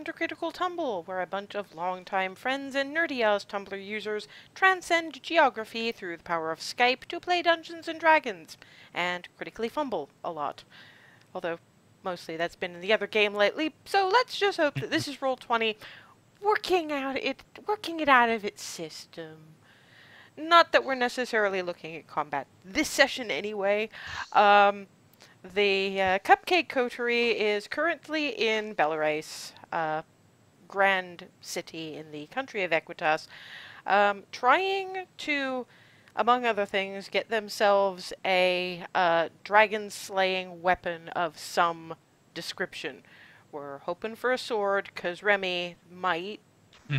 Welcome to Critical Tumble, where a bunch of longtime friends and nerdy ass Tumblr users transcend geography through the power of Skype to play Dungeons and Dragons and critically fumble a lot. Although mostly that's been in the other game lately, so let's just hope that this is Roll20 working out it working it out of its system. Not that we're necessarily looking at combat this session anyway. Um, the uh, Cupcake Coterie is currently in Belarice, uh, grand city in the country of Equitas, um, trying to, among other things, get themselves a uh, dragon slaying weapon of some description. We're hoping for a sword because Remy might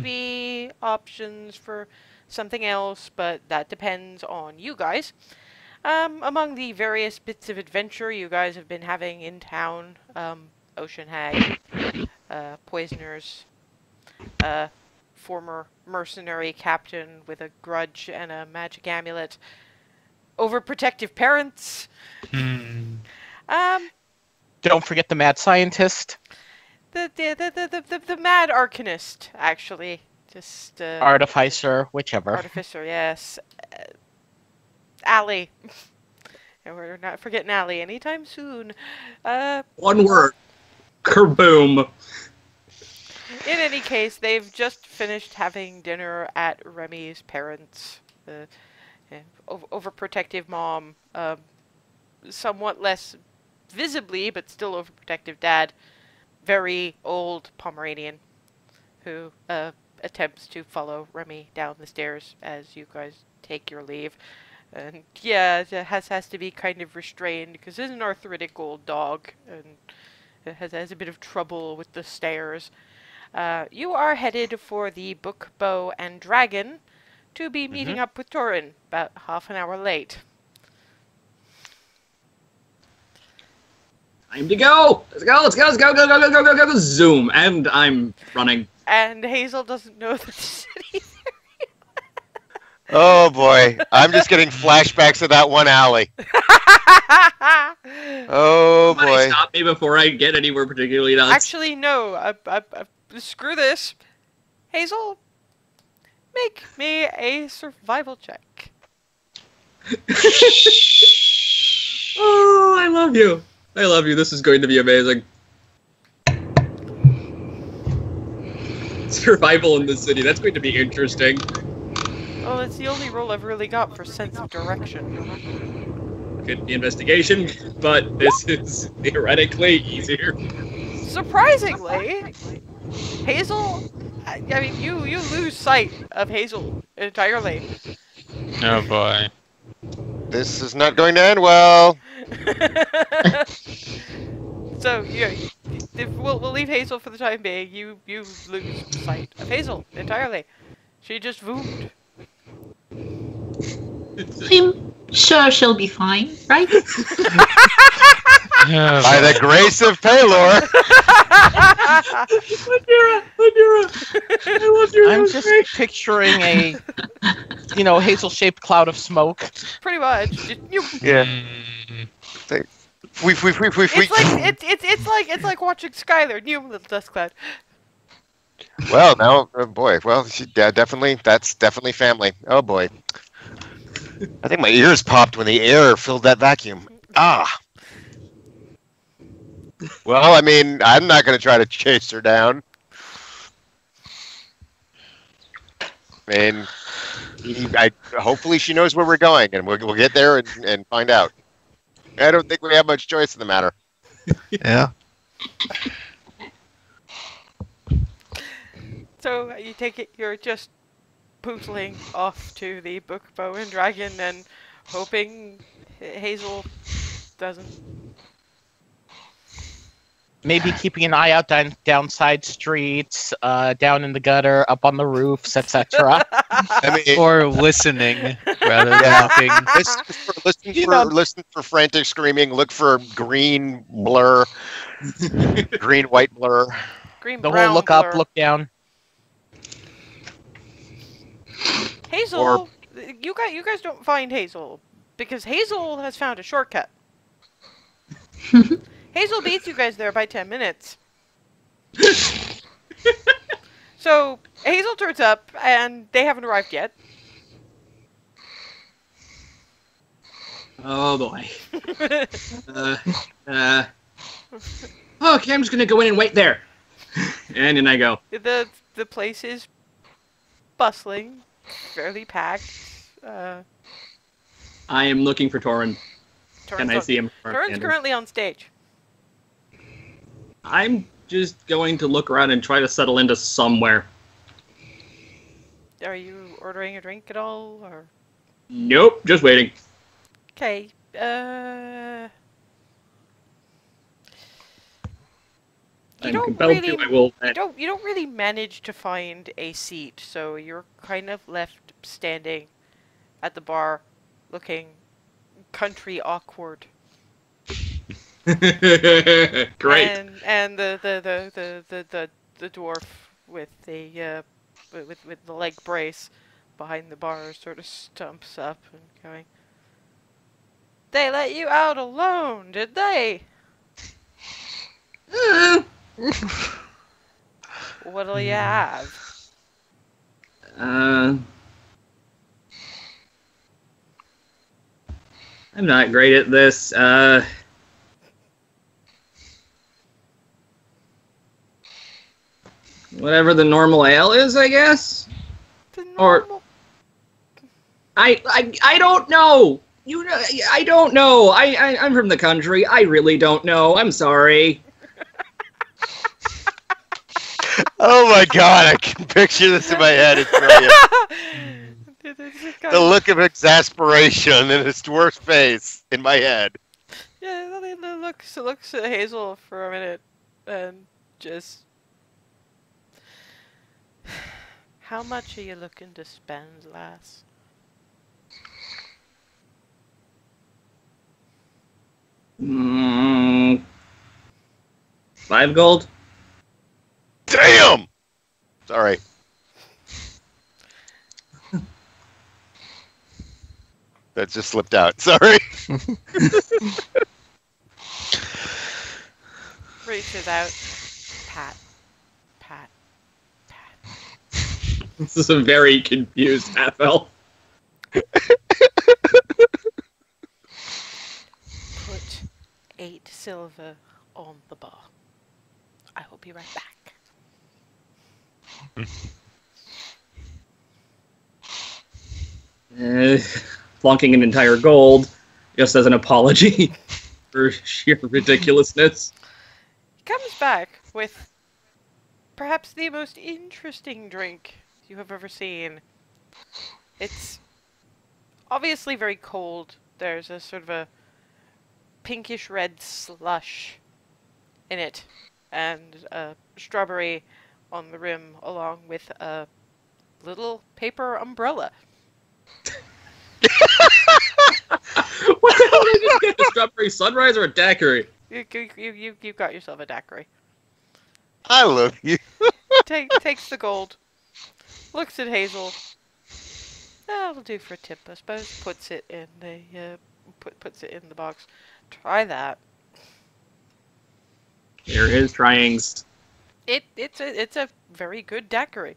be options for something else, but that depends on you guys. Um, among the various bits of adventure you guys have been having in town, um, Ocean Hag, uh, Poisoners, uh, former mercenary captain with a grudge and a magic amulet, overprotective parents. Hmm. Um, Don't forget the mad scientist, the the the the, the, the, the mad arcanist, actually, just uh, artificer, whichever. artificer, yes. Uh, Allie. and we're not forgetting Allie anytime soon. Uh, One word. Kerboom. In any case, they've just finished having dinner at Remy's parents. The over- overprotective mom, um, somewhat less visibly, but still overprotective dad, very old Pomeranian, who uh, attempts to follow Remy down the stairs as you guys take your leave. And yeah, it has has to be kind of restrained because it's an arthritic old dog and has has a bit of trouble with the stairs. Uh, you are headed for the Book, Bow, and Dragon to be meeting up with Torin about half an hour late. Time to go. Let's go. Let's go. Let's go. Go. Go. Go. Go. Go. Go. go. Zoom. And I'm running. And Hazel doesn't know the city. Oh boy, I'm just getting flashbacks of that one alley. Oh Somebody boy. stop me before I get anywhere particularly nuts. Actually, no. I, I, I, screw this. Hazel, make me a survival check. oh, I love you. I love you. This is going to be amazing. Survival in the city. That's going to be interesting. Well, it's the only role I've really got for sense of direction. Could be investigation, but this is theoretically easier. Surprisingly, Hazel. I, I mean, you you lose sight of Hazel entirely. Oh boy. This is not going to end well. so yeah, if we'll we'll leave Hazel for the time being. You you lose sight of Hazel entirely. She just zoomed. I'm sure she'll be fine, right? By the grace of Pelor. Ladira, Ladira, I love your I'm just picturing a, you know, hazel-shaped cloud of smoke. Pretty much. Just- you- Yeah. We, we, we, we, we. It's like it's it's it's like it's like watching Skylar, new little dust cloud. Well, now, oh boy. Well, she, yeah, definitely. That's definitely family. Oh boy. I think my ears popped when the air filled that vacuum. Ah. Well, I mean, I'm not going to try to chase her down. I mean, I, hopefully she knows where we're going, and we'll, we'll get there and, and find out. I don't think we have much choice in the matter. Yeah. So you take it you're just pootling off to the book, bow, and dragon, and hoping Hazel doesn't. Maybe keeping an eye out down, down side streets, uh, down in the gutter, up on the roofs, etc. I mean, or listening rather than Yeah. walking. listen for, listen, You for, know- listen for frantic screaming. Look for green blur, green white blur. Green the brown whole look up, look down. Hazel, or- you guys, you guys don't find Hazel because Hazel has found a shortcut. Hazel beats you guys there by ten minutes. So Hazel turns up, and they haven't arrived yet. Oh boy. uh, uh, okay, I'm just gonna go in and wait there. And in I go. the the place is bustling, fairly packed. Uh, I am looking for Torin. Can I on- see him? Torin's currently on stage. I'm just going to look around and try to settle into somewhere. Are you ordering a drink at all, or Nope, just waiting. okay? Uh, you I'm don't compelled really, to. I will. you don't, you don't really manage to find a seat, so you're kind of left standing at the bar, looking country awkward. Great. And and the the the the the, the, the dwarf with the uh, with with- with the leg brace behind the bar sort of stumps up and going. They let you out alone, did they? What'll you have? Uh, I'm not great at this. Uh, whatever the normal ale is, I guess. The Or- normal. I I, I don't know. You know, I don't know. I, I I'm from the country. I really don't know. I'm sorry. Oh my god, I can picture this in my head. It's brilliant. The- look of exasperation in his dwarf's face in my head. Yeah, well, he lo- looks looks at Hazel for a minute and just. How much are you looking to spend, lass? Mm, five gold. Damn! Sorry. That just slipped out. Sorry. Reaches out. Pat. Pat. Pat. This is a very confused half elf. Put eight silver on the bar. I will be right back. Uh, flunking an entire gold just as an apology for sheer ridiculousness. He comes back with perhaps the most interesting drink you have ever seen. It's obviously very cold. There's a sort of a pinkish red slush in it, and a strawberry on the rim, along with a little paper umbrella. what the hell did I just get? A strawberry sunrise or a daiquiri? You, you, you, you, you got yourself a daiquiri. I love you. Take, takes the gold, looks at Hazel. That'll do for a tip, I suppose. Puts it in the uh, put puts it in the box. Try that. Here is tryings. It it's a it's a very good daiquiri.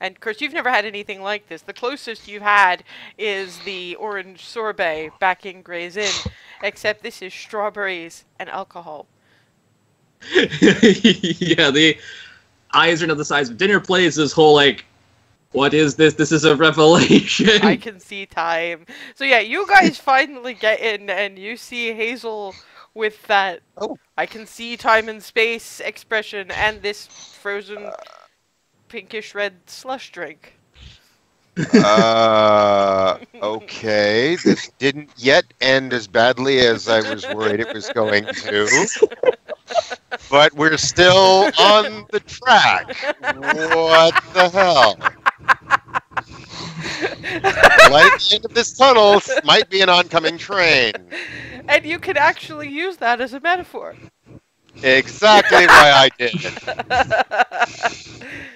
And of course, you've never had anything like this. The closest you've had is the orange sorbet back in Gray's Inn, except this is strawberries and alcohol. yeah, the eyes are not the size of dinner plates. This whole like, what is this? This is a revelation. I can see time. So yeah, you guys finally get in, and you see Hazel with that Oh. I can see time and space expression and this frozen pinkish red slush drink. Uh, okay. This didn't yet end as badly as I was worried it was going to. But we're still on the track. What the hell? Light at the end of this tunnel might be an oncoming train. And you can actually use that as a metaphor. Exactly why I did.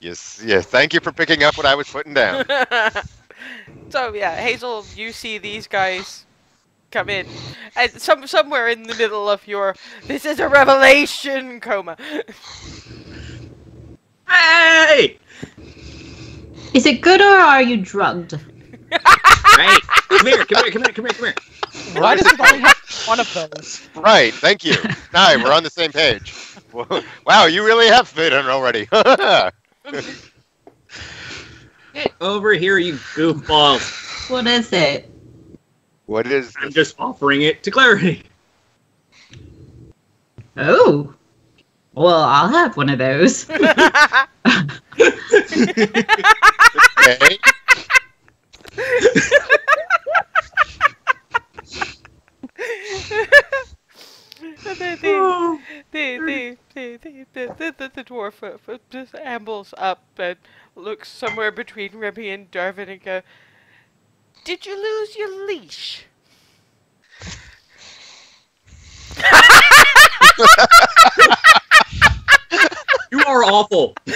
Yes, yes. Thank you for picking up what I was putting down. so yeah, Hazel, you see these guys come in, and some somewhere in the middle of your "this is a revelation" coma. Hey! Is it good or are you drugged? right. Come here, come here, come here, come here, come here. Why does it only have one of those? Right, thank you. Now we're on the same page. Wow, you really have fit in already. Get over here, you goofballs. What is it? what is I'm just offering it to clarity. Oh. Well, I'll have one of those. the dwarf just ambles up and looks somewhere between Remy and Darwin and goes, Did you lose your leash? You are awful.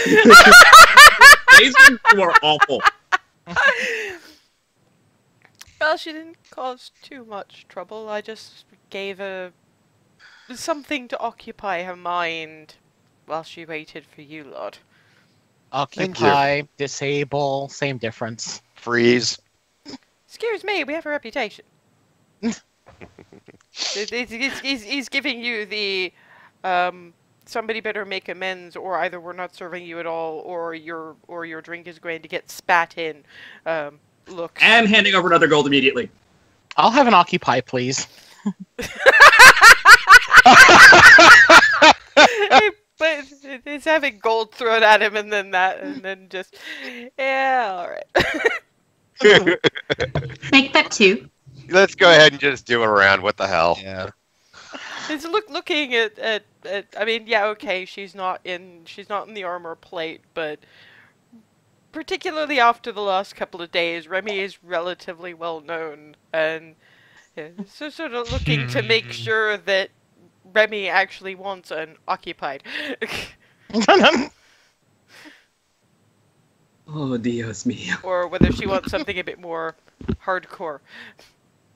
Jason, you are awful. Well, she didn't cause too much trouble. I just gave her something to occupy her mind while she waited for you, Lord. Occupy, disable, same difference. Freeze. Excuse me, we have a reputation. It- it's- it's- he's, he's giving you the um, somebody better make amends, or either we're not serving you at all, or your or your drink is going to get spat in. Um, look, And handing over another gold immediately. I'll have an occupy, please. but it's having gold thrown at him, and then that, and then just yeah, all right. Make that two. Let's go ahead and just do it around. What the hell? Yeah. It's look looking at, at at I mean, yeah, okay, she's not in she's not in the armor plate, but particularly after the last couple of days, Remy is relatively well known and yeah, so sort of looking to make hmm. sure that Remy actually wants an occupied. Oh, Dios mío. or whether she wants something a bit more hardcore.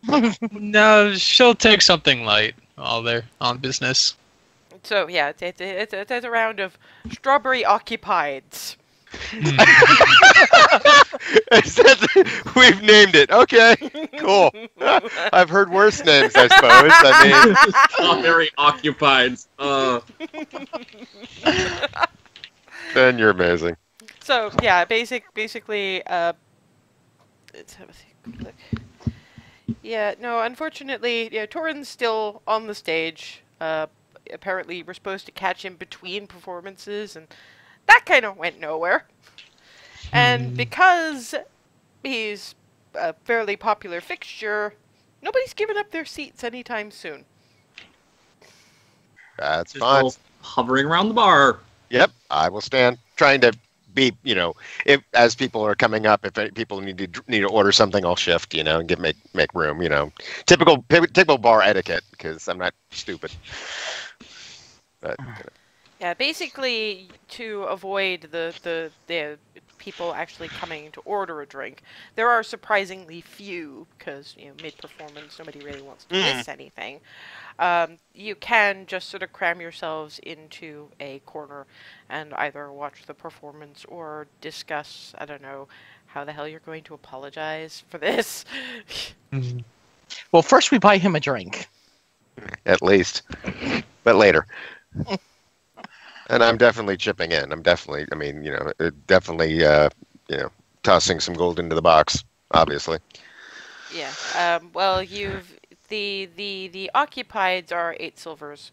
No, she'll take something light while they're on business. So yeah, it's it's it's, it's, it's a round of strawberry occupieds. We've named it. Okay, cool. I've heard worse names, I suppose. I mean, Strawberry occupied. Uh, Ben, you're amazing. So yeah, basic basically. Uh, let's have a look. Yeah, no. Unfortunately, yeah, Torin's still on the stage. Uh, apparently, we're supposed to catch him between performances, and that kind of went nowhere. And because he's a fairly popular fixture, nobody's giving up their seats anytime soon. That's just fine. hovering around the bar. Yep, I will stand. Trying to be, you know, if as people are coming up, if people need to need to order something, I'll shift, you know, and get make make room, you know, typical typical bar etiquette because I'm not stupid. But Yeah, basically to avoid the, the the people actually coming to order a drink, there are surprisingly few because you know mid performance nobody really wants to Mm. miss anything. Um, you can just sort of cram yourselves into a corner and either watch the performance or discuss. I don't know how the hell you're going to apologize for this. Well, first we buy him a drink. at least, but later. and I'm definitely chipping in. I'm definitely, I mean, you know, definitely, uh, you know, tossing some gold into the box. Obviously. Yeah. Um, well, you've the the the occupieds are eight silvers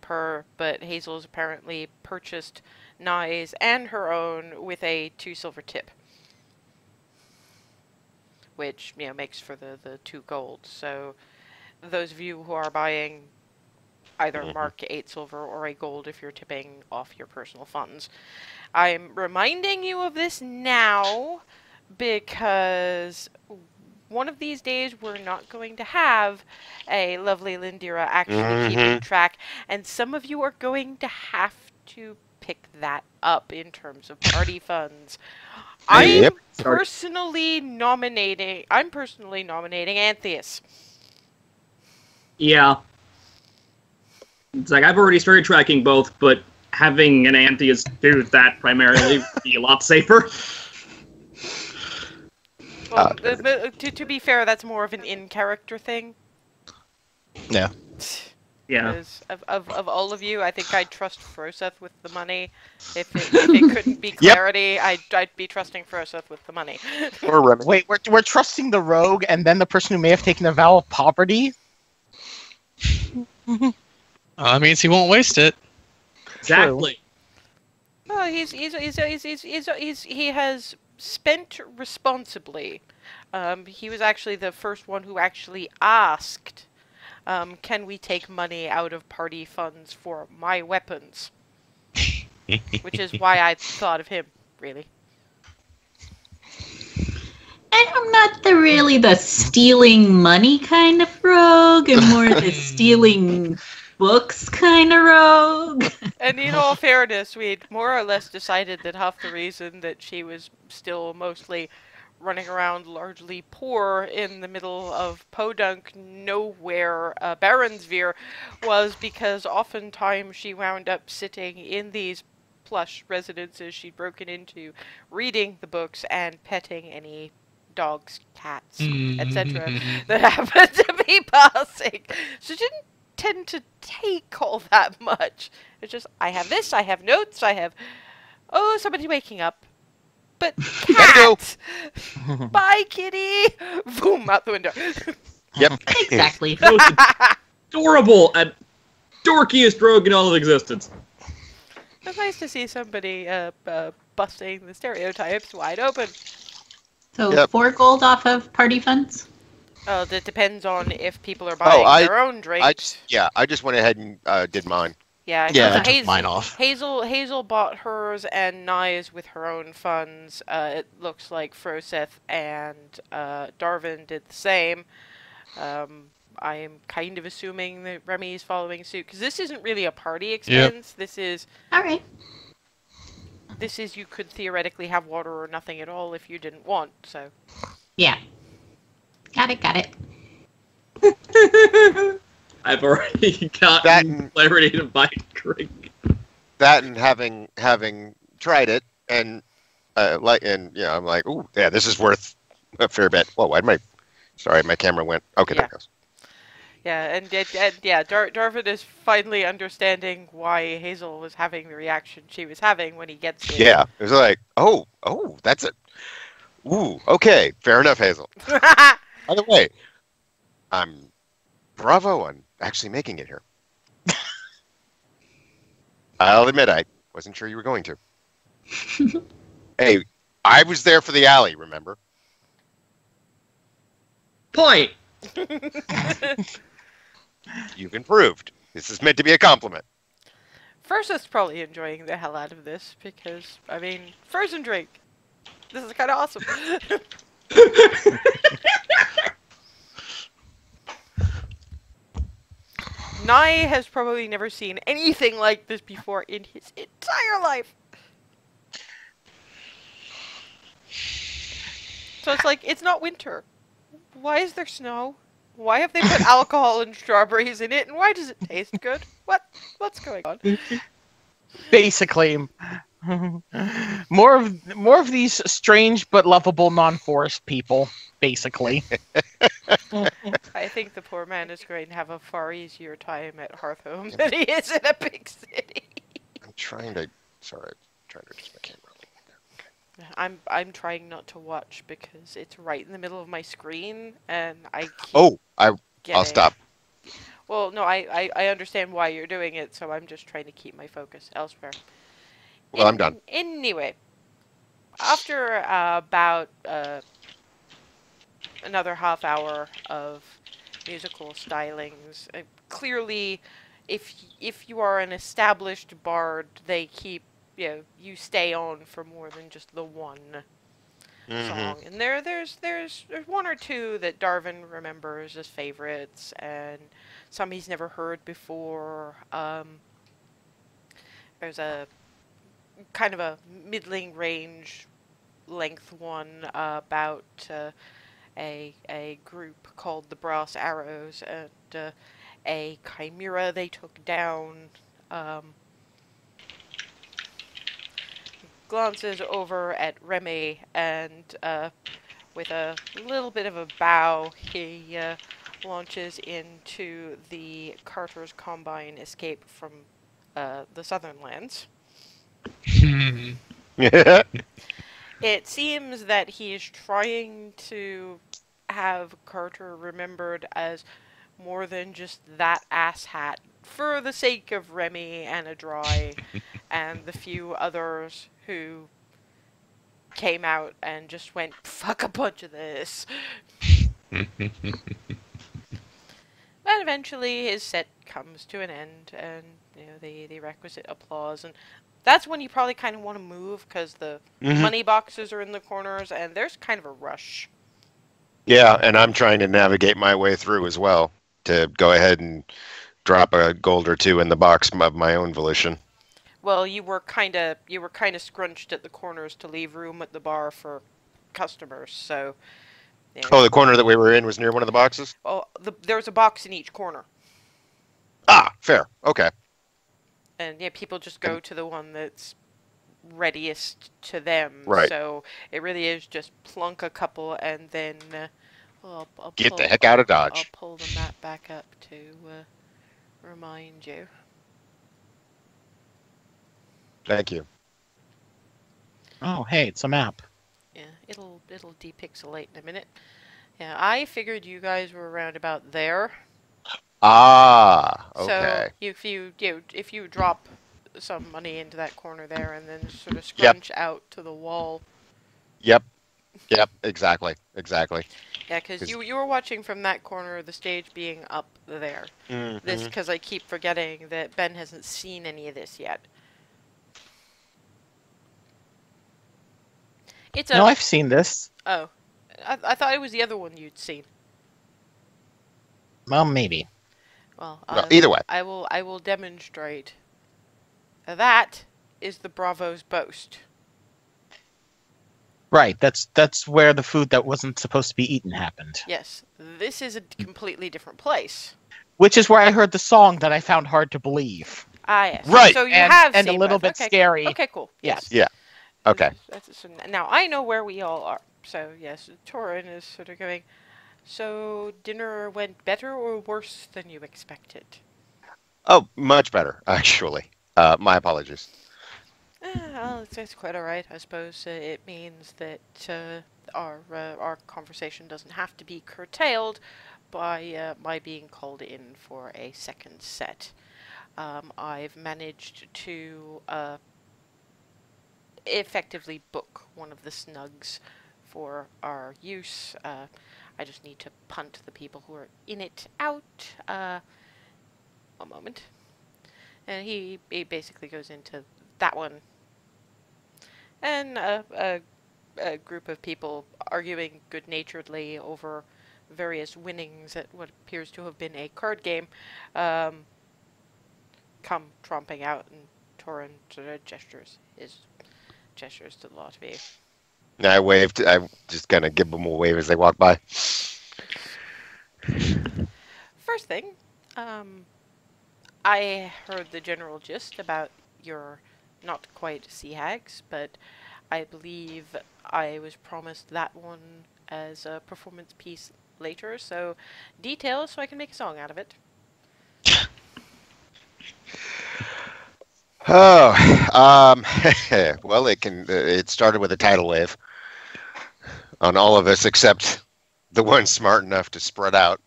per, but Hazel's apparently purchased Nye's and her own with a two silver tip, which you know makes for the the two gold. So those of you who are buying either Mhm. mark eight silver or a gold if you're tipping off your personal funds. I'm reminding you of this now because one of these days we're not going to have a lovely Lindira actually keeping track, and some of you are going to have to pick that up in terms of party funds. I'm Yep. Personally nominating. I'm personally nominating Antheus. Yeah. It's like I've already started tracking both, but having an Antaeus do that primarily would be a lot safer. Well, Uh, but, to, to be fair, that's more of an in-character thing. Yeah. Yeah. Of, of, of all of you, I think I'd trust Froseth with the money. If it, if it couldn't be clarity, I'd, I'd be trusting Froseth with the money. Or Remy. Wait, we're, we're trusting the rogue and then the person who may have taken a vow of poverty? Uh, that means he won't waste it. Exactly. Oh, he's he's he's he's he's, he's, he's he has spent responsibly. Um, he was actually the first one who actually asked, um, "Can we take money out of party funds for my weapons?" Which is why I thought of him, really. And I'm not the really the stealing money kind of rogue. I'm more the stealing books kind of rogue. And in all fairness, we'd more or less decided that half the reason that she was still mostly running around largely poor in the middle of podunk nowhere uh, Baronsphere was because oftentimes she wound up sitting in these plush residences she'd broken into, reading the books and petting any dogs, cats, etc. that happened to be passing. so She didn't tend to take all that much. It's just I have this, I have notes, I have oh somebody's waking up. But Gotta go. Bye kitty Boom out the window. Yep. exactly. Most adorable and dorkiest rogue in all of existence. it's nice to see somebody uh, uh busting the stereotypes wide open. So Yep. four gold off of party funds. Oh, that depends on if people are buying Oh, I- their own drinks. I just, yeah, I just went ahead and uh, did mine. Yeah, Yeah, I took Hazel, mine off. Hazel Hazel bought hers and Nye's with her own funds. Uh, it looks like Froseth and uh, Darvin did the same. Um, I am kind of assuming that Remy is following suit because this isn't really a party expense. This is All right. this is you could theoretically have water or nothing at all if you didn't want. So Yeah. Got it. Got it. I've already gotten That and- clarity to buy a drink. That and having having tried it and uh, like and you know I'm like, ooh, yeah, this is worth a fair bit. Whoa, why my sorry, my camera went. Okay, there Yeah. it goes. yeah, and, and, and yeah, Dar- Darvin is finally understanding why Hazel was having the reaction she was having when he gets here. Yeah, it was like, oh, oh, that's it. Ooh, okay, fair enough, Hazel. By the way, I'm bravo on actually making it here. I'll admit I wasn't sure you were going to. hey, I was there for the alley, remember? Point. You've improved. This is meant to be a compliment. Froseth's probably enjoying the hell out of this because, I mean, frozen drink. This is kind of awesome. Nye has probably never seen anything like this before in his entire life. So it's like, it's not winter. Why is there snow? Why have they put alcohol and strawberries in it? And why does it taste good? What? What's going on? Basically, more of more of these strange but lovable non-forest people. Basically, I think the poor man is going to have a far easier time at Hearthhome than he is in a big city. I'm trying to. Sorry, I'm trying to adjust my camera. I'm I'm trying not to watch because it's right in the middle of my screen and I keep Oh, I, I'll stop. Well, no, I, I I understand why you're doing it, so I'm just trying to keep my focus elsewhere. Well, I'm done. Anyway, after uh, about uh, another half hour of musical stylings, uh, clearly, if if you are an established bard, they keep you know you stay on for more than just the one Mhm. song. And there there's there's there's one or two that Darwin remembers as favorites and some he's never heard before. Um, there's a kind of a middling range length one uh, about uh, a a group called the Brass Arrows and uh, a chimera they took down. Um, glances over at Remy and uh, with a little bit of a bow, he uh, launches into the Carter's Combine escape from uh, the Southern Lands. It seems that he is trying to have Carter remembered as more than just that ass hat for the sake of Remy and Adry and the few others who came out and just went, fuck a bunch of this. But eventually his set comes to an end and you know the, the requisite applause and that's when you probably kind of want to move because the Mhm. money boxes are in the corners and there's kind of a rush. Yeah, and I'm trying to navigate my way through as well to go ahead and drop a gold or two in the box of my own volition. Well, you were kind of you were kind of scrunched at the corners to leave room at the bar for customers. So, know, Oh, the corner that we were in was near one of the boxes? oh, the, there's a box in each corner, Ah, fair. Okay. And yeah, people just go to the one that's readiest to them. Right. So it really is just plunk a couple and then uh, I'll, I'll Get pull, the heck out of Dodge. I'll Dodge. pull the map back up to uh, remind you. Thank you. Oh, hey, it's a map. Yeah, it'll it'll depixelate in a minute. Yeah, I figured you guys were around about there. Ah, okay. So if you you know, if you drop some money into that corner there and then sort of Yep. scrunch out to the wall. Yep. Yep, exactly. Exactly. Yeah, because you you were watching from that corner of the stage being up there. This Mhm. because I keep forgetting that Ben hasn't seen any of this yet. It's a No, I've seen this. oh, I, I thought it was the other one you'd seen. Well, maybe. Well, Well, either way. I will I will demonstrate. That is the Bravo's boast. Right. That's that's where the food that wasn't supposed to be eaten happened. Yes, this is a completely different place. Which is where I heard the song that I found hard to believe. Ah, yes. Right, So you and, have and a little both. bit okay. scary. Okay, cool. Yes. Yes. Yeah. Okay. That's- that's- so now I know where we all are. So yes, Torin is sort of going. So dinner went better or worse than you expected? Oh, much better, actually. Uh, my apologies. Eh, well, it's, it's quite all right, I suppose. Uh, it means that uh, our uh, our conversation doesn't have to be curtailed by uh, my being called in for a second set. Um, I've managed to uh, effectively book one of the snugs for our use. Uh, I just need to punt the people who are in it out. Uh, one moment. And he, he basically goes into that one. And a, a, a group of people arguing good naturedly over various winnings at what appears to have been a card game um, come tromping out, and Torin sort gestures his gestures to the lot of you. I waved. I just kind of give them a wave as they walk by. First thing, um, I heard the general gist about your not quite sea hags, but I believe I was promised that one as a performance piece later, so details so I can make a song out of it. Oh, um, well, it can. uh, It started with a tidal wave on all of us except the one smart enough to spread out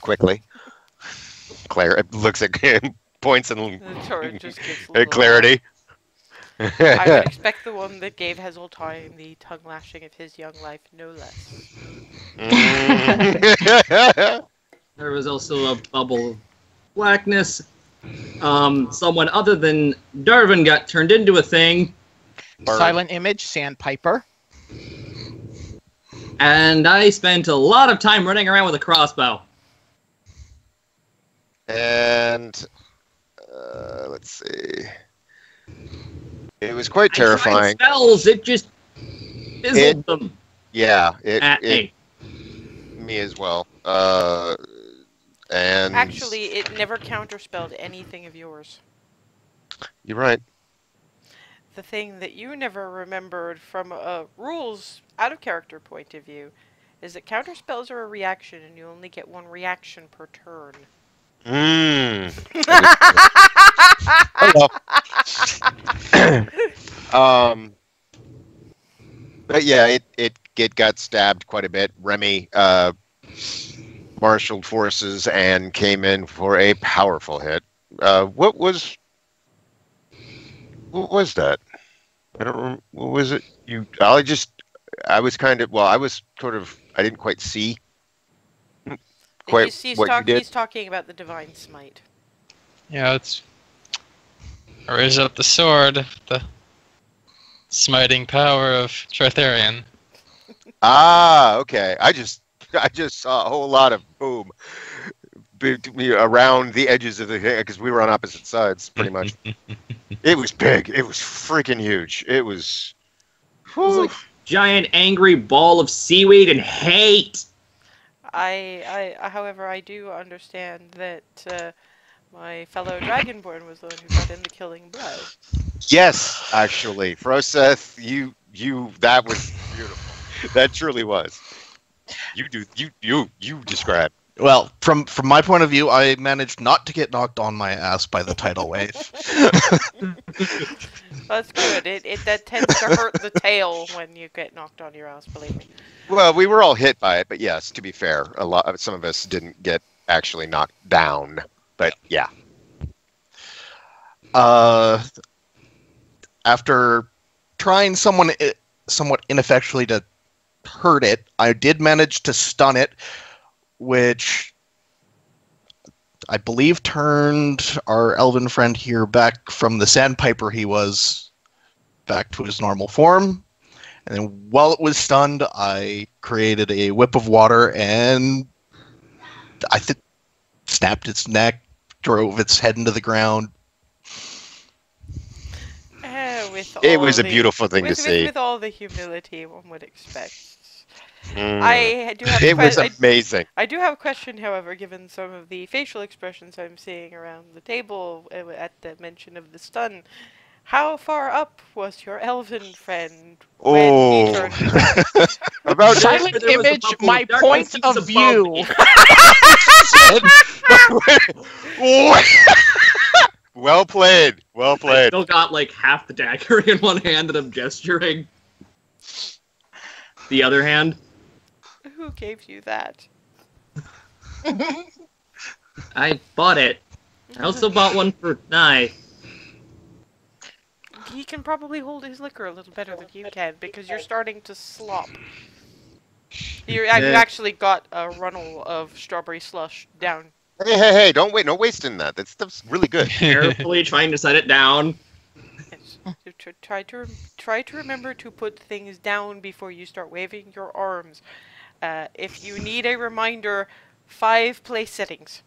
quickly. Claire it looks at points and The Torin just gives a uh, clarity. I would expect the one that gave Heseltine the tongue lashing of his young life no less. Mm. There was also a bubble of blackness. Um, someone other than Darwin got turned into a thing, Bird. Silent image, sandpiper. and I spent a lot of time running around with a crossbow. and uh, let's see. It was quite I tried terrifying. spells, it just fizzled It- them Yeah, it, at it me. me as well. Uh, and Actually, it never counterspelled anything of yours. you're right. the thing that you never remembered from a rules out of character point of view is that counter spells are a reaction and you only get one reaction per turn. Mm. Oh, um, but yeah, it, it it got stabbed quite a bit. Remy uh, marshaled forces and came in for a powerful hit. Uh, what was what was that? I don't. Rem- what was it? You? I just. I was kind of. Well, I was sort of. I didn't quite see. Quite he's, he's, what you did. he's talking about the divine smite. Yeah, it's. I raise up the sword, the smiting power of Tritharion. Ah, okay. I just I just saw a whole lot of boom be- be- around the edges of the because we were on opposite sides pretty much. it was big. It was freaking huge. It was. It was like giant angry ball of seaweed and hate. I, I, however, I do understand that uh, my fellow Dragonborn was the one who got in the killing blow. Yes, actually, Froseth, you you that was beautiful. That truly was. You do you you you describe. Well, from from my point of view, I managed not to get knocked on my ass by the tidal wave. That's good. It, it that tends to hurt the tail when you get knocked on your ass. Believe me. Well, we were all hit by it, but yes, to be fair, a lot some of us didn't get actually knocked down. But yeah. uh, after trying someone somewhat ineffectually to hurt it, I did manage to stun it, which I believe turned our elven friend here back from the sandpiper he was back to his normal form. And then while it was stunned, I created a whip of water and I think snapped its neck, drove its head into the ground, with It all was a the- beautiful thing with, to with- see. With all the humility one would expect. Mm. I do have. it was que- I- amazing. I do have a question, however, given some of the facial expressions I'm seeing around the table uh, at the mention of the stun. How far up was your elven friend when Oh. he turned? About Silent there image, bubble my point of above view. me. well played. Well played. I played. still got like half the dagger in one hand and I'm gesturing. The other hand, Who gave you that? I bought it. I also bought one for Nye. He can probably hold his liquor a little better than you can because you're starting to slop. You're, You Yeah. actually got a runnel of strawberry slush down. Hey, hey, hey! Don't wait. No wasting that. That stuff's really good. Carefully trying to set it down. To Try to try to remember to put things down before you start waving your arms. Uh, if you need a reminder, five place settings.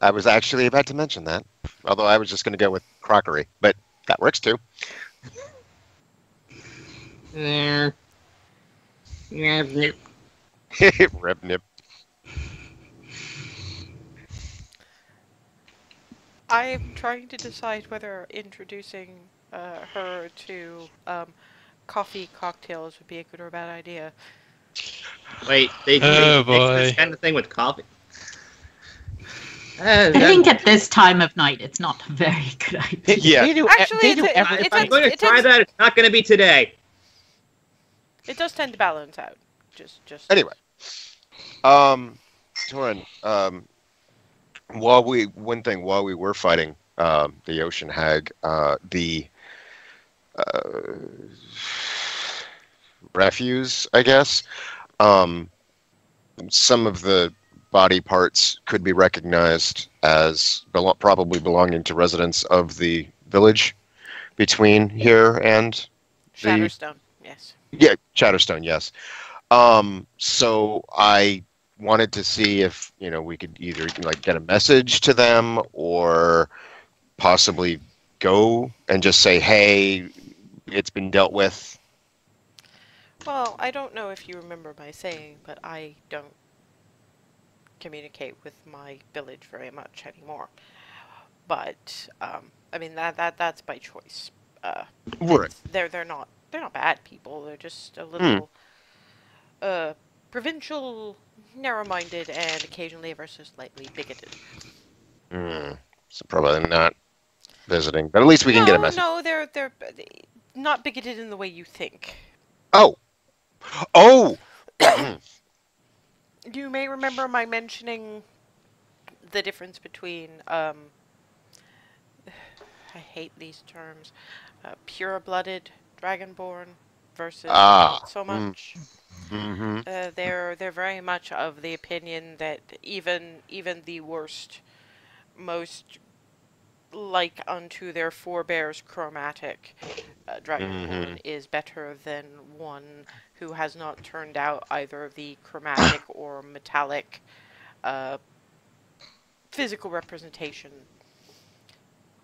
I was actually about to mention that, although I was just going to go with crockery, but that works too. There. Yeah, nip. Rip nip. I'm trying to decide whether introducing uh, her to um, coffee cocktails would be a good or a bad idea. Wait, they do Oh, they mix this kind of thing with coffee. Uh, I think at this time of night, it's not a very good idea. Yeah. They do, Actually, they do it's a- every- I'm going to try that, it's not going to be today. It does tend to balance out. Just, just. Anyway, um, Torin, um, while we one thing while we were fighting um, the ocean hag, uh, the uh, refuse, I guess, um, some of the body parts could be recognized as belo- probably belonging to residents of the village between here and the- Shatterstone. Yes. yeah, Chatterstone, yes. Um, so I wanted to see if you know we could either like get a message to them or possibly go and just say, "Hey, it's been dealt with." Well, I don't know if you remember my saying, but I don't communicate with my village very much anymore. but um, I mean that that that's by choice. Uh, Right. They're they're not they're not bad people. They're just a little uh, provincial, narrow-minded, and occasionally ever so slightly bigoted. Hmm. So probably not visiting, but at least we can no, get a message. No, they're they're not bigoted in the way you think. Oh. Oh. You may remember my mentioning the difference between um, I hate these terms, uh, pure-blooded dragonborn versus Ah, not so mm. much. hmm Uh, they're they're very much of the opinion that even even the worst, most like unto their forebears chromatic uh, dragonborn is better than one who has not turned out either the chromatic or metallic uh, physical representation.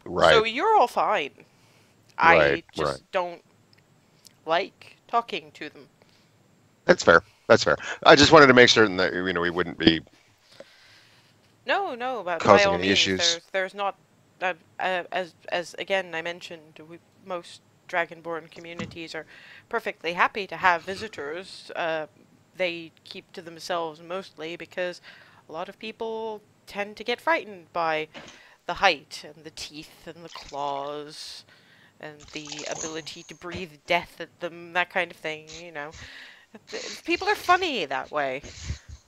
Right. So you're all fine. I Right, just right. don't like talking to them. That's fair. That's fair. I just wanted to make certain that you know we wouldn't be. No, no, but by causing all any means, issues. there's there's not uh, uh, as as again I mentioned, we, most Dragonborn communities are perfectly happy to have visitors. Uh, they keep to themselves mostly because a lot of people tend to get frightened by the height and the teeth and the claws and the ability to breathe death at them, that kind of thing. You know, people are funny that way.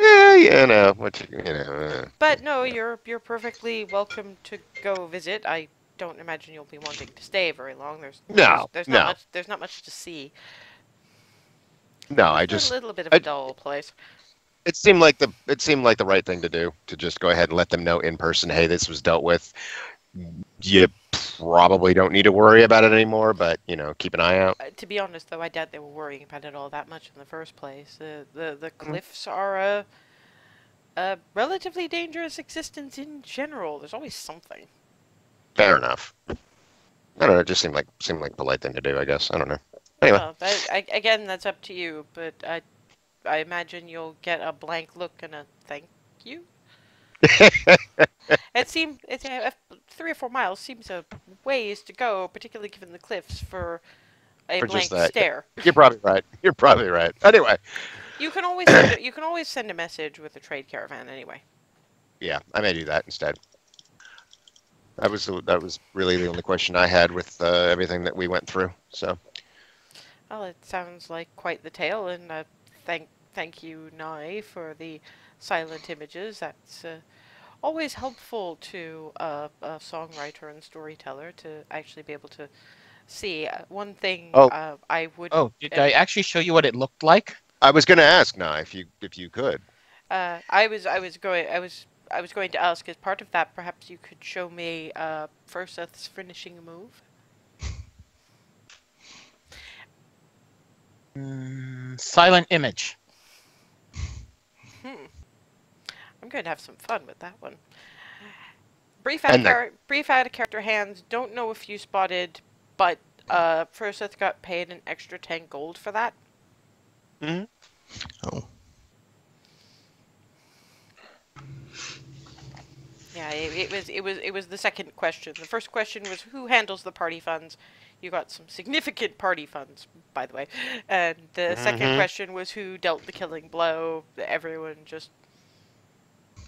Yeah, you know what you, know. Uh, But no, you're you're perfectly welcome to go visit. I don't imagine you'll be wanting to stay very long. There's No, there's, there's no. not much there's not much to see. no, I just a little bit of I- a dull place. it seemed like the it seemed like the right thing to do to just go ahead and let them know in person. Hey, this was dealt with. You probably don't need to worry about it anymore, but you know, keep an eye out. Uh, to be honest, though, I doubt they were worrying about it all that much in the first place. The the the Mm-hmm. cliffs are a a relatively dangerous existence in general. There's always something. Fair enough. I don't know. It just seemed like seemed like a polite thing to do. I guess I don't know. Anyway, Well, that, I, again, that's up to you. But I I imagine you'll get a blank look and a thank you. It seems it's uh, three or four miles seems a ways to go, particularly given the cliffs for a For blank just that, yeah. stare. you're probably right. You're probably right. Anyway, You can always send, a- you can always send a message with a trade caravan anyway. yeah, I may do that instead. That was the- that was really the only question I had with uh, everything that we went through. So Well, it sounds like quite the tale, and uh, thank thank you, Nai, for the silent images. That's uh, always helpful to uh, a songwriter and storyteller to actually be able to see. Uh, one thing Oh. uh, I would. Oh, did uh, I actually show you what it looked like? I was going to ask now if you if you could. Uh, I was I was going I was I was going to ask as part of that perhaps you could show me uh, Furseth's finishing move. Mm, silent image. Hmm. I'm going to have some fun with that one. Brief out, of char- brief out of character hands. Don't know if you spotted, but uh, Furseth got paid an extra ten gold for that. Mhm. Oh. Yeah, it, it was it was it was the second question. The first question was who handles the party funds. You got some significant party funds, by the way. And the second Mhm. question was who dealt the killing blow. Everyone just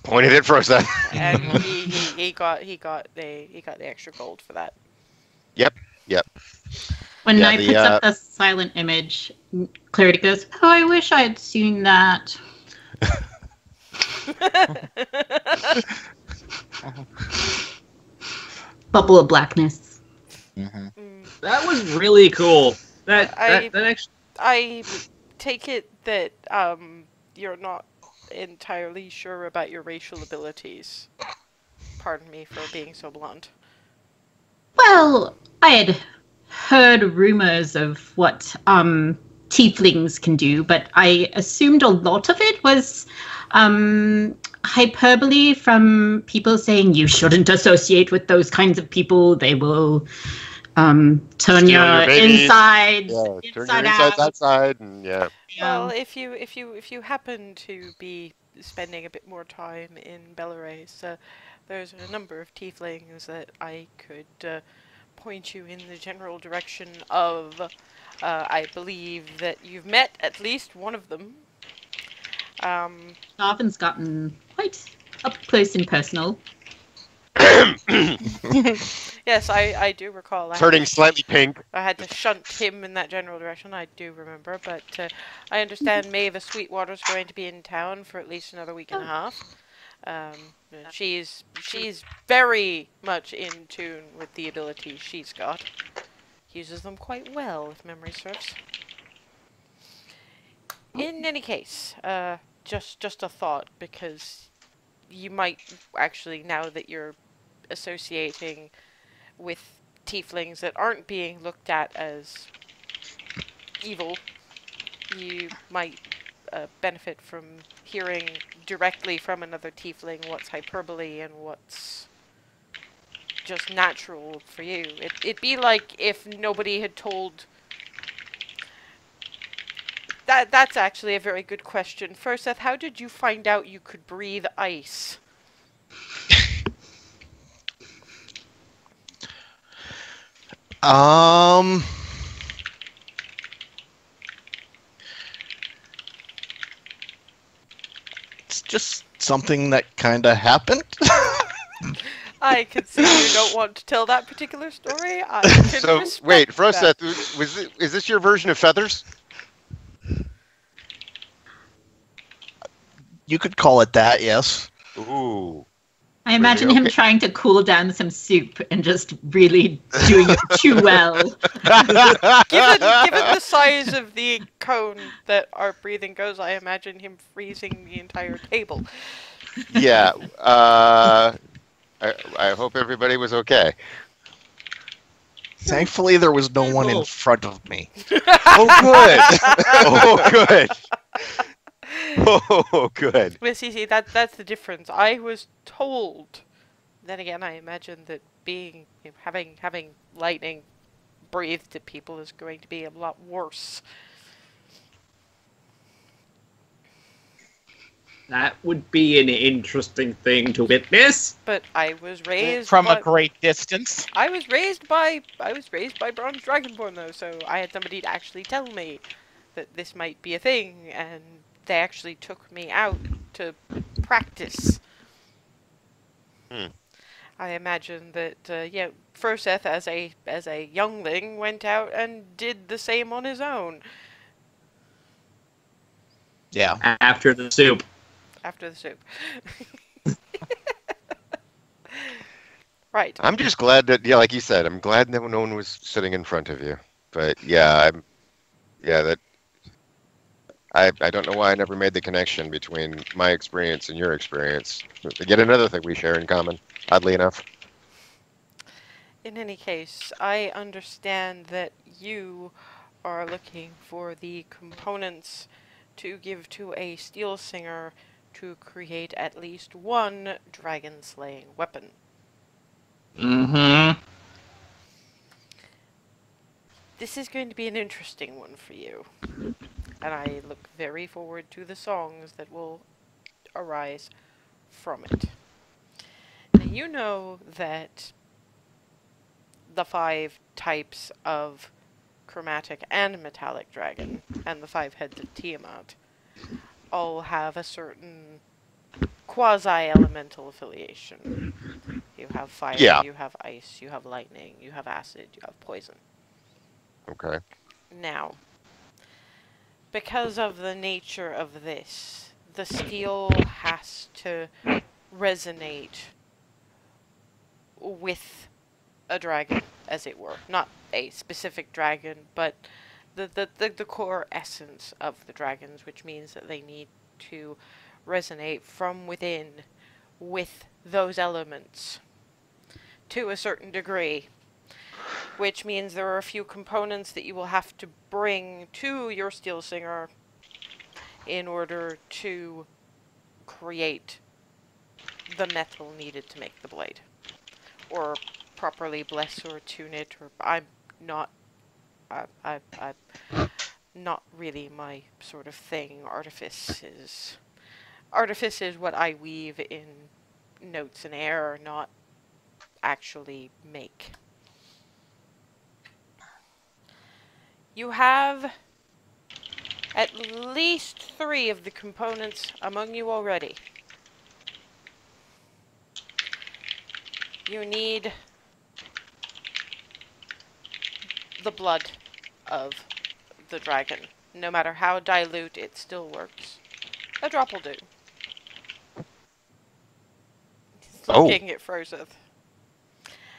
Pointed at Frozen. and he, he, he got he got the he got the extra gold for that. Yep. Yep. When Yeah, I the, puts uh, up the silent image, Clarity goes, "Oh, I wish I had seen that." Bubble of blackness. hmm Mm, That was really cool. That I- that, that actually I take it that um you're not entirely sure about your racial abilities. Pardon me for being so blunt. Well, I had heard rumors of what um, tieflings can do, but I assumed a lot of it was um, hyperbole from people saying you shouldn't associate with those kinds of people. They will um, turn your, your babies. insides Yeah, turn your inside insides out. outside, and yeah. Well, if you if you if you happen to be spending a bit more time in Belarus, uh, there's a number of tieflings that I could uh, point you in the general direction of. Uh, I believe that you've met at least one of them. Um, Darvin's gotten quite up close and personal. yes, I, I do recall. I Turning to- slightly pink. I had to shunt him in that general direction. I do remember, but uh, I understand Maeve of Sweetwater's going to be in town for at least another week and a half. Um, she's she's very much in tune with the abilities she's got. Uses them quite well, if memory serves. In any case, uh, just just a thought because you might actually now that you're associating with tieflings that aren't being looked at as evil, you might uh, benefit from hearing directly from another tiefling what's hyperbole and what's just natural for you. It, it'd be like if nobody had told. That that's actually a very good question. First, Seth, how did you find out you could breathe ice? Um. It's just something that kind of happened. I can see you don't want to tell that particular story. I can So respect wait, that. Froseth, was it, is this your version of feathers? you could call it that, yes. Ooh. I imagine him trying to cool down some soup and just really doing it too well. given, given the size of the cone that our breathing goes, I imagine him freezing the entire table. yeah. Uh, I, I hope everybody was okay. Thankfully, there was no one in front of me. Oh, good. oh, good. Oh, good. But see, see, that that's the difference. I was told. Then again, I imagine that being you know, having having lightning breathed at people is going to be a lot worse. That would be an interesting thing to witness. But I was raised From by, a great distance. I was raised by I was raised by Bronze Dragonborn though, so I had somebody to actually tell me that this might be a thing, and they actually took me out to practice. Hmm. I imagine that uh, yeah, Froseth as a as a youngling went out and did the same on his own Yeah. After the soup. after the soup. right. I'm just glad that, yeah, like you said, I'm glad that no one was sitting in front of you. But yeah, I'm, yeah, that. I, I don't know why I never made the connection between my experience and your experience. Yet another thing we share in common, oddly enough. In any case, I understand that you are looking for the components to give to a steel singer to create at least one dragon slaying weapon. Mm-hmm. This is going to be an interesting one for you. And I look very forward to the songs that will arise from it. Now, you know that the five types of chromatic and metallic dragon and the five heads of Tiamat all have a certain quasi elemental affiliation. You have fire, Yeah. you have ice, you have lightning, you have acid, you have poison. Okay. Now, because of the nature of this, the steel has to resonate with a dragon, as it were. Not a specific dragon, but the, the, the, the core essence of the dragons, which means that they need to resonate from within with those elements to a certain degree which means there are a few components that you will have to bring to your steel singer in order to create the metal needed to make the blade or properly bless or tune it or i'm not i i, I not really my sort of thing artifice is artifice is what i weave in notes and air, not actually make. You have at least three of the components among you already. You need the blood of the dragon. No matter how dilute, it still works. A drop will do. Oh. Looking at Frozeth.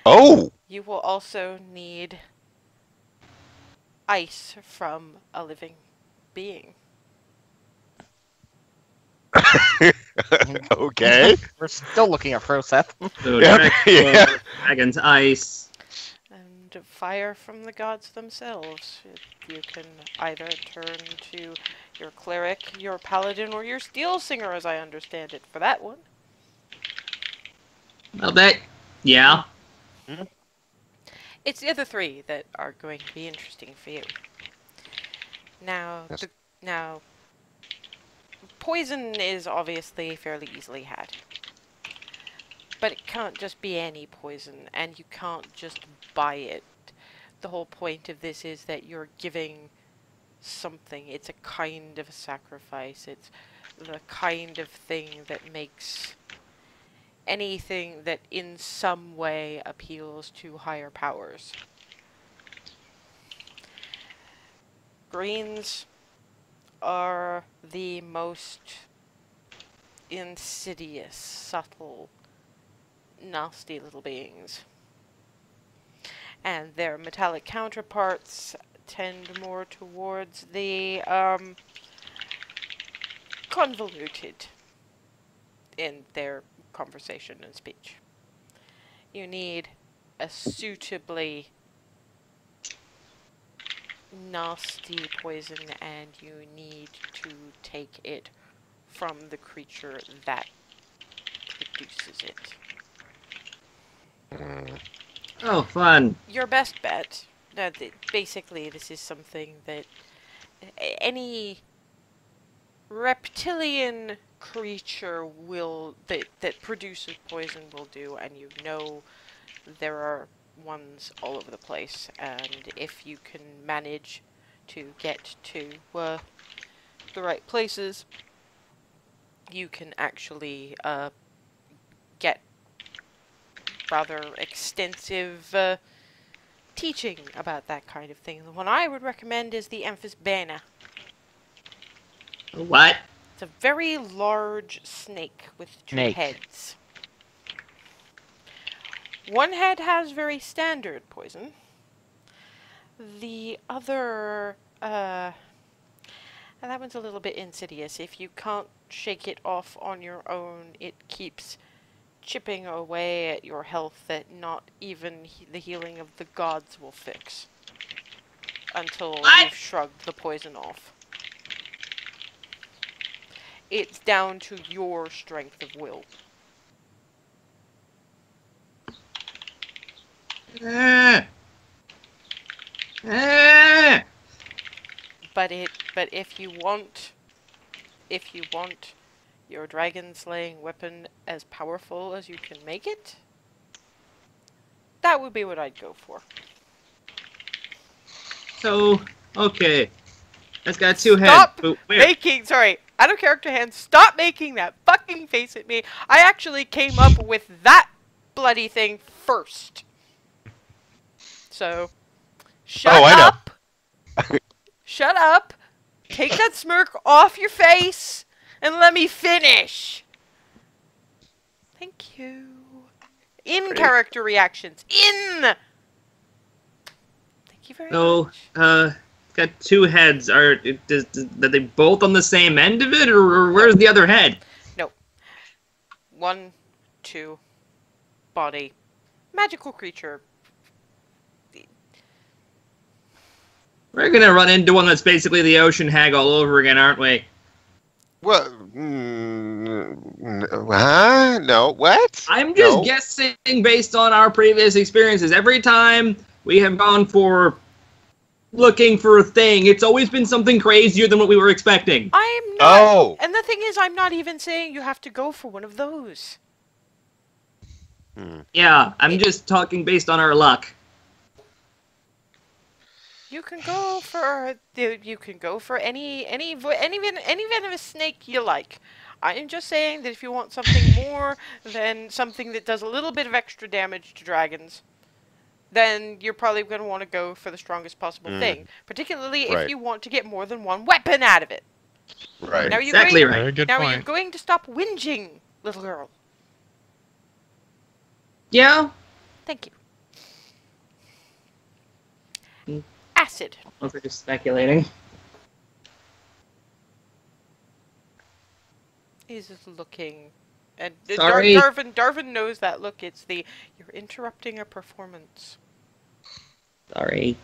Oh, You will also need ice from a living being. okay. We're still looking at Froseth. So Yep, yeah. Dragon's Ice. And fire from the gods themselves. You can either turn to your cleric, your paladin, or your steel singer, as I understand it, for that one. Well, that. Yeah. Hmm? It's the other three that are going to be interesting for you. Now, Yes. the, now, poison is obviously fairly easily had, but it can't just be any poison, and you can't just buy it. The whole point of this is that you're giving something. It's a kind of sacrifice. It's the kind of thing that makes anything that in some way appeals to higher powers. Greens are the most insidious, subtle, nasty little beings. And their metallic counterparts tend more towards the um, convoluted in their conversation and speech. You need a suitably nasty poison and you need to take it from the creature that produces it. Oh, fun. Your best bet, uh, th- basically, this is something that any reptilian creature will that that produces poison will do, and you know there are ones all over the place. And if you can manage to get to uh, the right places, you can actually uh, get rather extensive uh, teaching about that kind of thing. The one I would recommend is the Amphisbaena. What? It's a very large snake with two Snake. heads. One head has very standard poison. The other, uh, and that one's a little bit insidious. If you can't shake it off on your own, it keeps chipping away at your health that not even he- the healing of the gods will fix. Until What? you've shrugged the poison off. It's down to your strength of will. But it but if you want if you want your dragon slaying weapon as powerful as you can make it, that would be what I'd go for. So, okay. It's got two heads. Stop But? Making sorry, out of character hands. stop making that fucking face at me. I actually came up with that bloody thing first. So shut Oh, I know. up. shut up. Take that smirk off your face and let me finish. Thank you. In character reactions. In. Thank you very So, much. uh, it's got two heads. Are does, does, are they both on the same end of it, or, or where's the other head? No. One, two, body, magical creature. We're gonna run into one that's basically the ocean hag all over again, aren't we? Well, mm, huh? No, what? I'm just No. guessing based on our previous experiences. Every time we have gone for looking for a thing, it's always been something crazier than what we were expecting. I'm not. Oh, And the thing is, I'm not even saying you have to go for one of those. Hmm. Yeah, I'm just talking based on our luck. You can go for the- you can go for any any any any venomous snake you like. I am just saying that if you want something more than something that does a little bit of extra damage to dragons, then you're probably going to want to go for the strongest possible Mm. thing. Particularly Right. if you want to get more than one weapon out of it. Right. Now you're Exactly going, right. Good now you're going to stop whinging, little girl. Yeah, Thank you. Mm. Acid. I was just speculating. is looking and Sorry. Dar- Darvin Darvin knows that look it's the you're interrupting a performance Sorry.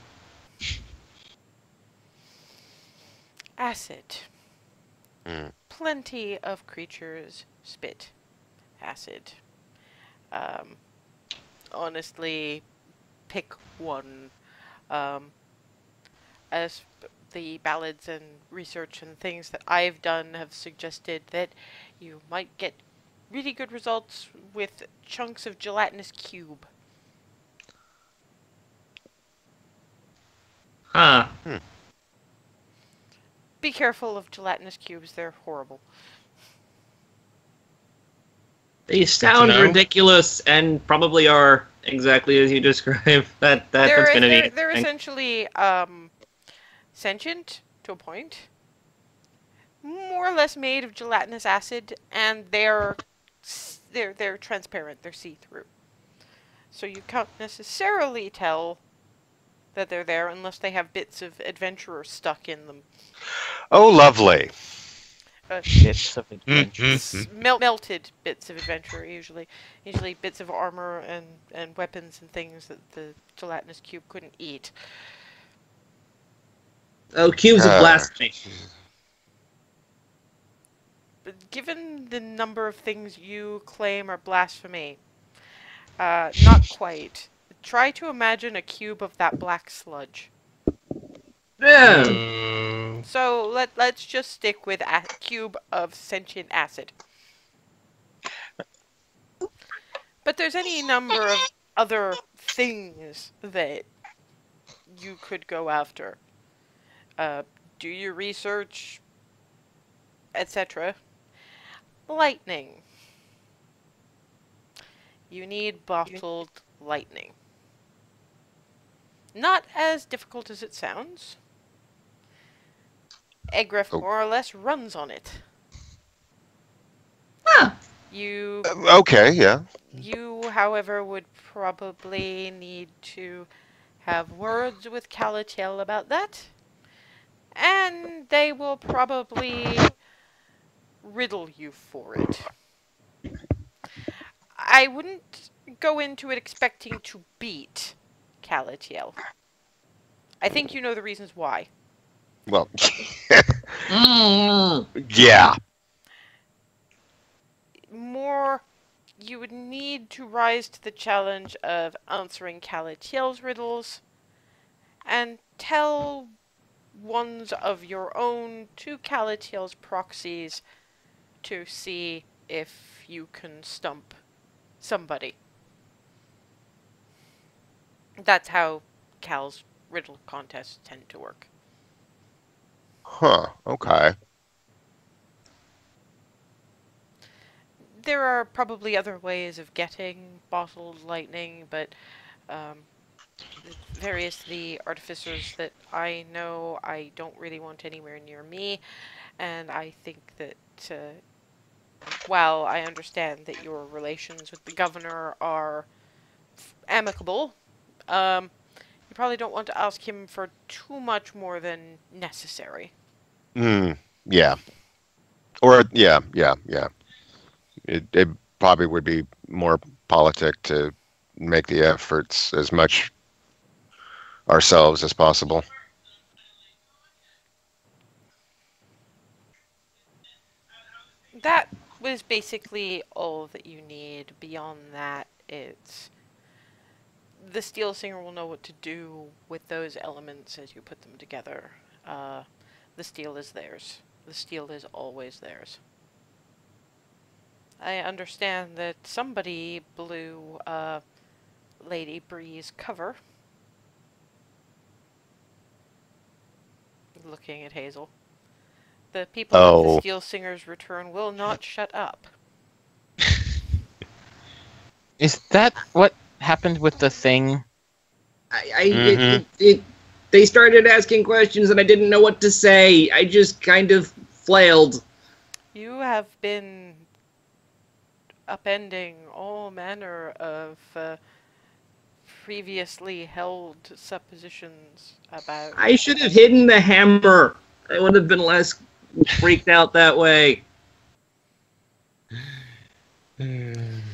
acid Hmm. plenty of creatures spit acid um honestly pick one um as the ballads and research and things that I've done have suggested that you might get really good results with chunks of gelatinous cube. Huh. Be careful of gelatinous cubes, they're horrible. They sound ridiculous and probably are exactly as you describe That, that they're, that's gonna they're, be. they're essentially um, sentient to a point, more or less made of gelatinous acid, and they're they're they're transparent. They're see through, so you can't necessarily tell that they're there unless they have bits of adventurer stuck in them. Oh, lovely. Uh, Bits of adventure. s- mel- melted bits of adventurer usually, usually bits of armor and and weapons and things that the gelatinous cube couldn't eat. oh, cubes of Uh, blasphemy. But given the number of things you claim are blasphemy, uh, not quite. Try to imagine a cube of that black sludge. Yeah. Ooh. So let let's just stick with a cube of sentient acid. But there's any number of other things that you could go after. Uh, do your research, etc. Lightning. You need bottled lightning. Not as difficult as it sounds. Egref Oh. more or less runs on it. Huh. You Uh, Okay, yeah. you, however, would probably need to have words with Calatiel about that. And they will probably riddle you for it. I wouldn't go into it expecting to beat Calatiel. I think you know the reasons why. Well, Mm. yeah. more you would need to rise to the challenge of answering Calatiel's riddles and tell ones of your own to Calatiel's proxies to see if you can stump somebody. That's how Cal's riddle contests tend to work. Huh. Okay. there are probably other ways of getting bottled lightning, but um, the various the artificers that I know, I don't really want anywhere near me, and I think that uh, while I understand that your relations with the governor are f- amicable, um, you probably don't want to ask him for too much more than necessary. Hmm. Yeah. Or yeah, yeah, yeah. It it probably would be more politic to make the efforts as much ourselves as possible. that was basically all that you need. Beyond that, it's the steel singer will know what to do with those elements as you put them together. Uh, the steel is theirs. The steel is always theirs. I understand that somebody blew uh, Lady Bree's cover. Looking at Hazel. The people of Oh. the Steel Singer's return will not shut up. Is that what happened with the thing? I, I it, Mhm. it, it, they started asking questions and I didn't know what to say. I just kind of flailed. You have been upending all manner of uh, previously held suppositions about. I should have hidden the hammer. I would have been less freaked out that way.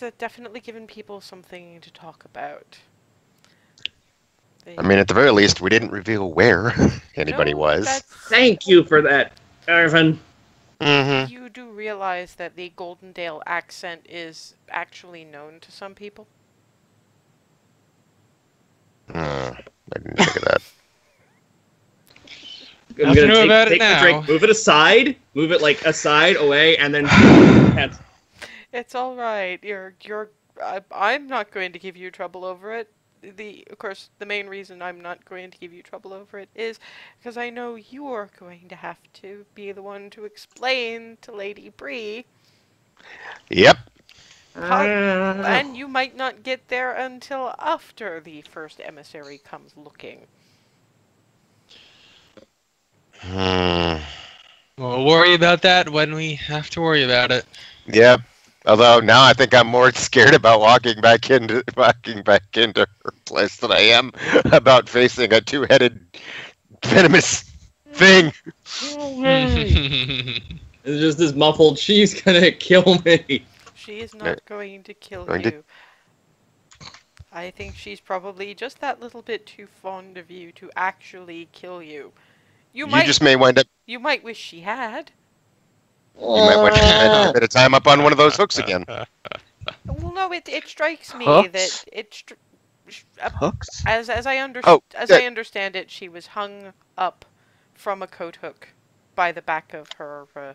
Well, it's uh, definitely given people something to talk about. They- I mean, at the very least, we didn't reveal where anybody No, was. that's- Thank you for that, Irvin. Mm-hmm. You do realize that the Goldendale accent is actually known to some people? Uh, I didn't think of that. I'm Nothing gonna new take, about it take the now. drink, move it aside, move it like aside, away, and then. That's- It's all right. You're you're. I, I'm not going to give you trouble over it. The of course the main reason I'm not going to give you trouble over it is because I know you're going to have to be the one to explain to Lady Bree, Yep. Uh, and you might not get there until after the first emissary comes looking. Hmm. We'll worry about that when we have to worry about it. Yep. Although now I think I'm more scared about walking back into walking back into her place than I am about facing a two-headed venomous thing. It's just this muffled. She's gonna kill me. She is not going to kill going you. to- I think she's probably just that little bit too fond of you to actually kill you. You, You might just may wind up. you might wish she had. You might want to spend a bit of time up on one of those hooks again. Well, no, it it strikes me Hooks? that it str- uh, Hooks? as as I under- Oh, as yeah. I understand it, she was hung up from a coat hook by the back of her uh,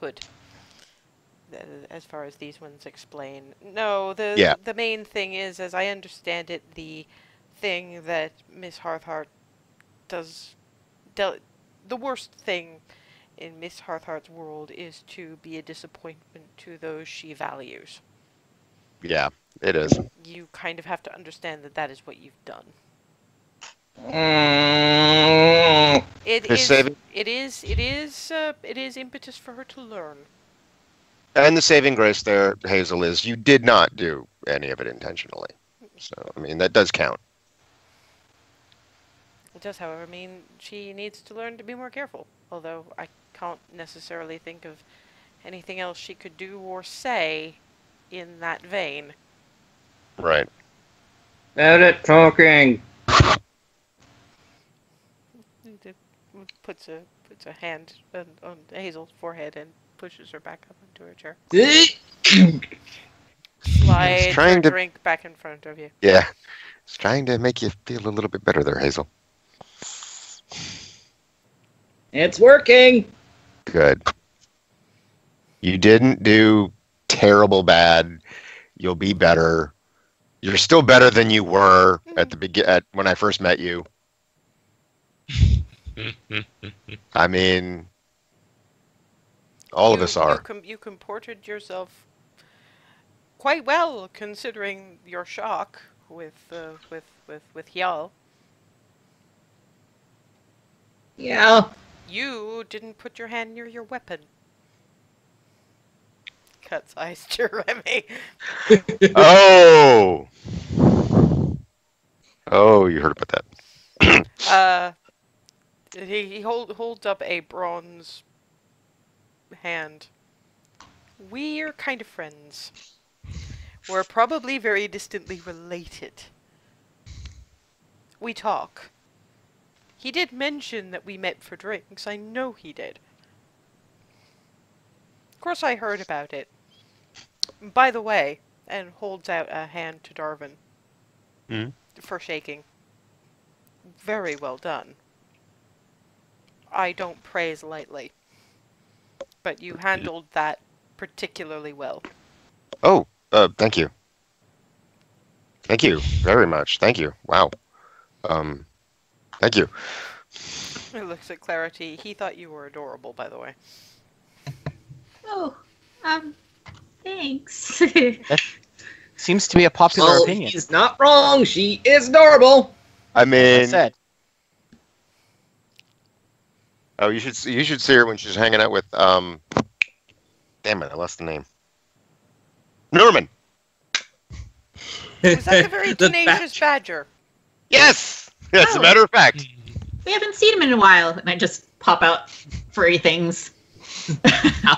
hood. th- As far as these ones explain, no. The Yeah. the main thing is, as I understand it, the thing that Miss Harthart does, del- the worst thing in Miss Harthart's world is to be a disappointment to those she values. Yeah, it is. You kind of have to understand that that is what you've done. Mm, it, is, saving... it is. It is. Uh, it is impetus for her to learn. And the saving grace there, Hazel, is you did not do any of it intentionally. So I mean that does count. It does, however, mean she needs to learn to be more careful. Although I can't necessarily think of anything else she could do or say in that vein. Right. About it talking. It Puts a puts a hand on, on Hazel's forehead and pushes her back up into her chair. Slides trying to- drink back in front of you. Yeah. It's trying to make you feel a little bit better there, Hazel. It's working. Good. You didn't do terrible bad. You'll be better. You're still better than you were at the begin at when I first met you. I mean, all of You- us You, are. com- you comported yourself quite well considering your shock with uh, with with with Hyal. Yeah. You didn't put your hand near your weapon. Cuts eyes to Remy. Oh. Oh, you heard about that. Uh, he, he hold, holds up a bronze hand. We're kind of friends. We're probably very distantly related. We talk. He did mention that we met for drinks. I know he did. Of course, I heard about it. By the way, and holds out a hand to Darwin Mhm. for shaking. Very well done. I don't praise lightly. But you handled that particularly well. Oh, uh, thank you. Thank you very much. Thank you. Wow. Um, thank you. He looks at Clarity. He thought you were adorable, by the way. Oh, um, thanks. that Seems to be a popular Well, opinion. he's not wrong. She is adorable. I Like I mean, said. oh, you should you should see her when she's hanging out with um. Damn it! I lost the name. Norman. Was that the very The tenacious badger? Yes. As a Oh. matter of fact. we haven't seen him in a while, and I just pop out furry things.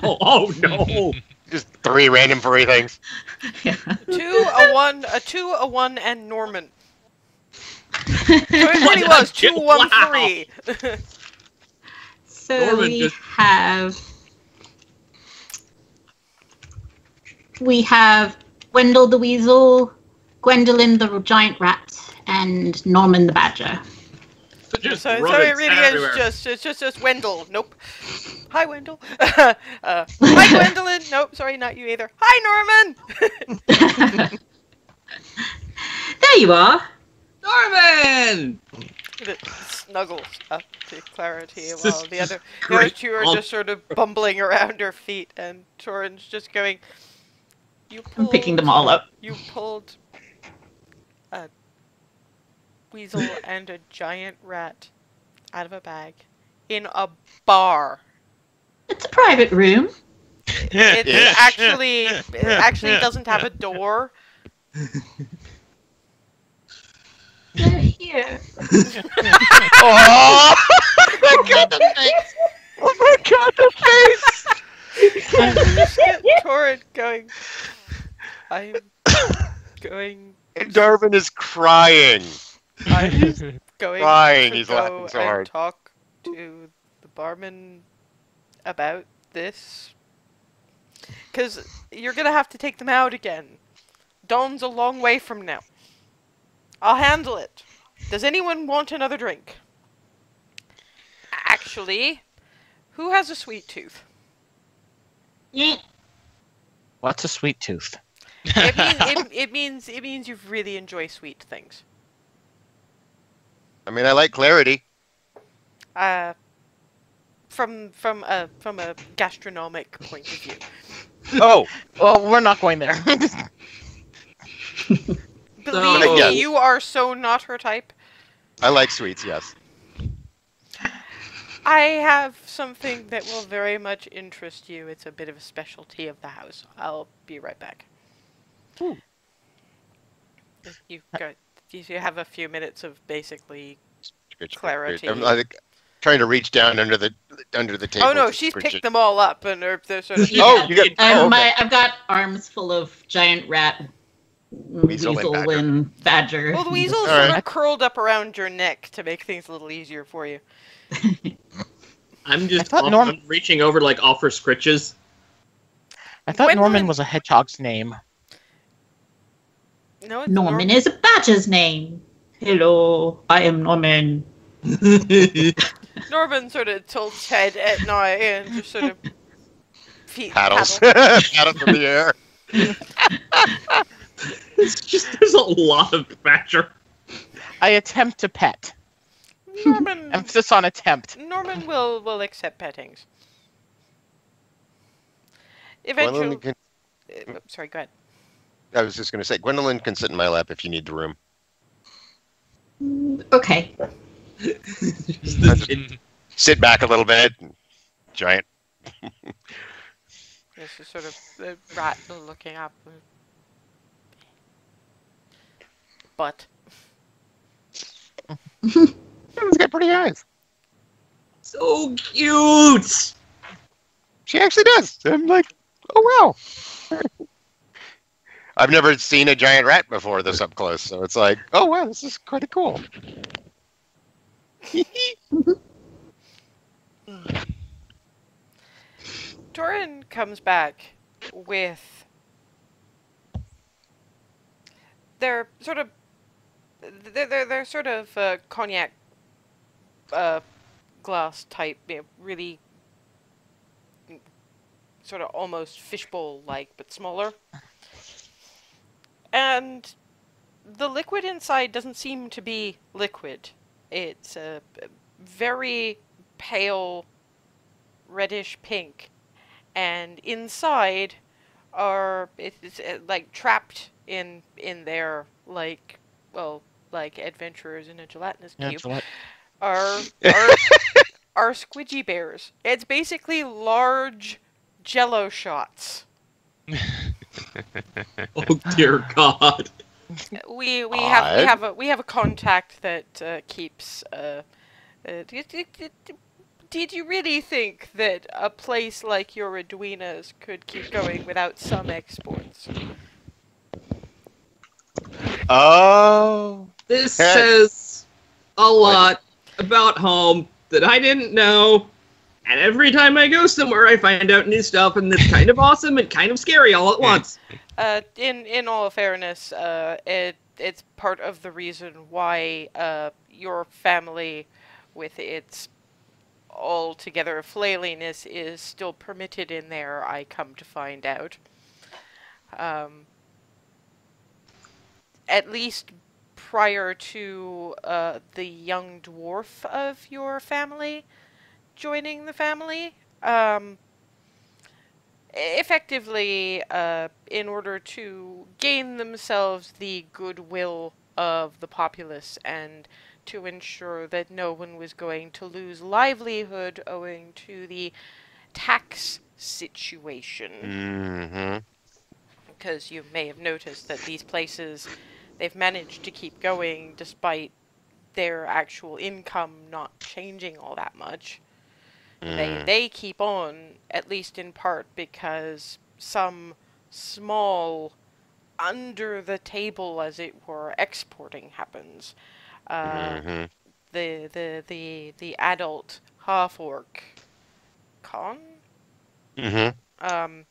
oh, oh no. Just three random furry things. Yeah. Two, a one, a two, a one, and Norman. Sorry, what he was, two, one, Wow. three. So Norman we just- have we have Wendell the Weasel, Gwendolyn the giant rat, and Norman the Badger. Just so, so it really everywhere. is just, it's just, just Wendell. Nope. Hi, Wendell. uh, hi, Gwendolyn. Nope, sorry, not you either. Hi, Norman. there you are. Norman. It snuggles up to Clarity while the other, the other two are just sort of bumbling around her feet, and Torin's just going. You I'm picking them all up. You pulled a weasel and a giant rat out of a bag in a bar. It's a private room. It Yeah. actually it actually doesn't have a door. They're here. Oh my god! The face. Oh my god! The face. And you just get Torin going. I'm going. And Darwin is crying. I'm going Crying, to he's go laughing so and hard. talk to the barman about this. Because you're gonna have to take them out again. Dawn's a long way from now. I'll handle it. Does anyone want another drink? Actually, who has a sweet tooth? What's a sweet tooth? It means it, it means it means you really enjoy sweet things. I mean, I like clarity. Uh, from from a from a gastronomic point of view. Oh, Well, we're not going there. Believe So- me, Yes. you are so not her type. I like sweets. Yes. I have something that will very much interest you. It's a bit of a specialty of the house. I'll be right back. You got. You have a few minutes of basically. Good, good, Clarity. good. I'm like trying to reach down under the under the table. Oh no, she's picked it. them all up, and they're, they're sort of. Yeah. Oh, you got. Oh, okay. my I've got arms full of giant rat, Weasel weasel, and badger. and badger. Well, the weasel's All sort right. of curled up around your neck to make things a little easier for you. I'm just off- Norm- I'm reaching over to like offer scritches. I thought Gwendolyn- Norman was a hedgehog's name. No, it's Norman Nor- is a badger's name. Hello, I am Norman. Norman sort of tilts head at night and just sort of feet paddles, paddle. paddles in the air. it's just there's a lot of badger. I attempt to pet. Norman Emphasis on attempt. Norman will will accept pettings. Gwendolyn Eventually, can, uh, sorry, go ahead. I was just going to say, Gwendolyn can sit in my lap if you need the room. Mm, okay. Just this- it- Sit back a little bit. Giant. This is sort of the rat looking up. But It's got pretty eyes. so cute. She actually does. I'm like, oh wow. I've never seen a giant rat before this up close, so it's like, oh wow, this is quite cool. Torin comes back with they're sort of they're they're, they're sort of uh, cognac uh, glass type, you know, really sort of almost fishbowl like, but smaller. And the liquid inside doesn't seem to be liquid. It's a very pale reddish pink, and inside are it's uh, like trapped in in there like well like adventurers in a gelatinous Yeah, cube Gillette. are are are squidgy bears. It's basically large jello shots. Oh dear God. We we have we have a we have a contact that uh, keeps. Uh, uh, did, did, did, did you really think that a place like your Edwinas could keep going without some exports? Oh. This Yes. says a lot about home that I didn't know. And every time I go somewhere, I find out new stuff, and it's kind of awesome and kind of scary all at once. Uh, in in all fairness, uh, it it's part of the reason why uh, your family, with its altogether flailiness, is still permitted in there. I come to find out. Um, at least prior to uh, the young dwarf of your family joining the family. Um, effectively, uh, in order to gain themselves the goodwill of the populace and to ensure that no one was going to lose livelihood owing to the tax situation Mm-hmm. because you may have noticed that these places they've managed to keep going despite their actual income not changing all that much. They they keep on at least in part because some small under the table as it were exporting happens. Uh, hmm the the the the adult half orc con hmm um,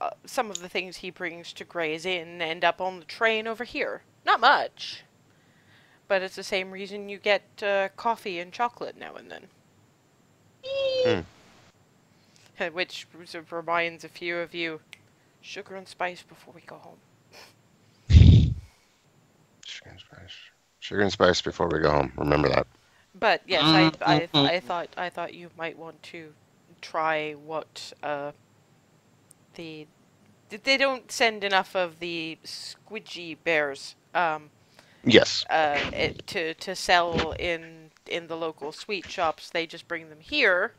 uh, some of the things he brings to Gray's Inn end up on the train over here. Not much, but it's the same reason you get uh, coffee and chocolate now and then. Uh, Which reminds a few of you, sugar and spice before we go home. Sugar and spice. Sugar and spice before we go home. Remember that. But yes, I, I, I thought I thought you might want to try what uh, the they don't send enough of the squidgy bears um, Yes. uh, it, to to sell in in the local sweet shops. They just bring them here,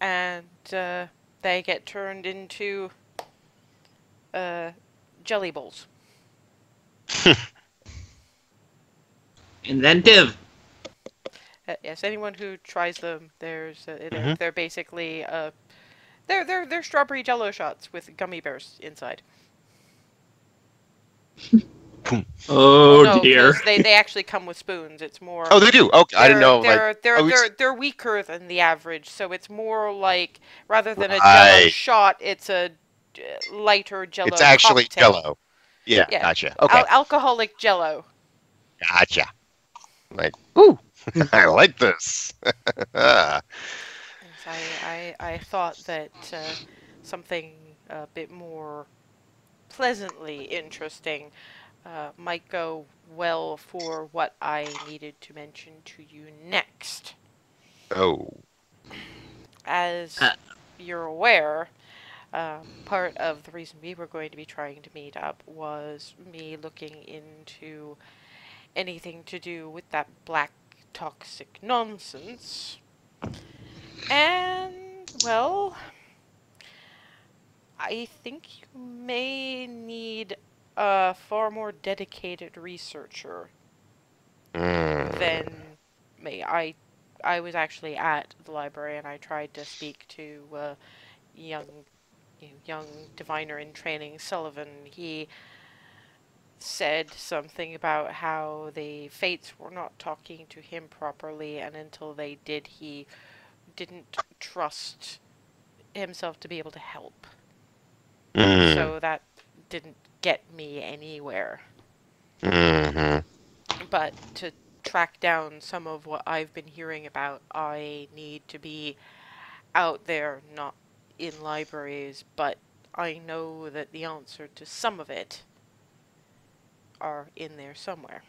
and uh, they get turned into uh, jelly bowls. Inventive. Uh, yes, anyone who tries them, there's uh, they're, Mhm. they're basically uh, they're they're they're strawberry jello shots with gummy bears inside. Oh No, 'cause dear. They they actually come with spoons. It's more. Oh, they do. Okay, I didn't they're- know. Like, They're they're oh, they're they're weaker than the average, so it's more like rather than a jello Right. shot, it's a lighter jello. it's actually cocktail. Jello. Yeah, Yeah. Gotcha. Okay. Al- alcoholic jello. Gotcha. Like, ooh, I like this. I, I, I thought that uh, something a bit more pleasantly interesting uh, might go well for what I needed to mention to you next. oh. As Uh. you're aware, um, part of the reason we were going to be trying to meet up was me looking into anything to do with that black toxic nonsense. And, well, I think you may need a far more dedicated researcher Mm. than me. I I was actually at the library and I tried to speak to uh, young you know, young diviner in training Sullivan. He said something about how the fates were not talking to him properly, and until they did, he didn't trust himself to be able to help. Mm. So that didn't get me anywhere. hmm But to track down some of what I've been hearing about, I need to be out there, not in libraries, but I know that the answer to some of it are in there somewhere.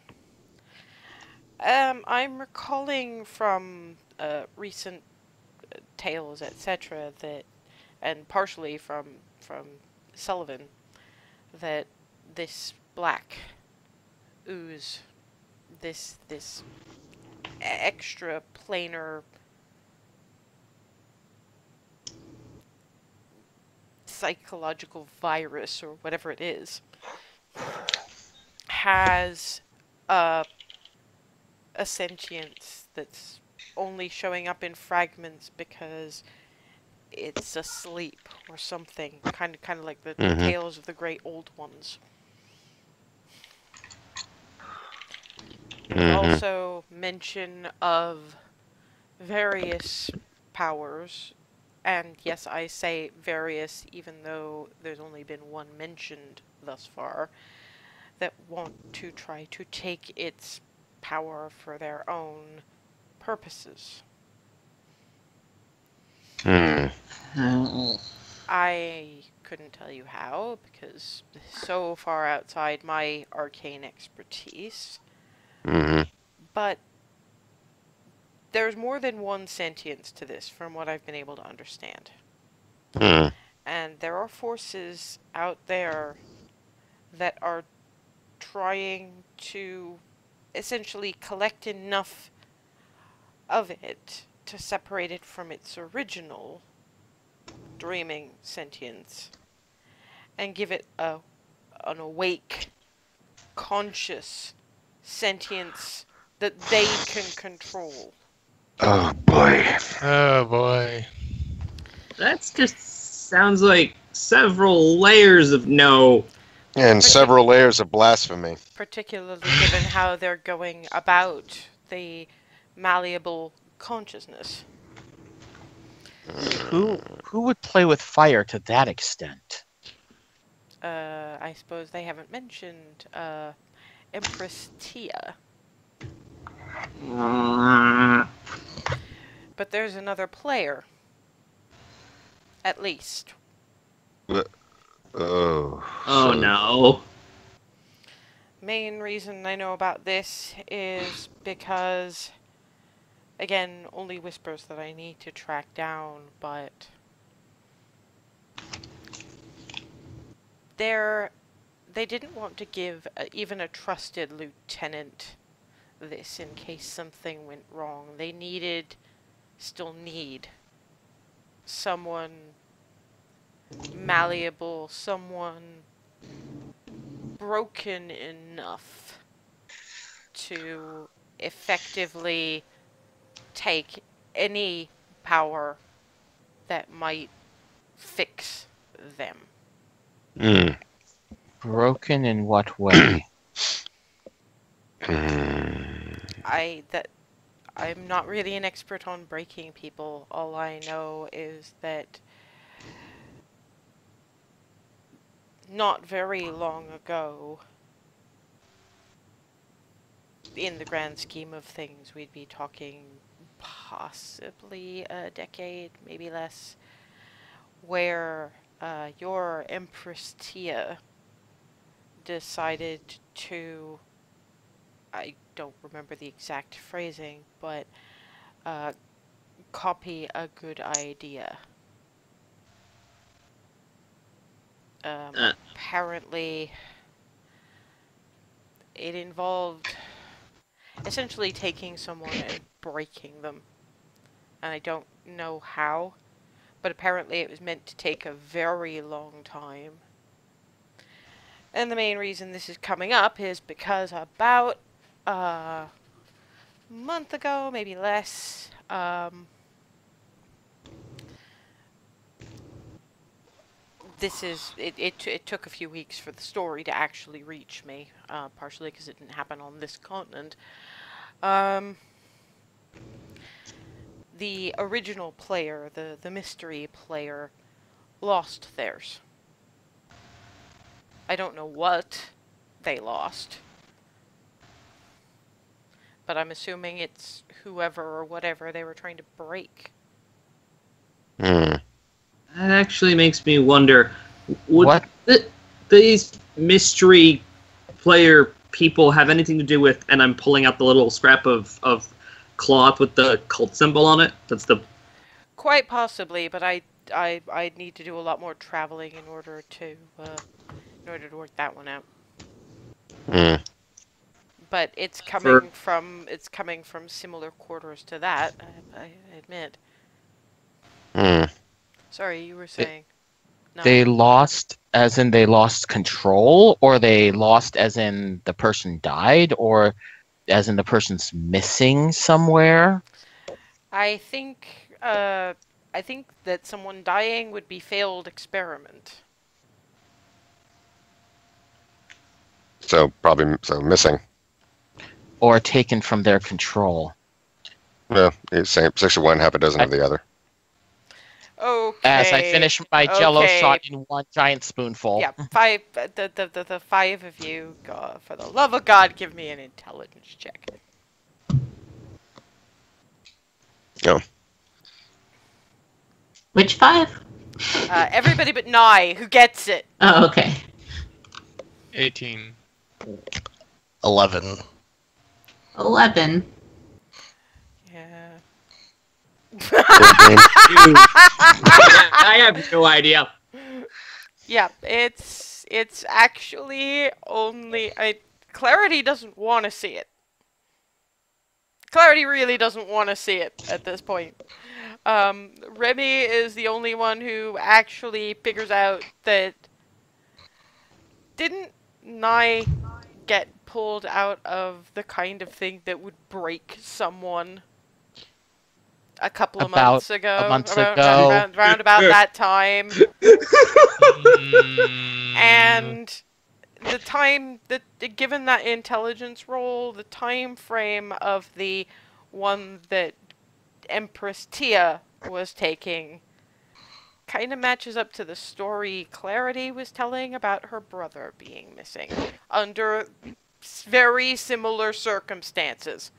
Um, I'm recalling from uh, recent uh, tales, etc., that, and partially from from Sullivan, that this black ooze, this this extra planar psychological virus or whatever it is has a a sentience that's only showing up in fragments because it's asleep or something kind of kind of like the, the Mhm. tales of the great old ones Mhm. also mention of various powers and yes i say various even though there's only been one mentioned thus far that want to try to take its power for their own purposes Hmm. i couldn't tell you how because so far outside my arcane expertise Mhm. but there's more than one sentience to this from what I've been able to understand. Hmm. And there are forces out there that are trying to essentially collect enough of it to separate it from its original dreaming sentience and give it a an awake conscious sentience that they can control. Oh boy. Oh boy. That's just sounds like several layers of no. And several layers of blasphemy. particularly given how they're going about the malleable consciousness. Who who would play with fire to that extent? Uh, I suppose they haven't mentioned uh, Empress Tia, but there's another player. At least. Oh. Oh so- no. Main reason I know about this is because, again, only whispers that I need to track down, but they're they didn't want to give a, even a trusted lieutenant this in case something went wrong. They needed, still need, someone malleable, someone broken enough to effectively take any power that might fix them. Hmm. Broken in what way? I that I'm not really an expert on breaking people. All I know is that not very long ago in the grand scheme of things we'd be talking possibly a decade, maybe less, where uh, your Empress Tia decided to I don't remember the exact phrasing, but uh, copy a good idea. Um, Uh. apparently, it involved essentially taking someone and breaking them. And I don't know how, but apparently it was meant to take a very long time. And the main reason this is coming up is because about a month ago, maybe less, um, this is it, it. It took a few weeks for the story to actually reach me, uh, partially because it didn't happen on this continent. Um, the original player, the the mystery player, lost theirs. I don't know what they lost. But I'm assuming it's whoever or whatever they were trying to break. Hmm. That actually makes me wonder. Would What? th- these mystery player people have anything to do with? And I'm pulling out the little scrap of of cloth with the cult symbol on it. That's the Quite possibly, but I I I'd need to do a lot more traveling in order to uh, in order to work that one out. Hmm. But it's coming from it's coming from similar quarters to that. I, I admit. Hmm. Sorry, you were saying. No. They lost, as in they lost control, or they lost as in the person died, or as in the person's missing somewhere. I think uh, I think that someone dying would be failed experiment. So probably so missing. or taken from their control. No, it's same. Six of one, half a dozen of the other. Okay. As I finish my Jello okay. shot in one giant spoonful. Yeah, five. Uh, the, the, the, the five of you, God, for the love of God, give me an intelligence check. Oh. Which five? Uh, everybody but Nye, who gets it. Oh, okay. 18. 11. 11. I have no idea. Yeah, it's it's actually only I Clarity doesn't want to see it. Clarity really doesn't want to see it at this point. Um, Remy is the only one who actually figures out that didn't Nye get pulled out of the kind of thing that would break someone a couple of About months ago, months around, ago. Around, round about that time. And the time that given that intelligence role, the time frame of the one that empress tia was taking kind of matches up to the story clarity was telling about her brother being missing under very similar circumstances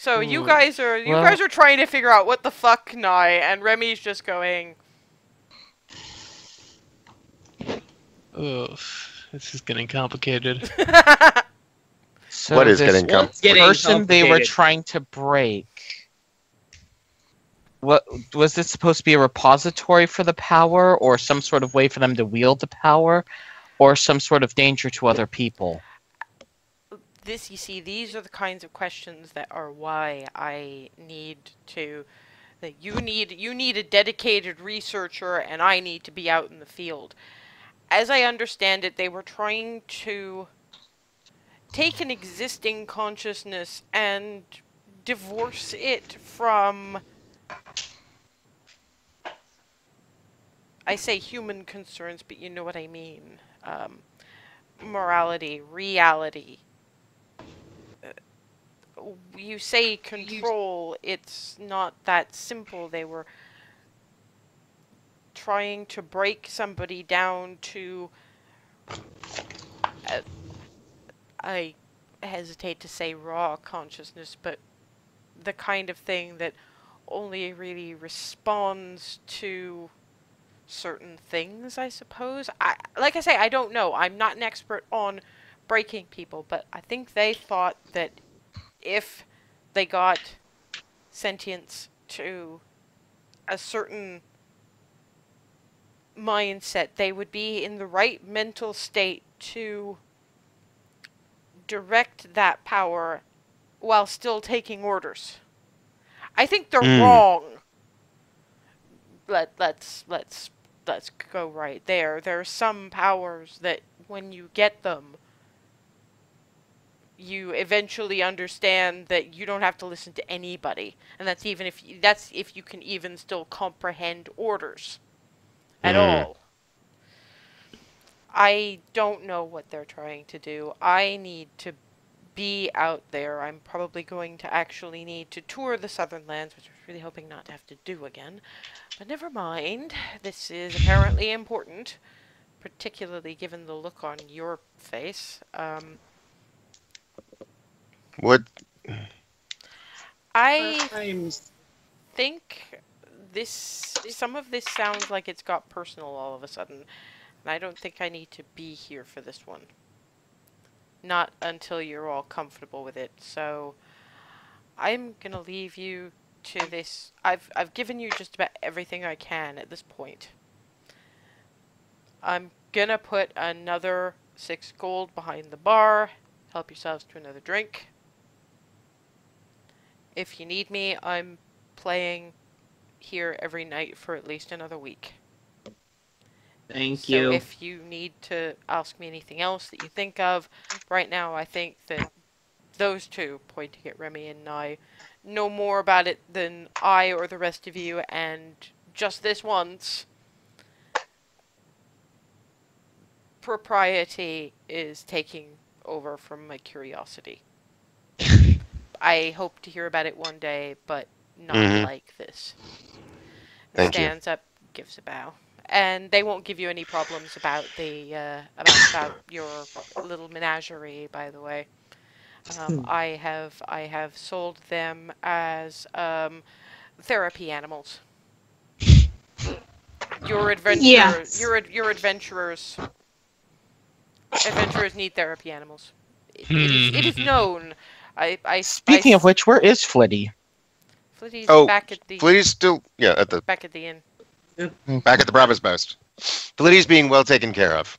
so you hmm. guys are you well- guys are trying to figure out what the fuck Nye and Remy's just going oof, this is getting complicated. So What is this getting com- Getting person they were trying to break. What was this supposed to be a repository for the power, or some sort of way for them to wield the power, or some sort of danger to other people? This you see these are the kinds of questions that are why I need to that you need you need a dedicated researcher and I need to be out in the field. As I understand it, they were trying to take an existing consciousness and divorce it from I say human concerns, but you know what I mean. Um, morality, reality. You say control, it's not that simple. They were trying to break somebody down to. Uh, I hesitate to say raw consciousness, but the kind of thing that only really responds to certain things, I suppose. I like I say, I don't know. I'm not an expert on breaking people, but I think they thought that if they got sentience to a certain mindset, they would be in the right mental state to direct that power while still taking orders. I think they're Mm. wrong. Let let's let's let's go right there. There are some powers that when you get them you eventually understand that you don't have to listen to anybody. And that's even if you, that's if you can even still comprehend orders at Mm. all. I don't know what they're trying to do. I need to be out there. I'm probably going to actually need to tour the southern lands which i was really hoping not to have to do again. But never mind. This is apparently important particularly given the look on your face. Um, What? I think this some of this sounds like it's got personal all of a sudden, and I don't think I need to be here for this one. Not until you're all comfortable with it. So I'm gonna leave you to this. I've I've given you just about everything I can at this point. I'm gonna put another six gold behind the bar. Help yourselves to another drink. If you need me, I'm playing here every night for at least another week. Thank so you. if you need to ask me anything else that you think of, right now I think that those two, pointing at Remy and I, know more about it than I or the rest of you, and just this once, propriety is taking over from my curiosity. I hope to hear about it one day, but not Mhm. like this. Thank you. Stands up, gives a bow, and they won't give you any problems about the uh, about about your little menagerie. By the way, um, I have I have sold them as um, therapy animals. Your adventurers, Yes. your your adventurers, adventurers need therapy animals. It, it, is, it is known. I, I Speaking I, of which, where is Flitty? Flitty's Oh, back at the Flitty's still, yeah, at the back at the inn. back at the Bravo's Most. Flitty's being well taken care of.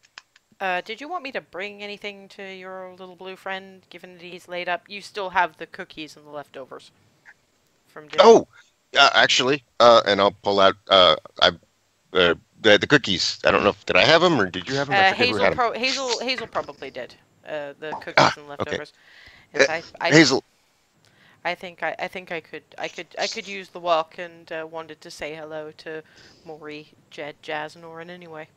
Uh, did you want me to bring anything to your little blue friend, given that he's laid up? You still have the cookies and the leftovers from dinner. Oh, uh, actually, uh, and I'll pull out. Uh, I uh, the the cookies. I don't know. if Did I have them or did you have them? Uh, Hazel, had 'em. pro- Hazel, Hazel probably did. Uh, the cookies Ah, and okay. Leftovers. Yes, I, I, Hazel. I think I, I think I could, I could, I could use the walk and uh, wanted to say hello to Maury, Jed, Jazz, and Orin anyway.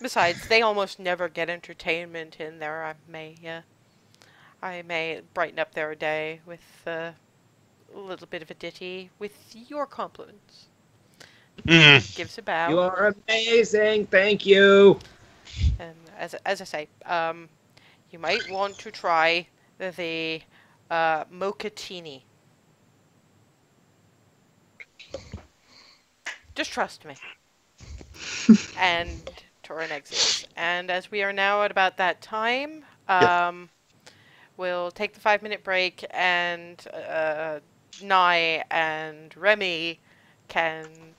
Besides, they almost never get entertainment in there. I may, uh, I may brighten up their day with uh, a little bit of a ditty with your compliments. Mm. Gives a bow. You are amazing. Thank you. And as as I say, um, you might want to try the uh, mochaccini. Just trust me. and Torin exits. And as we are now at about that time, Yeah. um, we'll take the five minute break, and uh, Nye and Remy can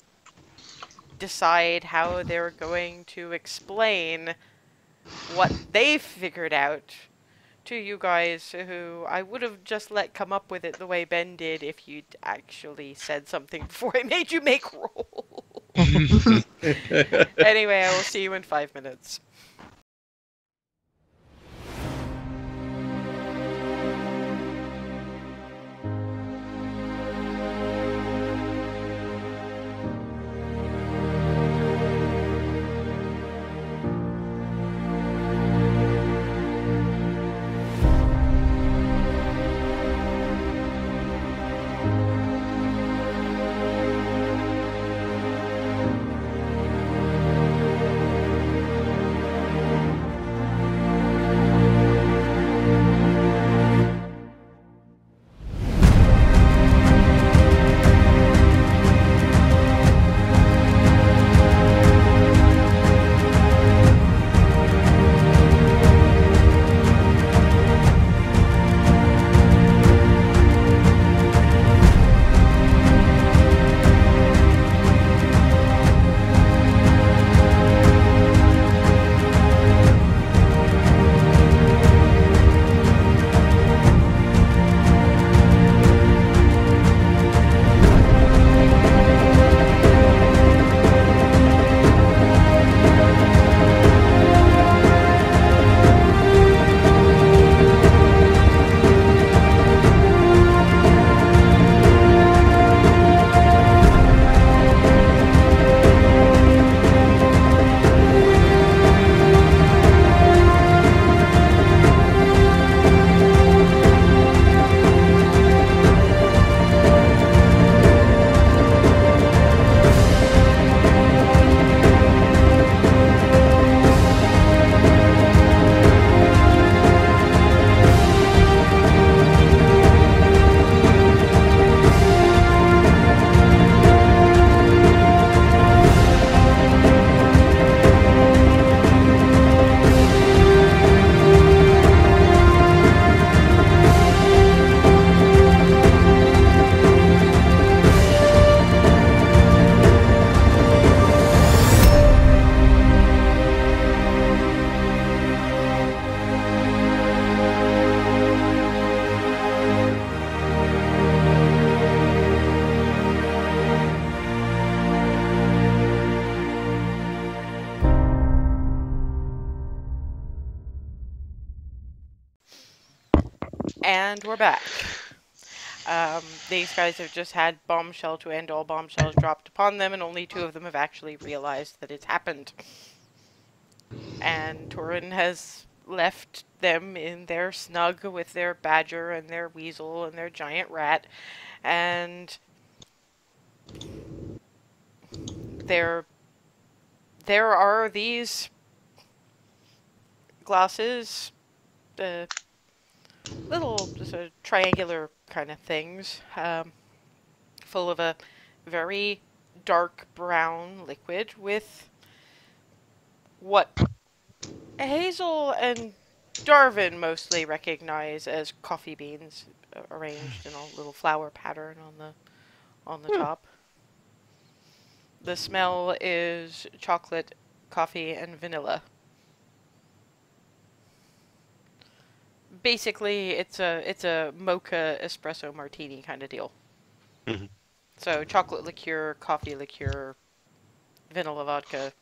decide how they're going to explain what they figured out to you guys who I would have just let come up with it the way Ben did if you'd actually said something before I made you make roll. anyway, I will see you in five minutes. And we're back. Um, these guys have just had bombshell to end all bombshells dropped upon them, and only two of them have actually realized that it's happened. And Torin has left them in their snug with their badger and their weasel and their giant rat, and there there are these glasses, uh, little sort of triangular kind of things, um, full of a very dark brown liquid with what Hazel and Darwin mostly recognize as coffee beans arranged in a little flower pattern on the on the top. The smell is chocolate, coffee, and vanilla. Basically, it's a it's a mocha espresso martini kind of deal. Mhm. So chocolate liqueur, coffee liqueur, vanilla vodka,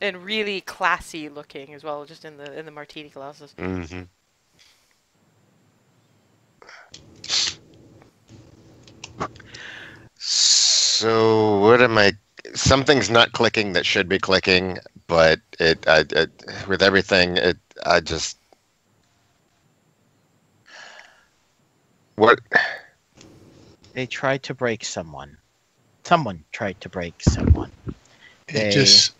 and really classy looking as well, just in the in the martini glasses. hmm So what am I? Something's not clicking that should be clicking, but it, I, it with everything, it, I just what? They tried to break someone. Someone tried to break someone. They- It just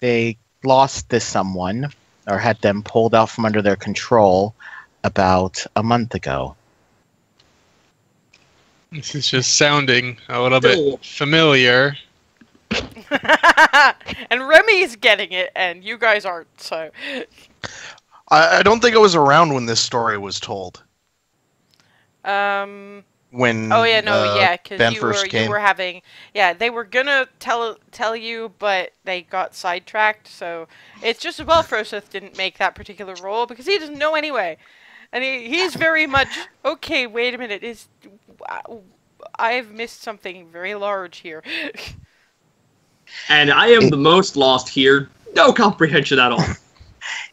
They lost this someone or had them pulled out from under their control about a month ago. this is just sounding a little bit familiar. and Remy's getting it, and you guys aren't. So, I, I don't think I was around when this story was told. um, When oh yeah, no, uh, yeah, because you first were came. you were having, yeah, they were gonna tell tell you, but they got sidetracked. So it's just as well Froseth didn't make that particular role because he doesn't know anyway, and he, he's very much okay. Wait a minute, is I've missed something very large here. And I am the most lost here. No comprehension at all.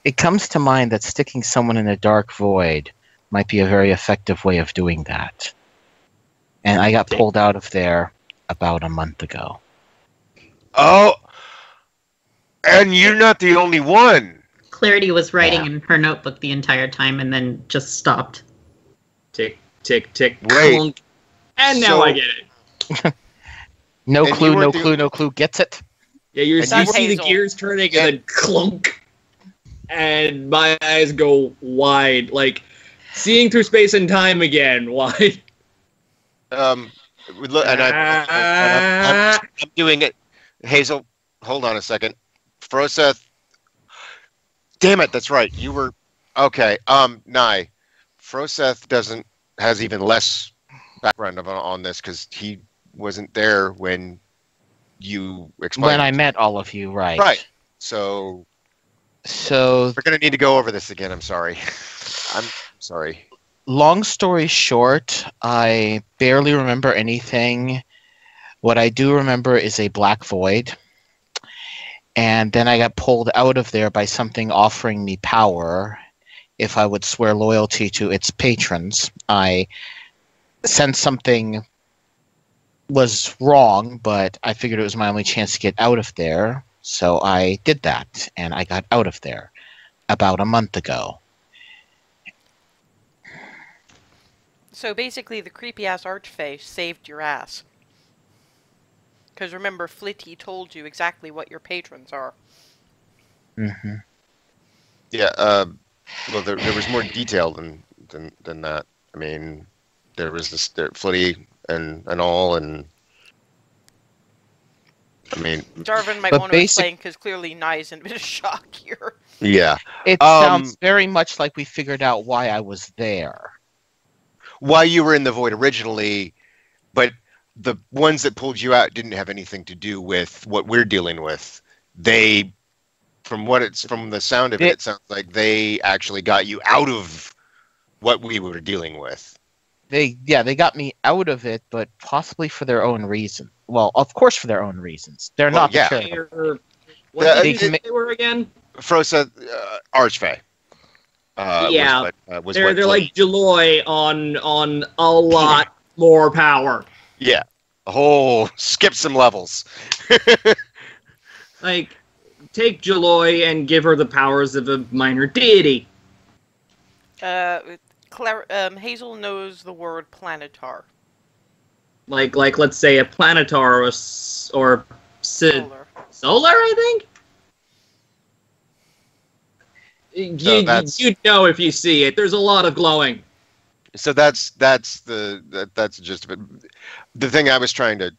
It comes to mind that sticking someone in a dark void might be a very effective way of doing that. And I got pulled out of there about a month ago. Oh, and you're not the only one. Clarity was writing Yeah. in her notebook the entire time and then just stopped. tick, tick, tick. Wait. clunk. And now So- I get it. No And clue, no the- clue, no clue. Gets it? Yeah, you're, you you- see the gears turning and then clunk. And my eyes go wide, like seeing through space and time again. Wide. Um, look, and I, I'm, I'm- I'm doing it. Hazel, hold on a second. Froseth. Damn it, that's right. You were okay. Um, Nye, Froseth doesn't has even less background of, on this because he wasn't there when you explained. When I met all of you, right? right. So So, we're gonna need to go over this again. I'm sorry. I'm sorry. long story short, I barely remember anything. What I do remember is a black void. And then I got pulled out of there by something offering me power if I would swear loyalty to its patrons. I sensed something was wrong, but I figured it was my only chance to get out of there. So I did that, and I got out of there about a month ago. So basically, the creepy ass archfey saved your ass. Because remember, Flitty told you exactly what your patrons are. Mm hmm. Yeah. Uh, well, there, there was more detail than than than that. I mean, there was this there, Flitty and and all, and I mean, Darvin might want to basic- explain because clearly Nye's in a bit of shock here. yeah. It Um, sounds very much like we figured out why I was there. Why you were in the void originally, but the ones that pulled you out didn't have anything to do with what we're dealing with. They, from what it's from the sound of it, They- it sounds like they actually got you out of what we were dealing with. They yeah, they got me out of it, but possibly for their own reason. Well, of course for their own reasons. They're Well, not yeah. the What Yeah, did they you can they were again? Frosa, uh, Archfey. Uh, was Yeah. what- uh, was they're they're Flo- like Deloy on on a lot more power. yeah, a whole skip some levels. Like, take Jaloy and give her the powers of a minor deity. Uh, Clar- um, Hazel knows the word planetar. Like like let's say a planetar or a s- or Sid Solar. solar. I think. You, So that's- you'd know if you see it. There's a lot of glowing. So that's that's the that, that's just the thing I was trying to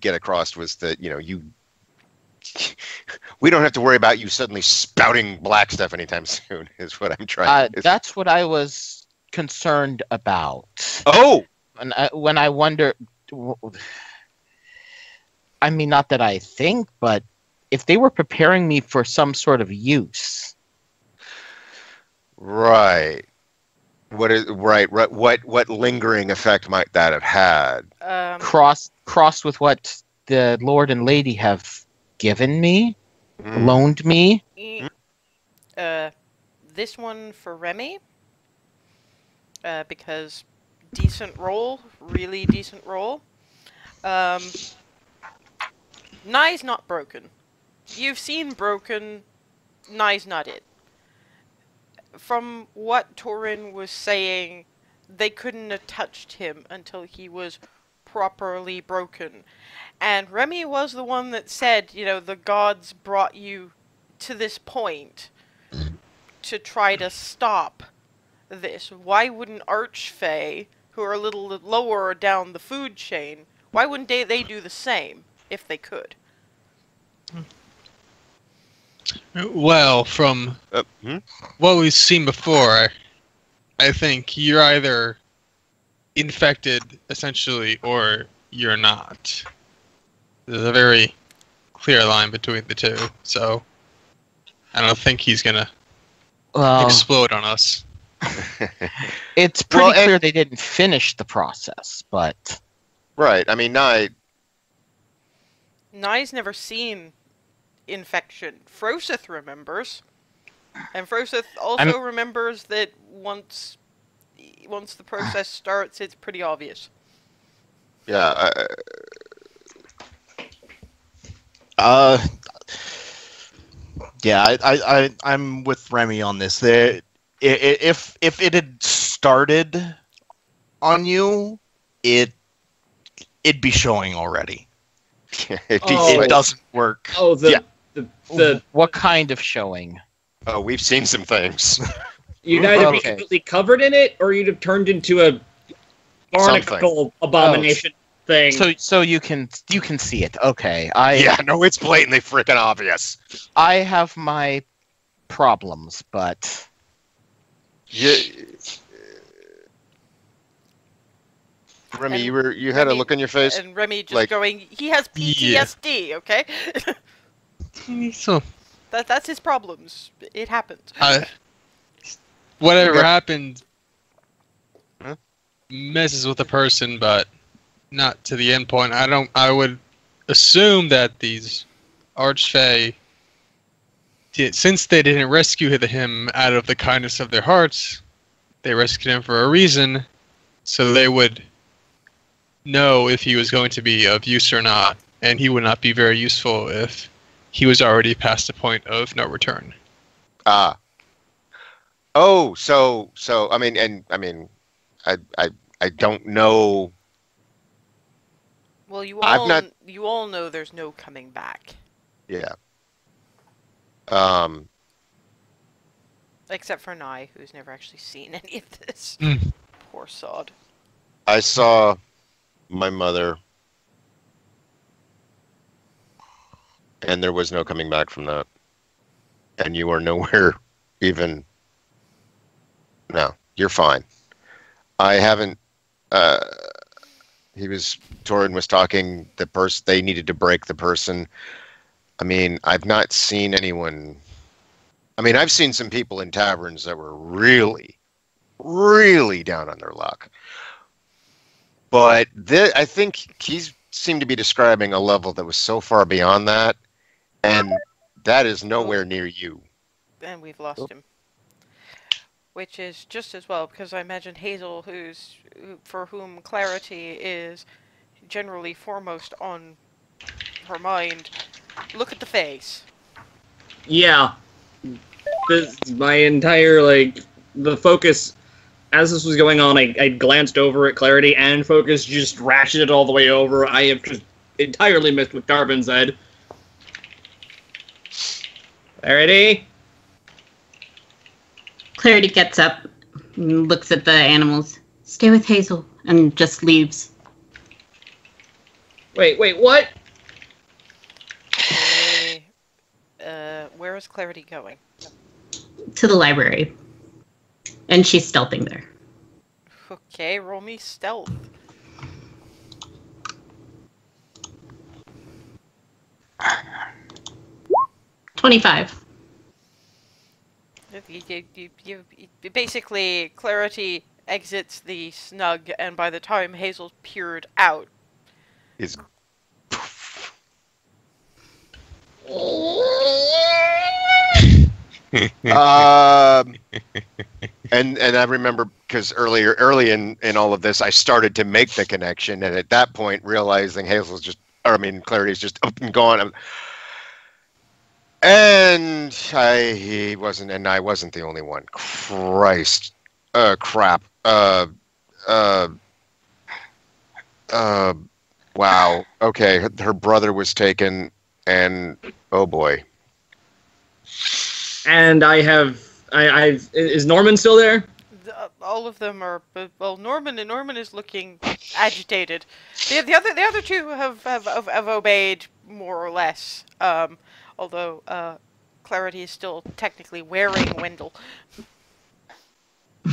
get across was that you know you we don't have to worry about you suddenly spouting black stuff anytime soon. Is what I'm trying. Uh, is- that's what I was concerned about. oh, when I, when I wonder, I mean, not that I think, but if they were preparing me for some sort of use, right. What is right? Right. What what lingering effect might that have had? Um, cross crossed with what the Lord and Lady have given me, Mm. loaned me. uh, this one for Remy. Uh, because decent roll, really decent roll. Um, Nye's not broken. You've seen broken. Nye's not it. From what Torin was saying, they couldn't have touched him until he was properly broken. And Remy was the one that said, you know, the gods brought you to this point to try to stop this. Why wouldn't Archfey, who are a little lower down the food chain, why wouldn't they, they do the same if they could? Well, from Uh, hmm? what we've seen before, I, I think you're either infected, essentially, or you're not. There's a very clear line between the two, so I don't think he's gonna Well, explode on us. it's pretty Well, and- clear they didn't finish the process, but Right. I mean, I Nye's never seen infection. Froseth remembers. And Froseth also I'm- remembers that once once the process starts, it's pretty obvious. yeah. I, Uh, yeah, I, I, I, I'm with Remy on this. There, i- i- if if it had started on you, it it'd be showing already. it Oh. It doesn't work. Oh, the Yeah. the, the what kind of showing? oh, we've seen some things. you'd either be Okay. completely covered in it, or you'd have turned into a barnacle oh. abomination thing. So so you can you can see it. Okay, I yeah. No, it's blatantly freaking obvious. I have my problems, but Yeah. Remy, And you were you had a look on your face. And Remy just Like- going, he has Yeah. PTSD, okay? So, that that's his problems. It happened. I, whatever Yeah. happened Huh? messes with a person, but not to the end point. I don't. I would assume that these archfey, did, since they didn't rescue him out of the kindness of their hearts, they rescued him for a reason, so they would know if he was going to be of use or not, and he would not be very useful if he was already past the point of no return. Ah. Oh, so so I mean, and I mean, I I I don't know. Well, you I've all not- you all know there's no coming back, Yeah. Um. except for Nye, who's never actually seen any of this. Mm. Poor sod. I saw my mother, and there was no coming back from that. And you are nowhere even. No, you're fine. I haven't. Uh, he was. Torin was talking. The person they needed to break the person. I mean, I've not seen anyone. I mean, I've seen some people in taverns that were really, really down on their luck. But thi- I think he seemed to be describing a level that was so far beyond that, and that is nowhere near you. And we've lost him. which is just as well because I imagine Hazel, who's for whom clarity is generally foremost on her mind. Look at the face. Yeah. This my entire like the focus as this was going on, I, I glanced over at Clarity and focus just ratcheted all the way over. I have just entirely missed what Darvin said. Clarity? Clarity gets up, looks at the animals. Stay with Hazel, and just leaves. Wait, wait, what? Eh, uh, where is Clarity going? to the library. And she's stealthing there. Okay, roll me stealth. Twenty-five. You, basically, Clarity exits the snug, and by the time Hazel's peered out, Is um, and and I remember because earlier, early in in all of this, I started to make the connection, and at that point, realizing Hazel's just, or I mean, Clarity's just up and gone. I'm- And I he wasn't, and I wasn't the only one. Christ, uh, crap, uh, uh, uh, wow. Okay, her, her brother was taken, and oh boy. And I have I I've is Norman still there? all of them are. Well, Norman and Norman is looking agitated. The, the other the other two have have, have, have obeyed more or less. Um, although uh, Clarity is still technically wearing Wendell.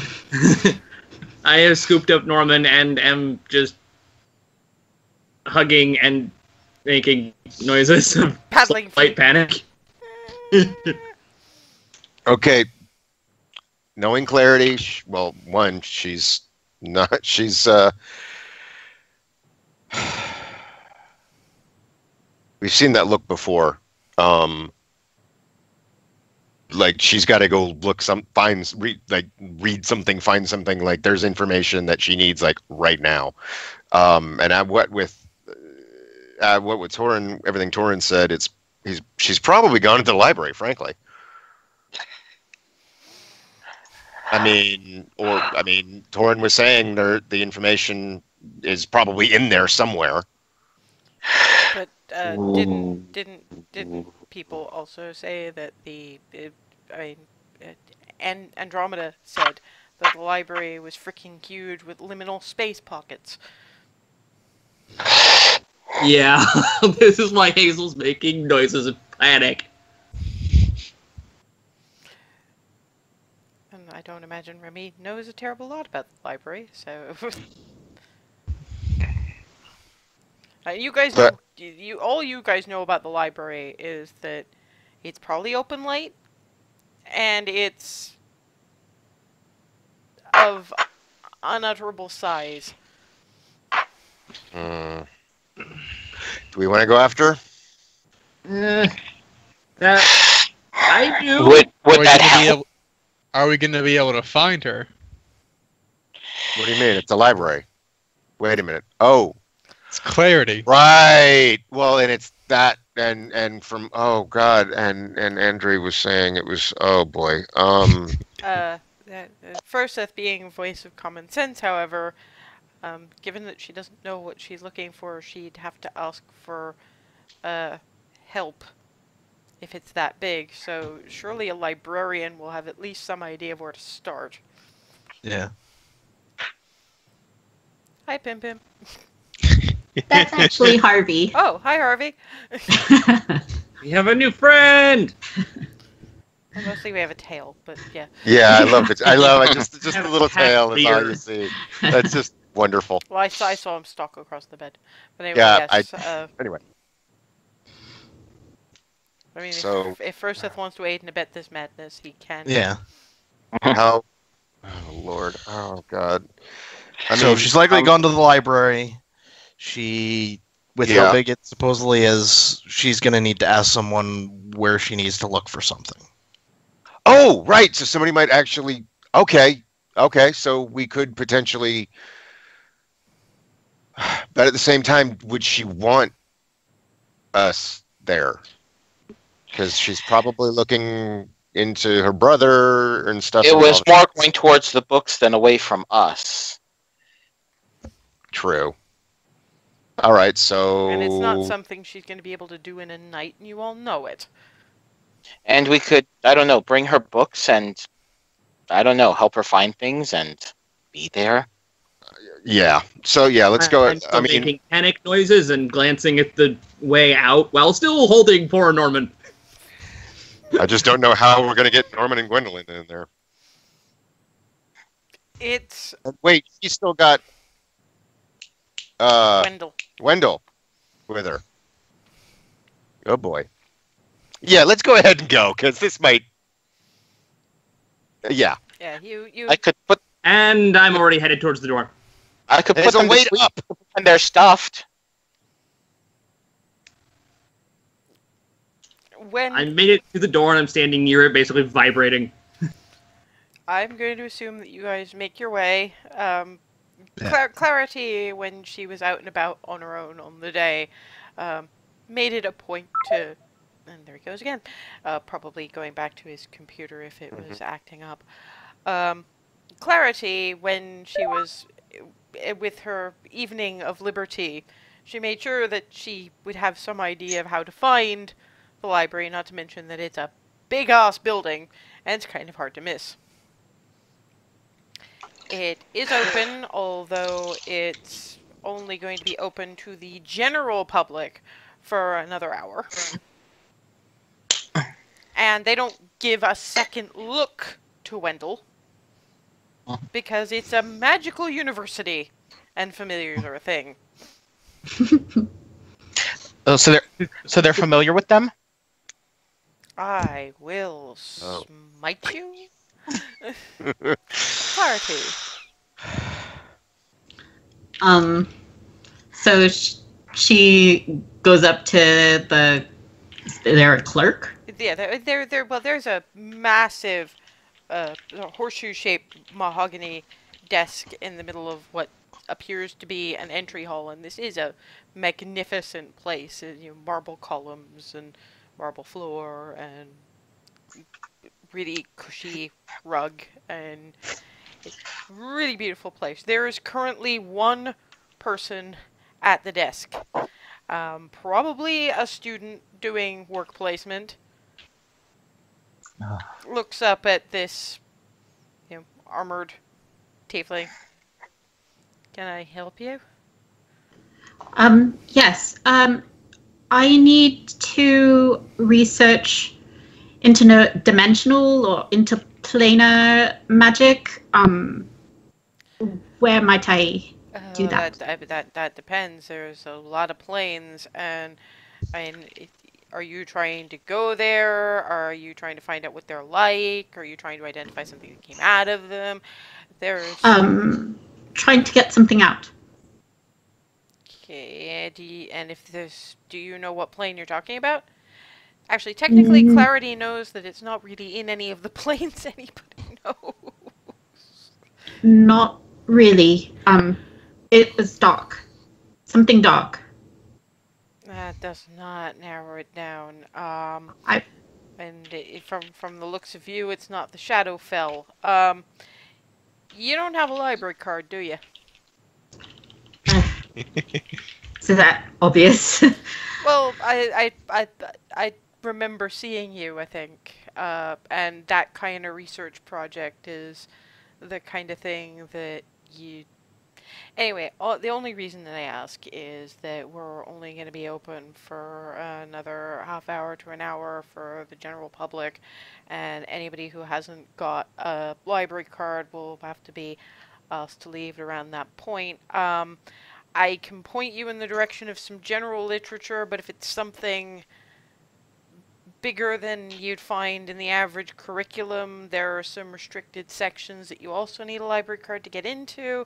I have scooped up Norman and am just hugging and making noises of Paddling slight panic. Okay. Knowing clarity, sh- well, one, she's not, she's, uh, we've seen that look before. Um, like she's got to go look some, find, read, like read something, find something. Like there's information that she needs, like right now. Um, and I, what with, uh, what with Torin, everything Torin said, it's he's she's probably gone to the library, frankly. I mean, or I mean, Torin was saying there the information is probably in there somewhere. But uh, didn't didn't didn't people also say that the, the I mean, uh, and Andromeda said that the library was freaking huge with liminal space pockets. Yeah, this is why Hazel's making noises of panic. And I don't imagine Remy knows a terrible lot about the library, so. uh, you guys know, But- you, you all you guys know about the library is that it's probably open late, and it's of unutterable size. Mm. Do we want to go after? That I do. Would Are would we that gonna be help? able- are we going to be able to find her? What do you mean? It's a library. Wait a minute. Oh, It's clarity. right. Well, and it's that, and and from oh god, and and Andre was saying it was oh boy. Um. Uh, first, uh, being a voice of common sense, however, um, given that she doesn't know what she's looking for, she'd have to ask for uh, help if it's that big. So surely a librarian will have at least some idea of where to start. Yeah. Hi, Pim Pim. That's actually Harvey. Oh, hi, Harvey. We have a new friend. Well, mostly we have a tail, but yeah. Yeah, I love it. I love it. Just just the a little tail is all you see. That's just wonderful. Well, I saw, I saw him stalk across the bed. But anyway, Yeah, I- uh, Anyway. I mean, So- if, if Furseth wants to aid and abet this madness, he can. Yeah. How? Oh Lord. Oh God. I so mean, she's likely how- gone to the library. She, with Yeah. how big it supposedly is, she's going to need to ask someone where she needs to look for something. Oh, right. So somebody might actually. Okay, okay, so we could potentially. But at the same time, would she want us there? Because she's probably looking into her brother and stuff. It was all more going towards the books than away from us. true. All right, so And it's not something she's going to be able to do in a night, and you all know it. And we could, I don't know, bring her books and, I don't know, help her find things and be there. Yeah. So yeah, let's go. I'm still I mean, making panic noises and glancing at the way out while still holding poor Norman. I just don't know how we're gonna get Norman and Gwendolyn in there. It's wait, she's still got uh Wendell. Wendell with her. Oh boy. Yeah, let's go ahead and go because this might. Yeah, Yeah, you you I could put, And I'm already headed towards the door. I could there's put a them to up. and they're stuffed. when I made it to the door and I'm standing near it, basically vibrating. I'm going to assume that you guys make your way. Um, Yeah. Clar- Clarity, when she was out and about on her own on the day, um, made it a point to. And there he goes again. Uh, probably going back to his computer if it was acting up. Um, Clarity, when she was Eh, with her evening of liberty, she made sure that she would have some idea of how to find the library, not to mention that it's a big ass building and it's kind of hard to miss. It is open, although it's only going to be open to the general public for another hour. And they don't give a second look to Wendell because it's a magical university and familiars are a thing. Oh, so they're, so they're familiar with them? I will Oh. smite you. Clarity. Um, so sh- she goes up to the. Is there a clerk? Yeah, there, there, there. Well, there's a massive, uh, horseshoe-shaped mahogany desk in the middle of what appears to be an entry hall, and this is a magnificent place. You know, marble columns and marble floor and really cushy rug, and it's a really beautiful place. There is currently one person at the desk. Um, probably a student doing work placement. Looks up at this, you know, armored tiefling. Can I help you? Um, yes. Um, I need to research interdimensional or interplanar magic. Um, where might I? Do Uh, that. That, that that depends. There's a lot of planes, and I mean, it, are you trying to go there? Are you trying to find out what they're like? Are you trying to identify something that came out of them? There's Um, trying to get something out. Okay, and if this, do you know what plane you're talking about? Actually, technically, Mm. Clarity knows that it's not really in any of the planes anybody knows. Not really. Um, it is dark. Something dark. That does not narrow it down. Um, I- and i from from the looks of you, it's not the Shadowfell. Um, you don't have a library card, do you? Is that obvious. Well, I I I I remember seeing you. I think, uh, and that kind of research project is the kind of thing that you. Anyway, all, the only reason that I ask is that we're only going to be open for another half hour to an hour for the general public, and anybody who hasn't got a library card will have to be asked to leave around that point. Um, I can point you in the direction of some general literature, but if it's something bigger than you'd find in the average curriculum, there are some restricted sections that you also need a library card to get into.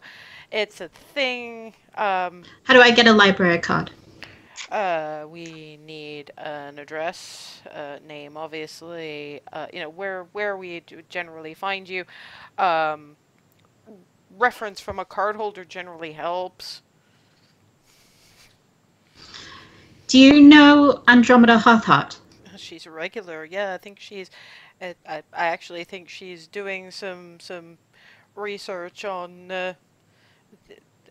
It's a thing. Um, How do I get a library card? Uh, we need an address, uh, name, obviously. Uh, you know where where we generally find you. Um, reference from a card holder generally helps. Do you know Andromeda Hearthheart? She's a regular, yeah. I think she's. I, I actually think she's doing some some research on uh,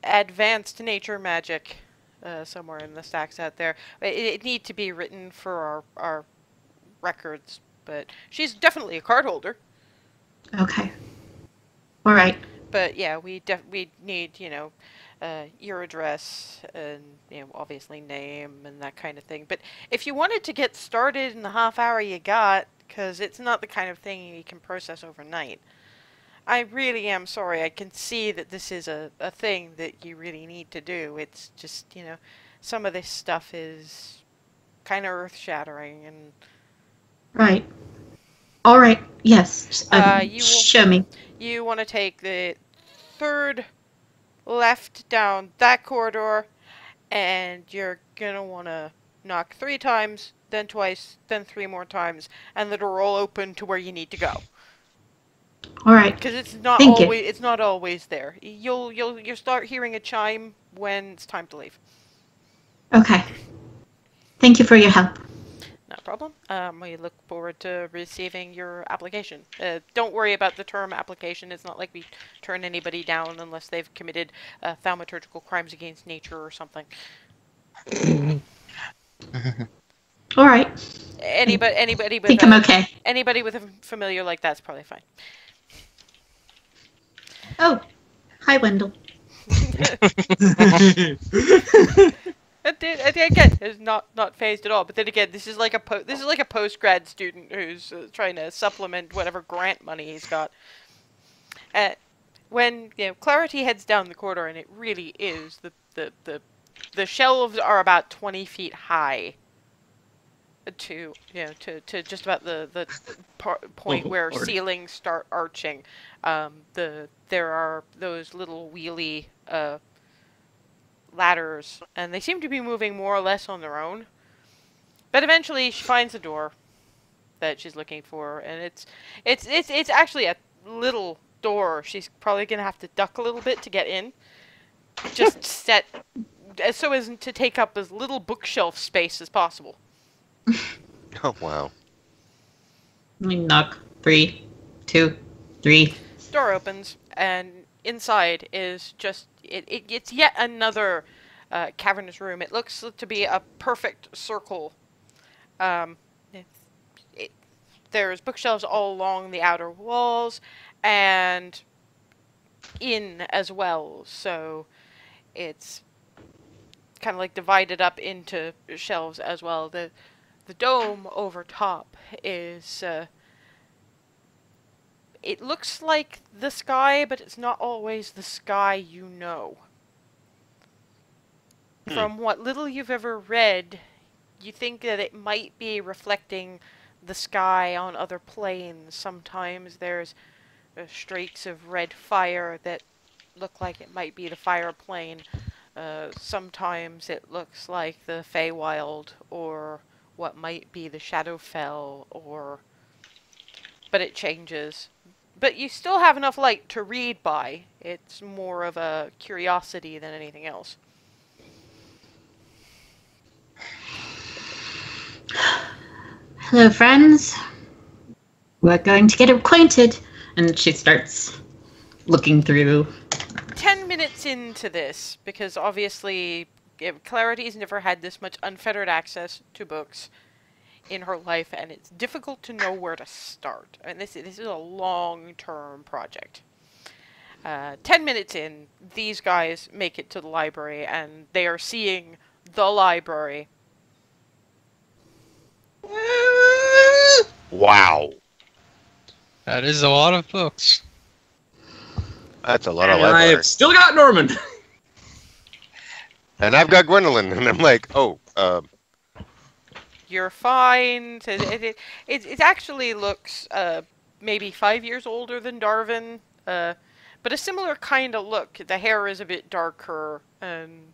advanced nature magic uh, somewhere in the stacks out there. It, it need to be written for our our records, but she's definitely a card holder. Okay. All right. But yeah, we def- we need you know uh, your address and you know obviously name and that kind of thing. But if you wanted to get started in the half hour you got, because it's not the kind of thing you can process overnight. I really am sorry. I can see that this is a, a thing that you really need to do. It's just, you know, some of this stuff is kind of earth shattering and Right. All right. Yes. Um, Uh, you will- show me. you want to take the third left down that corridor and you're going to want to knock three times, then twice, then three more times and the door will open to where you need to go. All right. Because it's not Thank you. always it's not always there. You'll you'll you'll start hearing a chime when it's time to leave. Okay. Thank you for your help. No problem. Um, we look forward to receiving your application. Uh, don't worry about the term application. It's not like we turn anybody down unless they've committed uh, thaumaturgical crimes against nature or something. All right. Anybody anybody with I think I'm a, okay. anybody with a familiar like that's probably fine. Oh, hi, Wendell. It did, it, again, is not not phased at all. But then again, this is like a po- this is like a post grad student who's uh, trying to supplement whatever grant money he's got. Uh, when you know Clarity heads down the corridor, and it really is the the the the shelves are about twenty feet high. To you know to, to just about the the point Oh, where Lord. ceilings start arching. Um, the there are those little wheelie uh, ladders, and they seem to be moving more or less on their own. But eventually, she finds a door that she's looking for, and it's it's it's it's actually a little door. She's probably gonna have to duck a little bit to get in. Just set so as to take up as little bookshelf space as possible. Oh wow. Let me knock. Three, two, three. Door opens, and inside is just it, it it's yet another uh, cavernous room. It looks to be a perfect circle. Um, it, there's bookshelves all along the outer walls, and in as well. So it's kind of like divided up into shelves as well. The the dome over top is. Uh, it looks like the sky, but it's not always the sky you know. Hmm. From what little you've ever read, you think that it might be reflecting the sky on other planes. Sometimes there's uh, streaks of red fire that look like it might be the fire plane. Uh, sometimes it looks like the Feywild or what might be the Shadowfell or but it changes. But you still have enough light to read by. It's more of a curiosity than anything else. Hello, friends. We're going to get acquainted. And she starts looking through. Ten minutes into this, because obviously Clarity's never had this much unfettered access to books in her life, and it's difficult to know where to start. I And this this is a long-term project. Uh, ten minutes in, these guys make it to the library, and they are seeing the library. Wow. That is a lot of books. That's a lot of and library. I've still got Norman. And I've got Gwendolyn, and I'm like, oh, uh, You're fine. It, it, it, it, actually looks uh, maybe five years older than Darwin, uh, but a similar kind of look. The hair is a bit darker, and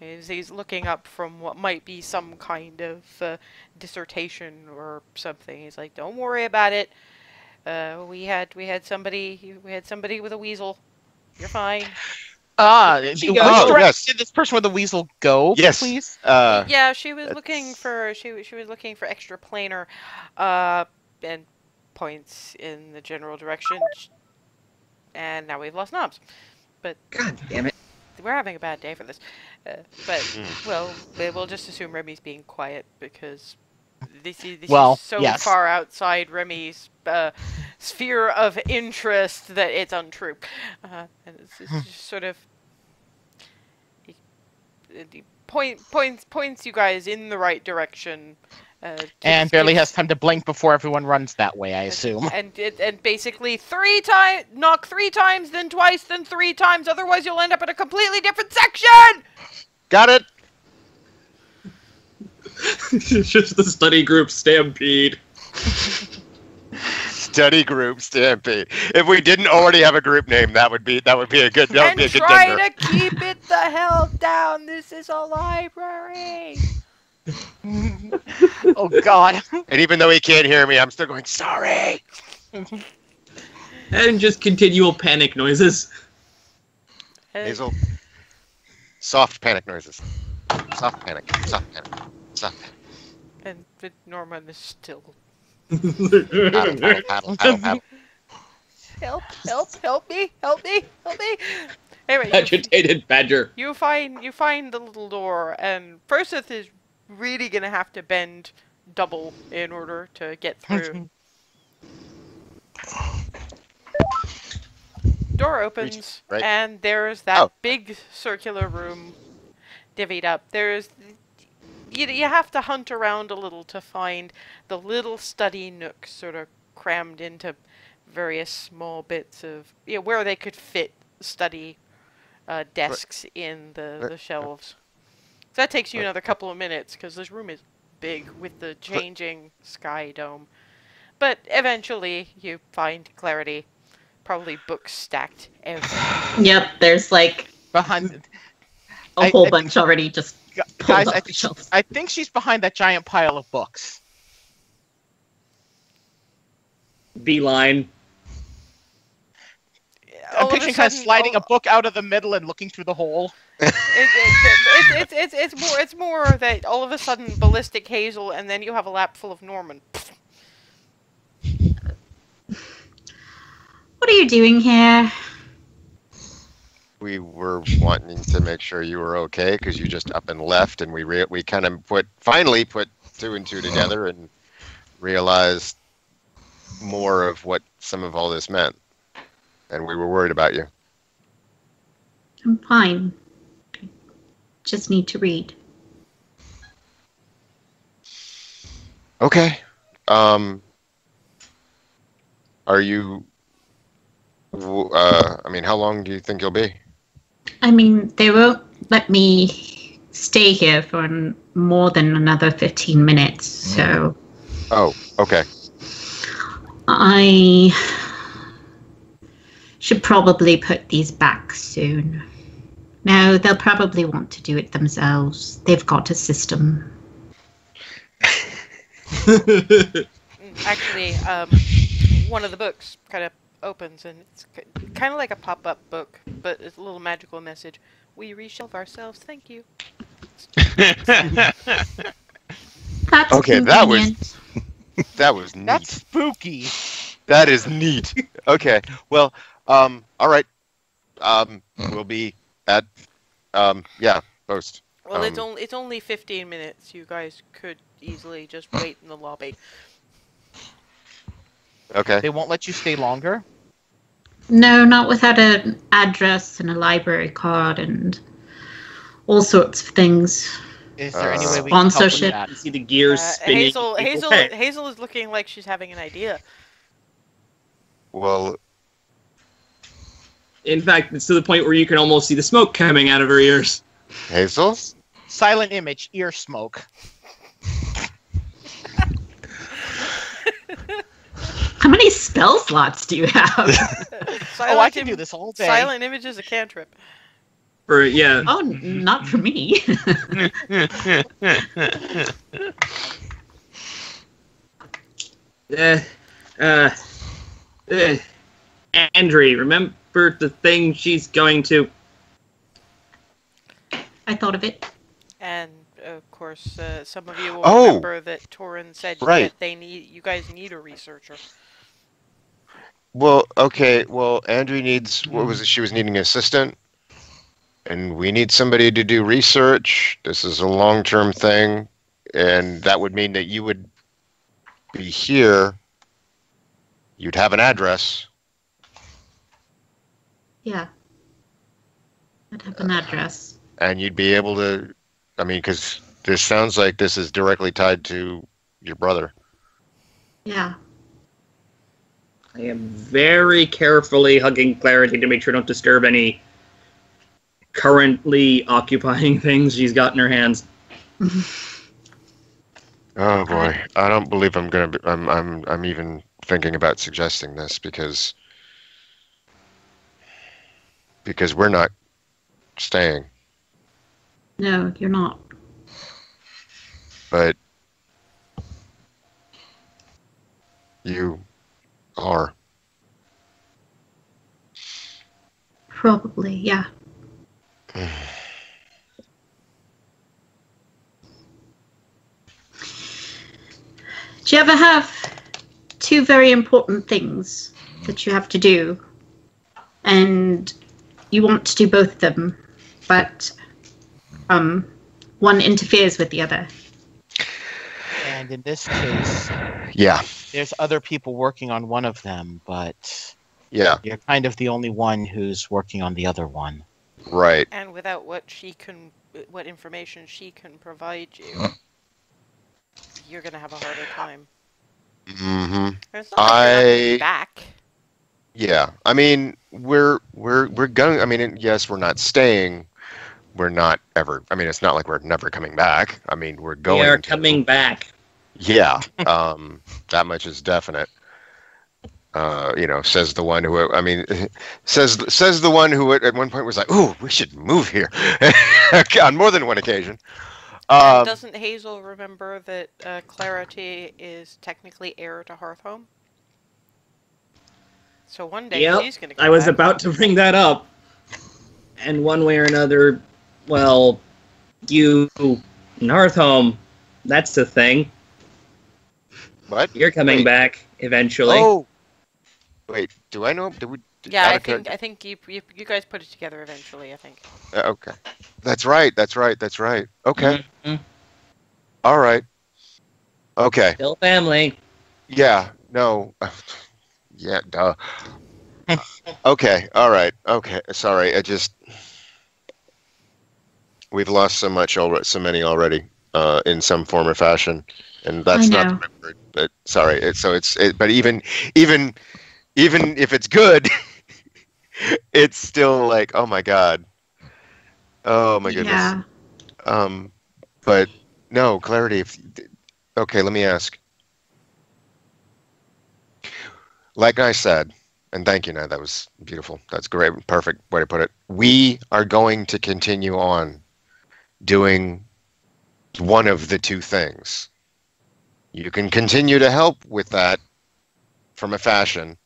He's, he's looking up from what might be some kind of uh, dissertation or something. He's like, "Don't worry about it. Uh, we had we had somebody we had somebody with a weasel. You're fine." Ah, She which Oh, yes. did this person with the weasel go? Yes. please. Uh, yeah, she was looking for she she was looking for extra planar, uh, and points in the general direction. And now we've lost knobs. But god damn it. We're having a bad day for this. Uh, but Hmm. well, we- we'll just assume Remy's being quiet because this is this Well, is so yes. far outside Remy's uh, sphere of interest that it's untrue. Uh, and it's, it's just sort of he, uh, he point points points you guys in the right direction. Uh, gives- And barely has time to blink before everyone runs that way, I assume. and it, and basically three times knock three times then twice then three times otherwise you'll end up in a completely different section got it. it's just the study group stampede. Study group stampede. If we didn't already have a group name, that would be that would be a good that would and be a good try dinger. to keep it the hell down this is a library oh God. And even though he can't hear me, I'm still going sorry. And just continual panic noises. Hazel. Soft panic noises. Soft panic. Soft panic. Soft panic. and but norman is still Paddle, paddle, paddle, paddle, paddle. help help help me help me help me anyway you, Agitated badger. you find you find the little door and Persith is really gonna have to bend double in order to get through Door opens, right? and there's that Oh. big circular room divvied up. There's you, you have to hunt around a little to find the little study nooks sort of crammed into various small bits of yeah where they could fit study uh, desks in the, Right. the shelves. So that takes you Right. another couple of minutes because this room is big with the changing sky dome. But eventually you find clarity. Probably books stacked everywhere. Yep, there's like Behind, a I- whole I- bunch already just pulled guys, I the think. I think she's behind that giant pile of books. Beeline. I'm of a picturing kind of sliding all- a book out of the middle and looking through the hole. it, it, it, it's it's more it's more that all of a sudden ballistic Hazel, and then you have a lap full of Norman. What are you doing here? We were wanting to make sure you were okay because you just up and left, and we re- we kind of put finally put two and two together and realized more of what some of all this meant, and we were worried about you. I'm fine. Just need to read. Okay. Um. Are you? Uh, I mean, how long do you think you'll be? I mean, they won't let me stay here for an, more than another 15 minutes, so Oh, okay. I should probably put these back soon. No, they'll probably want to do it themselves. They've got a system. Mm, Actually, um, one of the books kind of opens, and it's kind of like a pop-up book, but it's a little magical message. We reshelve ourselves. Thank you. That's Okay, that was- That was neat. That's spooky. That is neat. Okay. Well, um, all right. Um, we'll be at, um, yeah, post. Well, it's Um, only it's only 15 minutes. You guys could easily just wait in the lobby. Okay. They won't let you stay longer. No, not without an address and a library card and all sorts of things. Is there any Uh, way we can help Sponsorship. that? You see the gears Uh, spinning. Hazel, Hazel, Hey, Hazel is looking like she's having an idea. Well, In fact, it's to the point where you can almost see the smoke coming out of her ears. Hazel? Silent image, ear smoke. How many spell slots do you have? Oh, I Silent can do this all day. Silent image is a cantrip. For yeah, Oh, not for me. uh, uh, uh, Andre, remember the thing she's going to? I thought of it. And of course, uh, some of you will Oh! remember that Torin said Right. that they need you guys need a researcher. Well, okay. Well, Andrew needs. What was mm-hmm. it? She was needing an assistant, and we need somebody to do research. This is a long-term thing, and that would mean that you would be here. You'd have an address. Yeah. I'd have an uh, address. and you'd be able to i mean because this sounds like this is directly tied to your brother Yeah. I am very carefully hugging Clarity to make sure I don't disturb any currently occupying things she's got in her hands. oh boy i don't believe i'm gonna be i'm i'm i'm even thinking about suggesting this because because we're not staying No, you're not. but you are Probably, yeah. Do you ever have two very important things that you have to do, and you want to do both of them, but um, one interferes with the other? And in this case, yeah there's other people working on one of them, but yeah you're kind of the only one who's working on the other one. right And without what she can, what information she can provide you, you're gonna have a harder time. mm-hmm it's not like you're not coming I- back. Yeah, I mean, we're we're we're going. I mean, yes, we're not staying. We're not ever. I mean, it's not like we're never coming back. I mean, we're going. we are to- coming back. Yeah, um, that much is definite. Uh, you know, says the one who. I mean, says says the one who at, at one point was like, "Ooh, we should move here," on more than one occasion. Um, doesn't Hazel remember that uh, Clarity is technically heir to Hearthhome? So one day Yep, she's gonna. Come I was back. about to bring that up. And one way or another, well, you, Narthome, that's the thing. What? You're coming Wait. back eventually. Oh, wait. Do I know? Did we? did Yeah, I Attica- think I think you, you you guys put it together eventually. I think. Uh, okay. That's right. That's right. That's right. Okay. Mhm. All right. Okay. Still family. Yeah. No. yeah. Duh. okay. All right. Okay. Sorry. I just we've lost so much already, so many already, uh, in some form or fashion, and that's not the right word. But sorry. It, so it's. It, but even, even, even if it's good, it's still like, oh my god. Oh my goodness. Yeah. Um, but no clarity. If okay, let me ask. Like I said, and thank you, Ned. That was beautiful. That's great. Perfect way to put it. We are going to continue on doing one of the two things. You can continue to help with that from a fashion,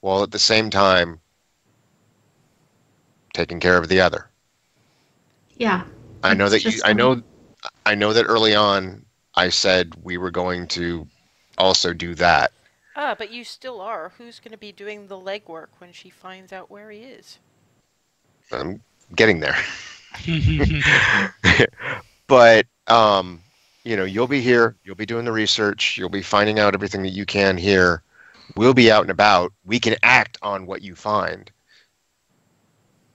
while at the same time taking care of the other. Yeah. I know that you, I know I know that early on I said we were going to also do that. Ah, but you still are. Who's gonna be doing the legwork when she finds out where he is? I'm getting there. but um you know, you'll be here, you'll be doing the research, you'll be finding out everything that you can here. We'll be out and about. We can act on what you find.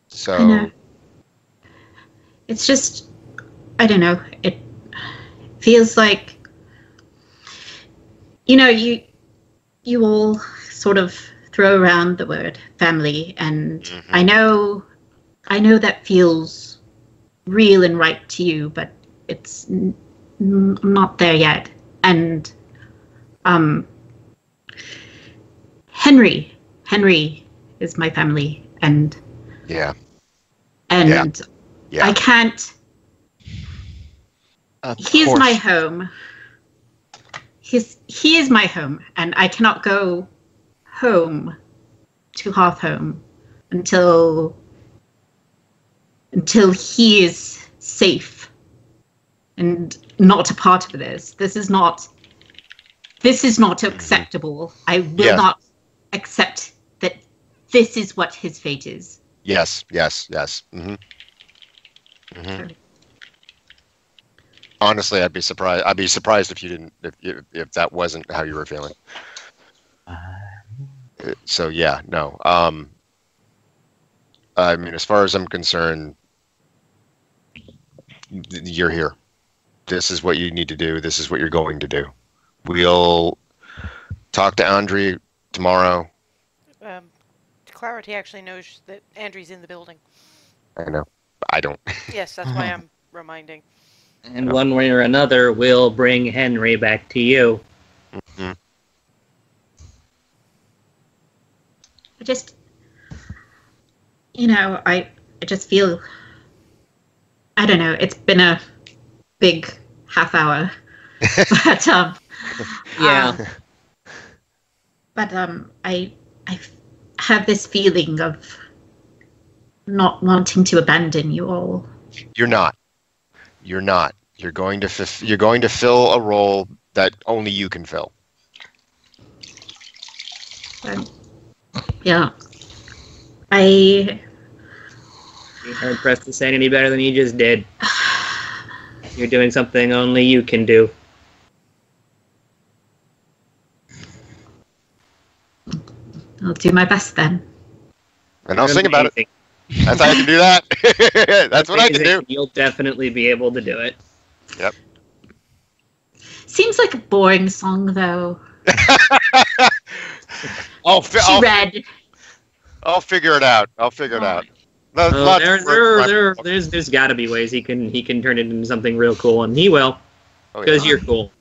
So. It's just, I don't know. It feels like, you know, you you all sort of throw around the word family, and Mhm. I know, I know that feels real and right to you, but it's n- not there yet. And um, Henry, Henry is my family, and yeah. and Yeah. I can't. Of He is course. my home. His, he is my home, and I cannot go home to Hearthhome until until he is safe and not a part of this. This is not this is not acceptable. I will Yeah. not accept that this is what his fate is. Yes, yes, yes. hmm hmm Honestly, I'd be surprised. I'd be surprised if you didn't, if if, if that wasn't how you were feeling. Uh, So yeah, no. Um, I mean, as far as I'm concerned, you're here. This is what you need to do. This is what you're going to do. We'll talk to Andre tomorrow. Um, Clarity actually knows that Andrew's in the building. I know. I don't. Yes, that's why I'm reminding. And one way or another, we'll bring Henry back to you. I just, you know, I, I just feel, I don't know. It's been a big half hour, but um, Yeah. um, but um, I, I have this feeling of not wanting to abandon you all. You're not. You're not. You're going to f- you're going to fill a role that only you can fill. So, yeah, I, Be hard pressed to say it any better than you just did. You're doing something only you can do. I'll do my best then. And I'll sing about it. That's how I can do that. That's what I can do. You'll definitely be able to do it. Yep. Seems like a boring song though. I'll, fi- She I'll, read. I'll figure it out. I'll figure it oh. out. There's Uh, lots there, there, there, there's there's got to be ways he can, he can turn it into something real cool, and he will, Oh, because yeah. you're cool.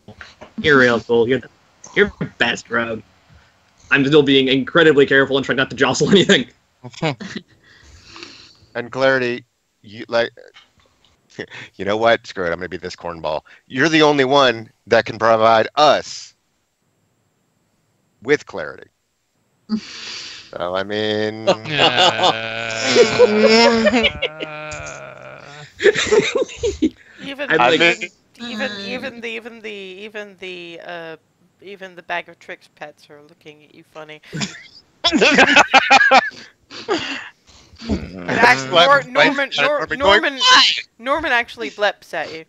You're real cool. You're the, you're the best rogue. I'm still being incredibly careful and trying not to jostle anything. And clarity, you like. You know what? Screw it. I'm gonna be this cornball. You're the only one that can provide us with clarity. So I mean, Even I'd I like- mean- even even the even the even the uh even the bag of tricks pets are looking at you funny. Act- Nor- Norman Nor- Norman Norman actually bleps at you.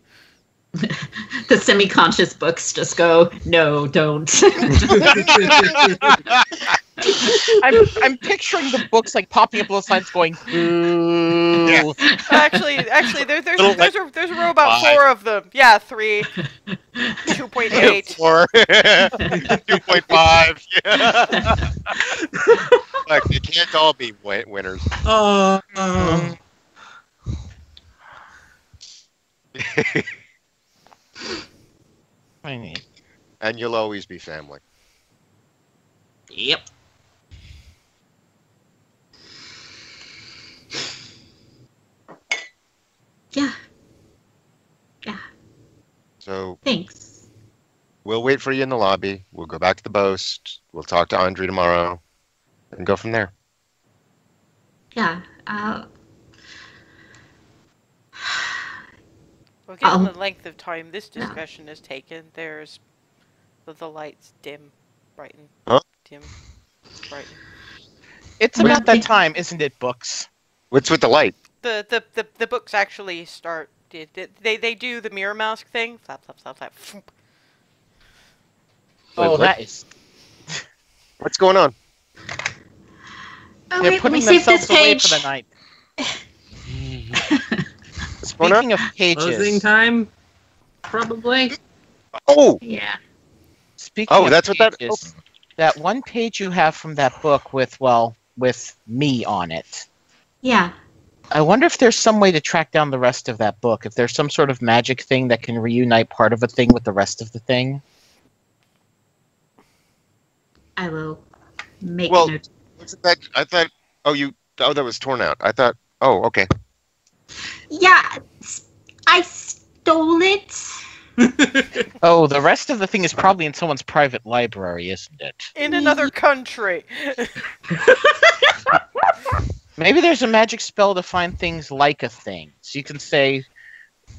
the semi-conscious books just go no don't I'm I'm picturing the books like popping up little signs going boo. Actually, actually, there, there's Little, there's a there's a row about five. four of them. Yeah, three, two point eight. Four. 2.5. Yeah. Look, they can't all be win- winners. Oh. I mean, And you'll always be family. Yep. Yeah Yeah. So thanks we'll wait for you in the lobby. We'll go back to the boast. We'll talk to Andre tomorrow and go from there. yeah uh, Well, given Um, the length of time this discussion has taken, there's the, the lights dim, brighten, Huh? dim, brighten. it's about that time, isn't it, books? What's with the light? The the the, the books actually start. They, they they do the mirror mask thing. Flap flap flap flap. phoomp. Oh, what? that is. What's going on? oh They're wait putting themselves away page for the night. What's going on? Speaking of pages, Closing time? Probably. Oh, yeah Speaking Oh, of that's what that- pages, that one page you have from that book with well with me on it. yeah I wonder if there's some way to track down the rest of that book. If there's some sort of magic thing that can reunite part of a thing with the rest of the thing. I will make Well- note what's that? I thought. Oh, you. Oh, that was torn out. I thought. Oh, okay. Yeah, I stole it. Oh, the rest of the thing is probably in someone's private library, isn't it? In another country. Maybe there's a magic spell to find things like a thing. So you can say,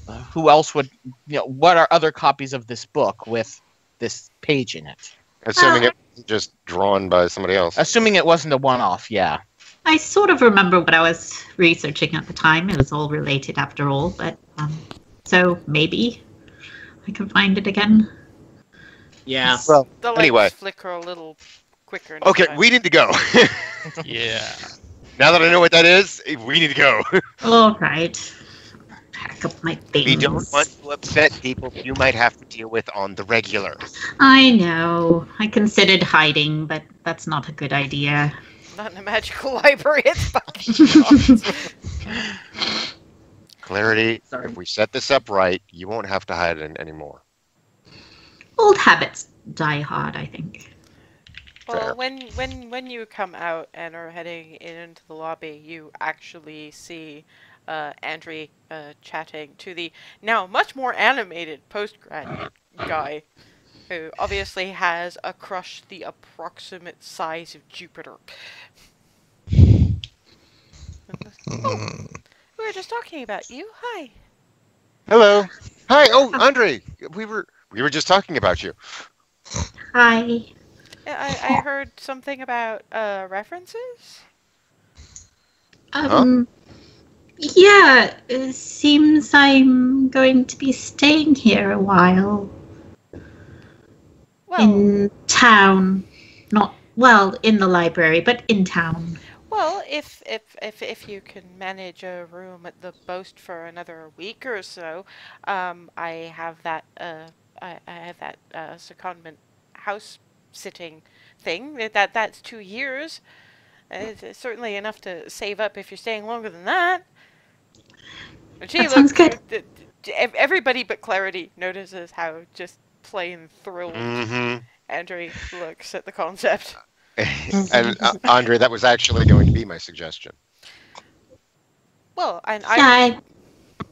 uh, who else would, you know, what are other copies of this book with this page in it? Assuming Uh, it was just drawn by somebody else. Assuming it wasn't a one-off, yeah. I sort of remember what I was researching at the time. It was all related after all, but um, so maybe I can find it again. Yeah. Well, The lights Anyway. flicker a little quicker. okay, time. we need to go. Yeah. Now that I know what that is, we need to go. All right. Pack up my things. We don't want to upset people you might have to deal with on the regular. I know. I considered hiding, but that's not a good idea. Not in a magical library. It's fucking. not. Clarity, Sorry. if we set this up right, you won't have to hide it anymore. Old habits die hard, I think. Well, Fair. when when when you come out and are heading into the lobby, you actually see uh, Andre uh, chatting to the now much more animated postgrad guy, who obviously has a crush the approximate size of Jupiter. Oh, we were just talking about you. Hi. Hello. Hi. Oh, Andre. We were we were just talking about you. Hi. Yeah, I, I heard something about uh, references. Um. Yeah, it seems I'm going to be staying here a while Well, in town. Not well in the library, but in town. well, if if if if you can manage a room at the Boast for another week or so, um, I have that uh, I, I have that uh, secondment house sitting thing. That that- that's two years. Uh, It's, it's certainly enough to save up if you're staying longer than that. Gee, That sounds good. th- th- Everybody but Clarity notices how just plain thrilled Mm-hmm. Andre looks at the concept. and uh, Andre, that was actually going to be my suggestion. Well, and Yeah, I, I,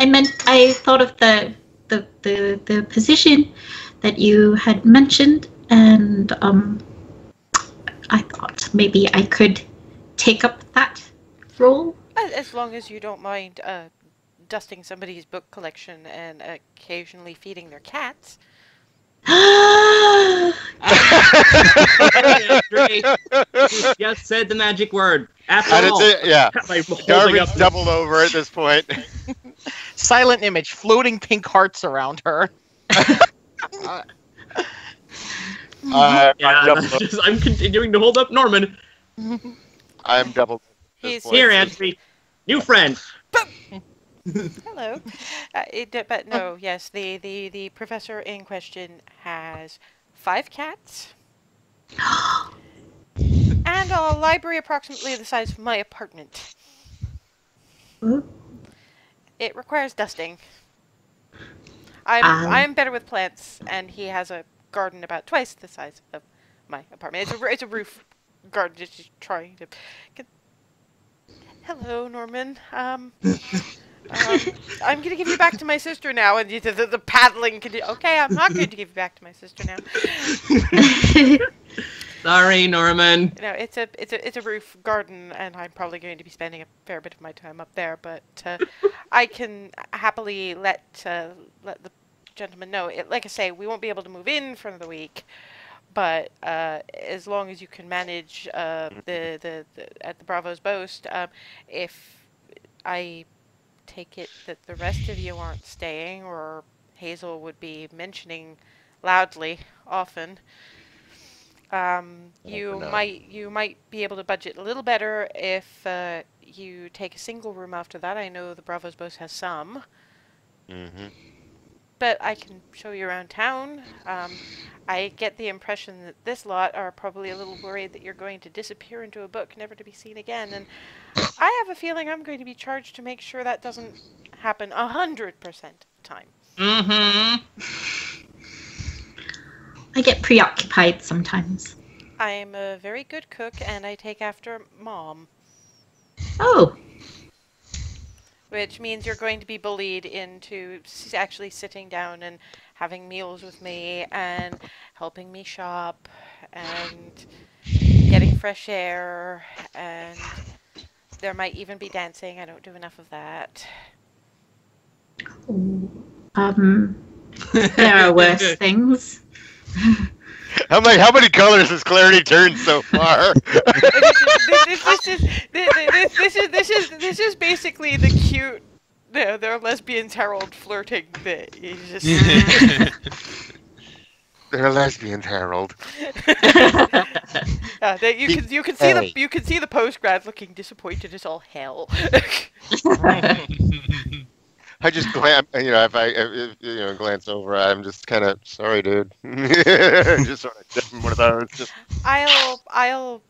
I meant I thought of the the the, the position that you had mentioned, and um, I thought maybe I could take up that role. as long as you don't mind uh, dusting somebody's book collection and occasionally feeding their cats. Andre, you just said the magic word. After And all, it's it, yeah. by holding doubled over at this point. Silent image, floating pink hearts around her. Uh, Yeah, I'm, doubled, that's just, I'm continuing to hold up Norman. I'm doubled. at this He's point. Here, Andre. New friend. Hello. Uh, it, but no, yes, the, the, the professor in question has five cats and a library approximately the size of my apartment. It requires dusting. I'm Um. I'm better with plants, and he has a garden about twice the size of my apartment. It's a it's a roof garden. Just just trying to. Get... Hello, Norman. Um, um, I'm gonna give you back to my sister now, and the, the, the paddling. Can okay, I'm not going to give you back to my sister now. Sorry, Norman. No, it's a it's a it's a roof garden, and I'm probably going to be spending a fair bit of my time up there. But uh, I can happily let uh, let the gentleman know. It, like I say, we won't be able to move in for another week, but uh, as long as you can manage uh, the, the the at the Bravo's boast, um, if I take it that the rest of you aren't staying, or Hazel would be mentioning loudly often. Um, you might you might be able to budget a little better if uh, you take a single room after that. I know the Bravos Boast has some, Mm-hmm. But I can show you around town. Um, I get the impression that this lot are probably a little worried that you're going to disappear into a book, never to be seen again. And I have a feeling I'm going to be charged to make sure that doesn't happen a hundred percent of the time. Mm-hmm. I get preoccupied sometimes. I am a very good cook, and I take after mom. Oh, which means you're going to be bullied into actually sitting down and having meals with me and helping me shop and getting fresh air and there might even be dancing. I don't do enough of that. Um, there are worse things. How many how many colors has Clarity turned so far? this, this, this, is, this, this, this is this is this is basically the cute the their lesbians Harold flirting bit. He's just They're lesbians, Harold. uh, they, you can you can see the you can see the post grad looking disappointed as all hell. I just glance, you know, if I, if, you know, glance over, I'm just kind of sorry, dude. just sort of one of those. Just, I'll I'll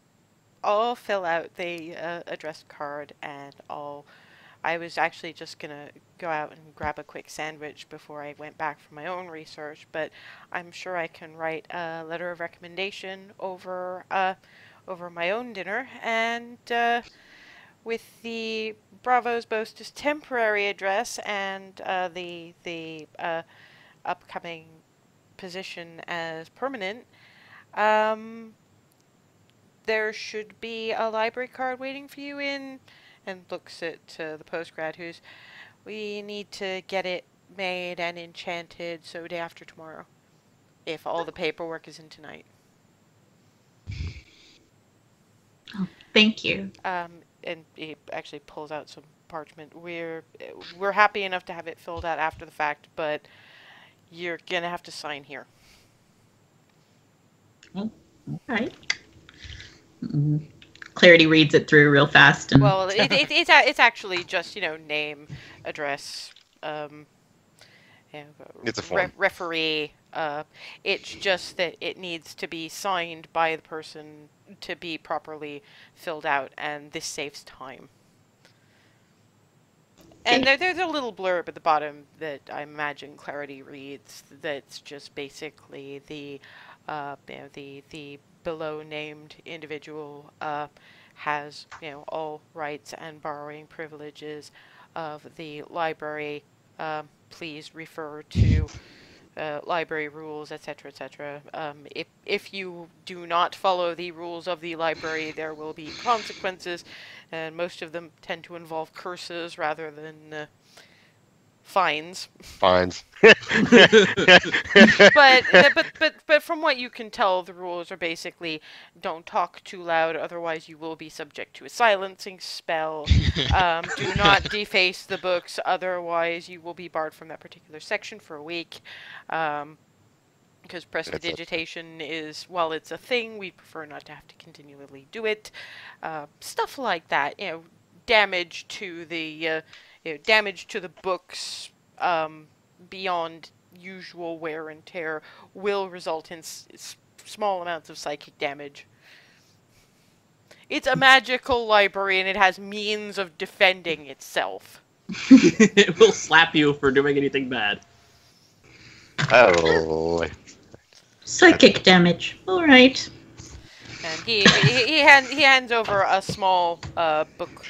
I'll fill out the uh, address card and I'll. I was actually just gonna go out and grab a quick sandwich before I went back for my own research, but I'm sure I can write a letter of recommendation over uh, over my own dinner and uh, with the Bravo's Boast's temporary address and uh, the the uh, upcoming position as permanent. Um, there should be a library card waiting for you in, and looks at uh, the postgrad who's, we need to get it made and enchanted so day after tomorrow, if all the paperwork is in tonight. Oh, Thank you. Um, and he actually pulls out some parchment. We're we're happy enough to have it filled out after the fact, but you're gonna have to sign here. All right. Mm, Clarity reads it through real fast. And Well, it, it, it's a- it's actually just you know name, address, um, you know, It's a re- form. referee. Uh, it's just that it needs to be signed by the person to be properly filled out, and this saves time. And there, there's a little blurb at the bottom that I imagine Clarity reads. That's just basically the, uh, you know, the the below named individual uh, has you know all rights and borrowing privileges of the library. Um, please refer to uh, library rules, etc., etc. Um, if if you do not follow the rules of the library, there will be consequences, and most of them tend to involve curses rather than uh, fines. fines. But, but but but from what you can tell, the rules are basically don't talk too loud, otherwise you will be subject to a silencing spell. Um, do not deface the books, otherwise you will be barred from that particular section for a week. Um, because prestidigitation is, while it's a thing, we prefer not to have to continually do it. Uh, stuff like that, you know, damage to the, uh, you know, damage to the books um, beyond usual wear and tear will result in s- s- small amounts of psychic damage. It's a magical library and it has means of defending itself. it will slap you for doing anything bad. oh, psychic damage. All right. And he he, he, hand, he hands over a small uh, book.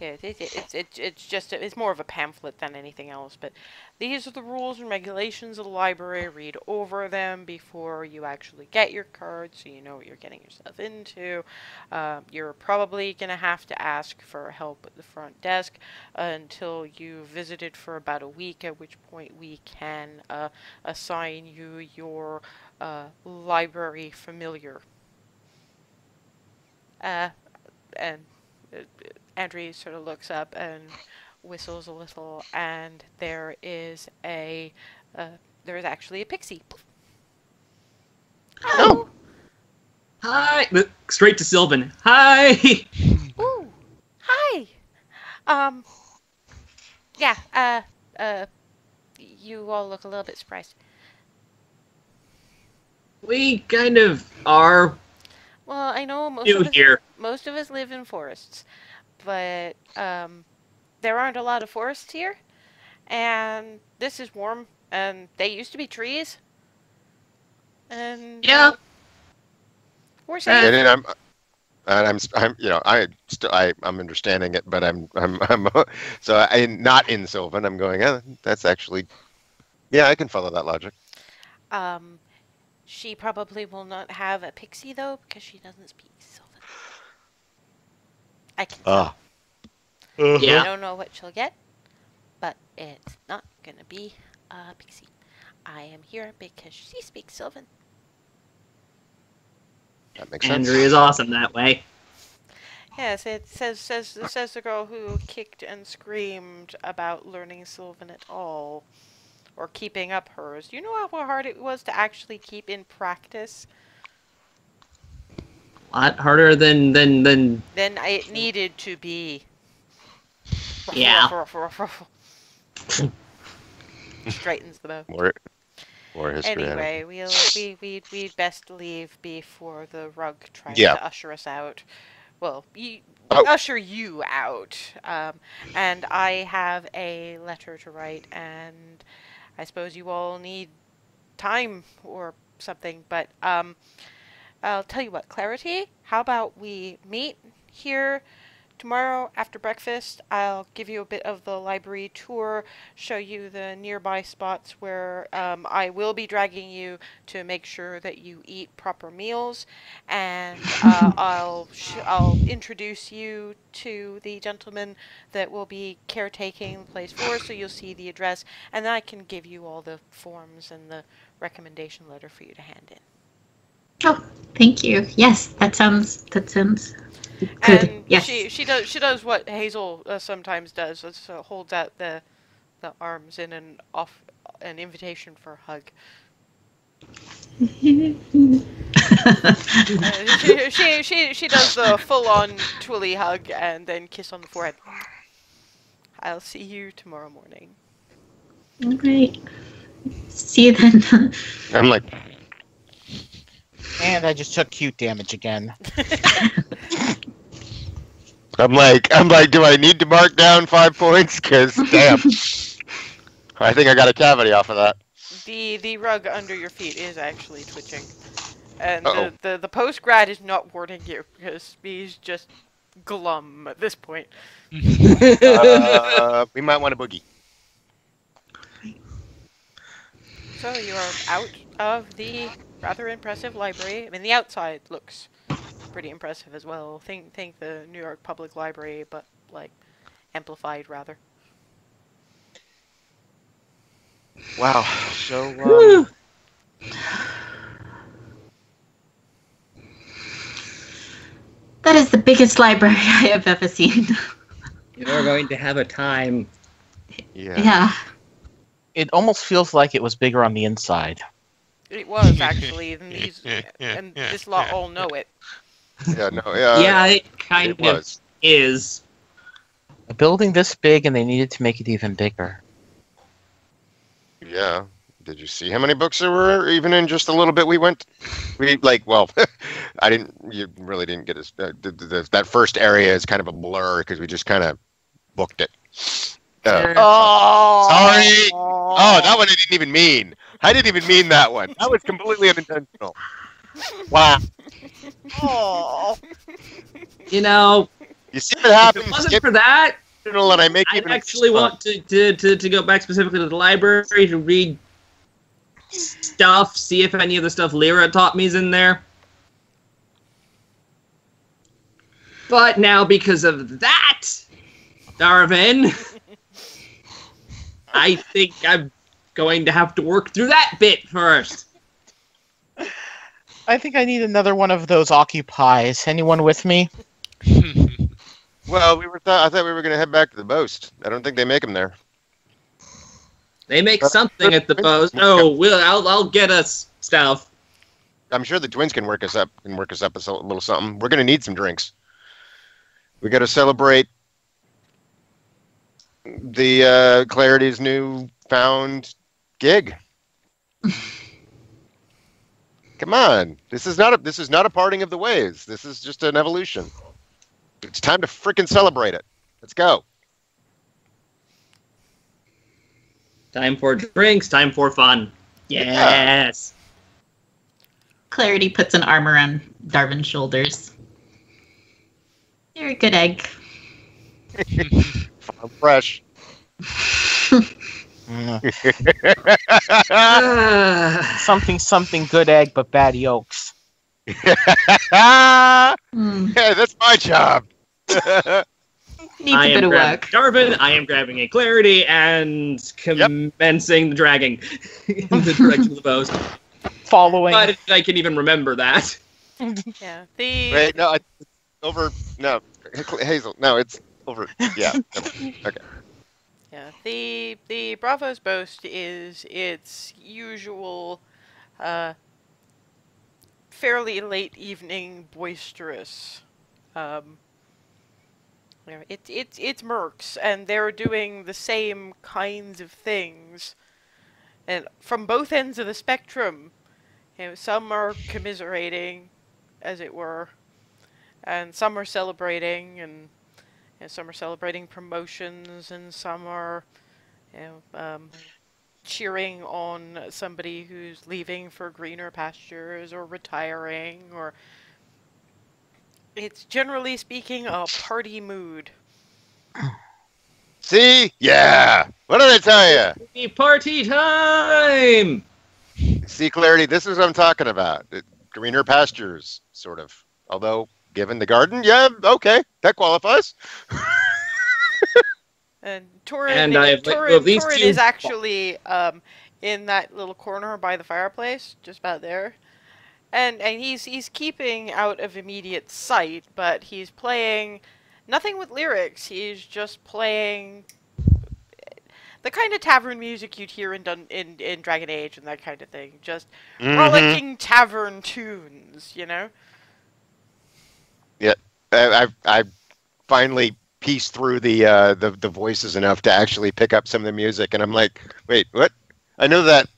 Yeah, it, it, it's it's it's just it's more of a pamphlet than anything else. But these are the rules and regulations of the library. Read over them before you actually get your card, so you know what you're getting yourself into. Um, you're probably gonna have to ask for help at the front desk until you visited for about a week. At which point we can uh, assign you your uh, library familiar. Uh, and uh, Andrew sort of looks up and whistles a little, and there is a uh, there is actually a pixie. Oh. Hi. Straight to Sylvan. Hi. Ooh, hi. Um, yeah. Uh, uh, you all look a little bit surprised. We kind of are Well, I know most new of us, here. most of us live in forests, but um, there aren't a lot of forests here, and this is warm, and they used to be trees, and Yeah. we're and safe. then I'm and I'm, I'm, you know, I still, I, I'm understanding it, but I'm, I'm, I'm, so I'm not in Sylvan. I'm going. Eh, that's actually, yeah, I can follow that logic. Um, she probably will not have a pixie though because she doesn't speak Sylvan. I can. tell. Ah. I Yeah. don't know what she'll get, but it's not gonna be a pixie. I am here because she speaks Sylvan. That makes sense. Andrew is awesome that way. Yes, it says says says the girl who kicked and screamed about learning Sylvan at all, or keeping up hers. Do you know how hard it was to actually keep in practice? A lot harder than than than Then I- it needed to be. Yeah. Straightens the bow. More, more history. Anyway, we'll we we we'd best leave before the rug tries Yeah. to usher us out. Well, you, Oh. usher you out. Um, and I have a letter to write, and I suppose you all need time or something. But um, I'll tell you what, Clarity. How about we meet here tomorrow after breakfast? I'll give you a bit of the library tour, show you the nearby spots where um, I will be dragging you to make sure that you eat proper meals, and uh, I'll sh- I'll introduce you to the gentleman that will be caretaking the place for. So you'll see the address, and then I can give you all the forms and the recommendation letter for you to hand in. Oh, thank you. Yes, that sounds that sounds good. And yes. she she does she does what Hazel uh, sometimes does. uh, holds out the the arms in an off an invitation for a hug. Uh, she, she she she does the full on twilly hug and then kiss on the forehead. I'll see you tomorrow morning. All right. See you then. I'm like, And I just took cute damage again. I'm like, I'm like, do I need to mark down five points? Because damn, I think I got a cavity off of that. The the rug under your feet is actually twitching, and Uh-oh. the, the the post grad is not warning you because he's just glum at this point. Uh, we might want a boogie. So you are out of the rather impressive library. I mean, the outside looks pretty impressive as well. Think think the New York Public Library, but like amplified rather. Wow. So, um, that is the biggest library I have ever seen. You're going to have a time. Yeah. yeah. It almost feels like it was bigger on the inside. It was actually, and these and this lot all know it. Yeah. No. Yeah. yeah, it kind it of was. is. A building this big, and they needed to make it even bigger. Yeah. Did you see how many books there were? Even in just a little bit we went, we like. Well, I didn't. You really didn't get us. Uh, the, the, that first area is kind of a blur because we just kind of booked it. Uh, Oh, Sorry. oh, that one I didn't even mean. I didn't even mean that one. That was completely unintentional. Wow. Oh. You know, You see what if it wasn't for that, and I make I actually want to, to, to, to go back specifically to the library to read stuff, see if any of the stuff Lyra taught me is in there. But now, because of that, Darvin, I think I'm going to have to work through that bit first. I think I need another one of those occupies. Anyone with me? Well, we were. Th- I thought we were going to head back to the Boast. I don't think they make them there. They make something at the post. Oh, will I'll I'll get us stuff. I'm sure the twins can work us up and work us up a little something. We're going to need some drinks. We got to celebrate the uh, Clarity's new found gig. Come on, this is not a this is not a parting of the ways. This is just an evolution. It's time to freaking celebrate it. Let's go. Time for drinks. Time for fun. Yes. Clarity puts an arm around Darvin's shoulders. Very good egg. Farm fresh. Mm, something, something good egg, but bad yolks. yeah, Hmm. that's my job. Needs I a bit am of grabbing work. Darvin, I am grabbing a clarity and commencing the dragging in the direction of the bows. Following. But I can even remember that. Yeah. The Wait, no, I, over. No, Hazel. No, it's over. Yeah. Yeah, the the Bravo's boast is its usual, uh, fairly late evening boisterous. Um, it's it's it's mercs, and they're doing the same kinds of things, and from both ends of the spectrum. You know, some are commiserating, as it were, and some are celebrating, and you know, some are celebrating promotions, and some are, you know, um, cheering on somebody who's leaving for greener pastures or retiring, or it's generally speaking a party mood. See? Yeah. What did I tell you? The party time! See, clarity. This is what I'm talking about. It- greener pastures, sort of. Although, given the garden, yeah, okay, that qualifies. And Torin, And I have- Torin, well, these Torin two- is actually um, in that little corner by the fireplace, just about there. And and he's he's keeping out of immediate sight, but he's playing nothing with lyrics. He's just playing the kind of tavern music you'd hear in Dun- in in Dragon Age and that kind of thing. Just Mhm. rollicking tavern tunes, you know. I, I, I finally pieced through the, uh, the the voices enough to actually pick up some of the music, and I'm like, wait, what? I know that.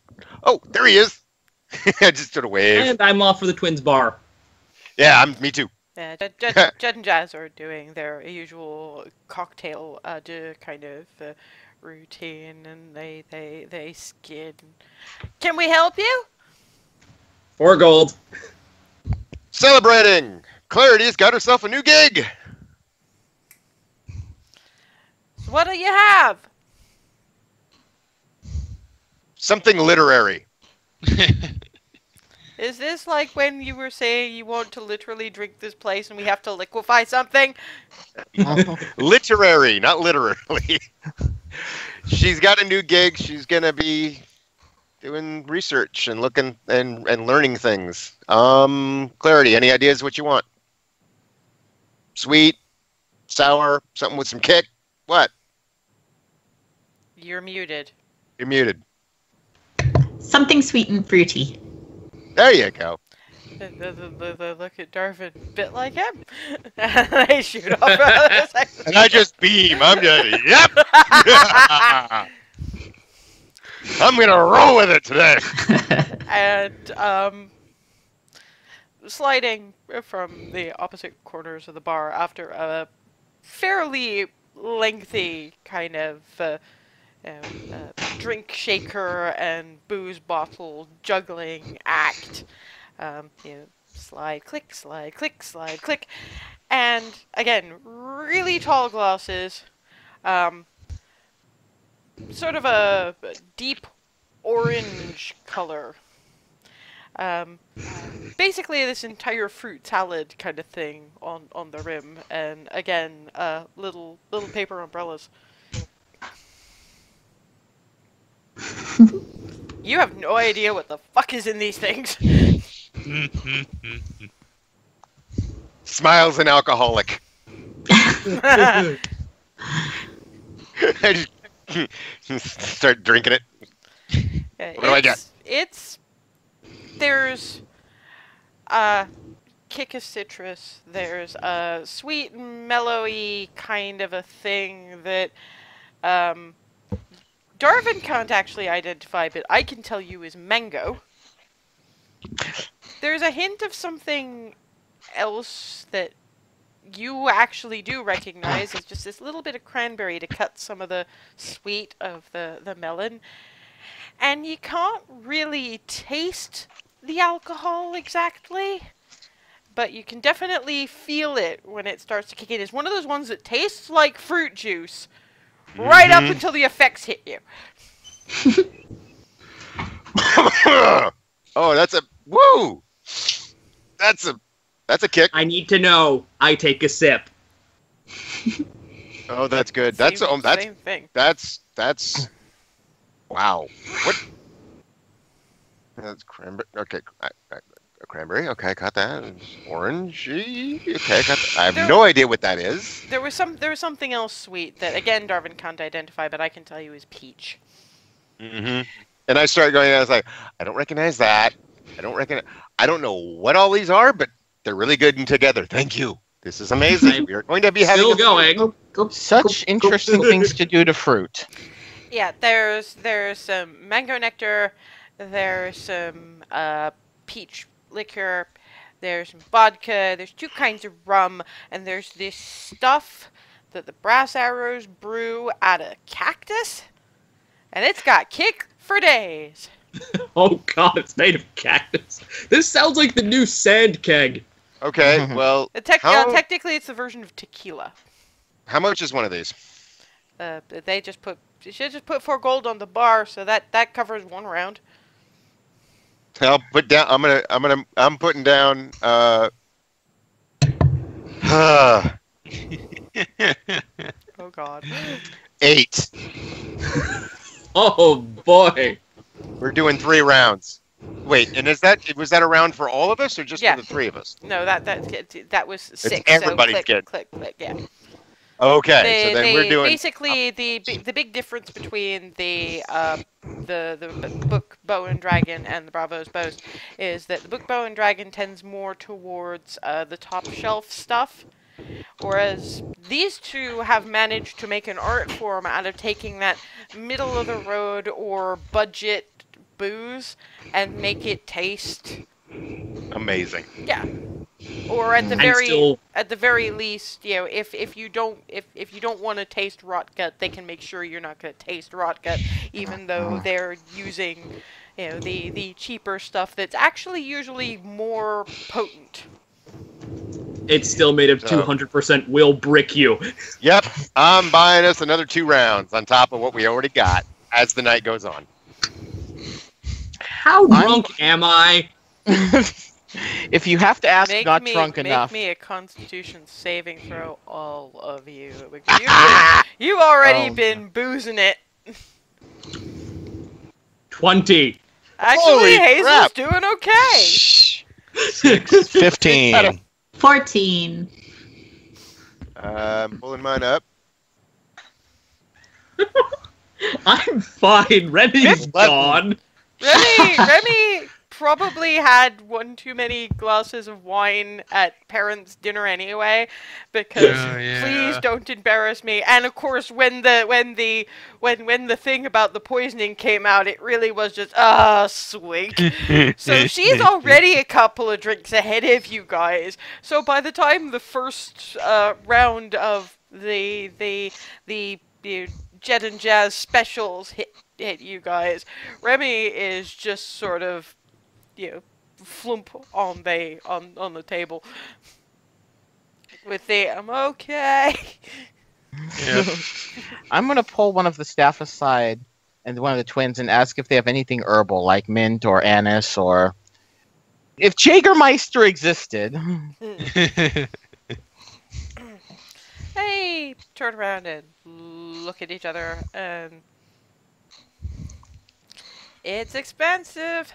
Oh, there he is. I just sort of wave. And I'm off for the twins bar. Yeah, I'm. Me too. Yeah, Jed, Jed, Jed and Jazz are doing their usual cocktail uh, kind of uh, routine, and they they they skid. Can we help you? Four gold. Celebrating. Clarity's got herself a new gig. What do you have? Something literary. Is this like when you were saying you want to literally drink this place and we have to liquefy something? literary, not literally. She's got a new gig. She's gonna be doing research and looking and and learning things. Um, Clarity, any ideas what you want? Sweet, sour, something with some kick. What? You're muted. You're muted. Something sweet and fruity. There you go. Look at Darvin, bit like him. and they shoot off. for other sections. And I just beam. I'm just yep. I'm gonna roll with it today. and um, sliding from the opposite corners of the bar after a fairly lengthy kind of uh, know, uh, drink shaker and booze bottle juggling act. Um, you know, slide, click, slide, click, slide, click, and again, really tall glasses. Um, sort of a deep orange color. Um, basically, this entire fruit salad kind of thing on on the rim, and again, uh, little little paper umbrellas. you have no idea what the fuck is in these things. Smiles an alcoholic. I just start drinking it. What do I get? It's there's a kick of citrus. There's a sweet, mellowy kind of a thing that um, Darvin can't actually identify, but I can tell you is mango. There's a hint of something else that you actually do recognize as just this little bit of cranberry to cut some of the sweet of the, the melon. And you can't really taste the alcohol exactly, but you can definitely feel it when it starts to kick in. It's one of those ones that tastes like fruit juice right up Mhm. until the effects hit you. oh, that's a woo. That's a that's a kick. I need to know. I take a sip. Oh, that's good. That's Same- um, that's same thing. that's that's wow. What? That's cranberry. Okay, I, I, a cranberry. Okay, I got that. Orangey. Okay, I got. That. I have There- no idea what that is. There was some. There was something else sweet that again Darvin can't identify, but I can tell you is peach. Mm-hmm. And I started going. I was like, I don't recognize that. I don't reckon. I don't know what all these are, but they're really good and together. Thank you. This is amazing. we are going to be having Still a- going. Such interesting things to do to fruit. Yeah, there's there's some mango nectar, there's some uh, peach liquor, there's some vodka, there's two kinds of rum, and there's this stuff that the brass arrows brew out of cactus, and it's got kick for days. Oh god, it's made of cactus. This sounds like the new sand keg. Okay. Well, tec- How- uh, technically, it's a version of tequila. how much is one of these? Uh, they just put they should just put four gold on the bar, so that that covers one round. I'll put down. I'm gonna. I'm gonna. I'm putting down. Uh. Oh God. eight. Oh boy. We're doing three rounds. Wait, and is that was that a round for all of us or just Yeah. for the three of us? No, that that that was six. It's everybody's so click, kid. click, click, yeah. Okay, so then we're doing. basically the the big difference between the uh, the the book bow and dragon and the Bravos boast is that the book bow and dragon tends more towards uh, the top shelf stuff, whereas these two have managed to make an art form out of taking that middle of the road or budget booze and make it taste Amazing. yeah or at the And very still- at the very least you know if if you don't if if you don't want to taste rot gut they can make sure you're not going to taste rot gut even though mm. they're using you know the the cheaper stuff that's actually usually more potent It's still made of 200% will brick you. Yep, I'm buying us another two rounds on top of what we already got as the night goes on. How drunk am I? if you have to ask, make not me drunk make enough. me a constitution saving throw all of you you've, you've already Oh, been boozing it 20. actually Holy hazel's crap. doing okay Fifteen. 14. Um, pulling mine up. I'm fine. Remy's gone. Remy, Remy probably had one too many glasses of wine at parents' dinner anyway, because Oh, yeah. please don't embarrass me. And of course, when the when the when when the thing about the poisoning came out, it really was just ah swig. So she's already a couple of drinks ahead of you guys. So by the time the first uh, round of the the the, the Jed and Jazz specials hit hit you guys, Remy is just sort of you know flump on the on on the table with the I'm okay. Yeah. I'm gonna pull one of the staff aside and one of the twins and ask if they have anything herbal like mint or anise or if Jägermeister existed. Hey, turn around and look at each other and it's expensive.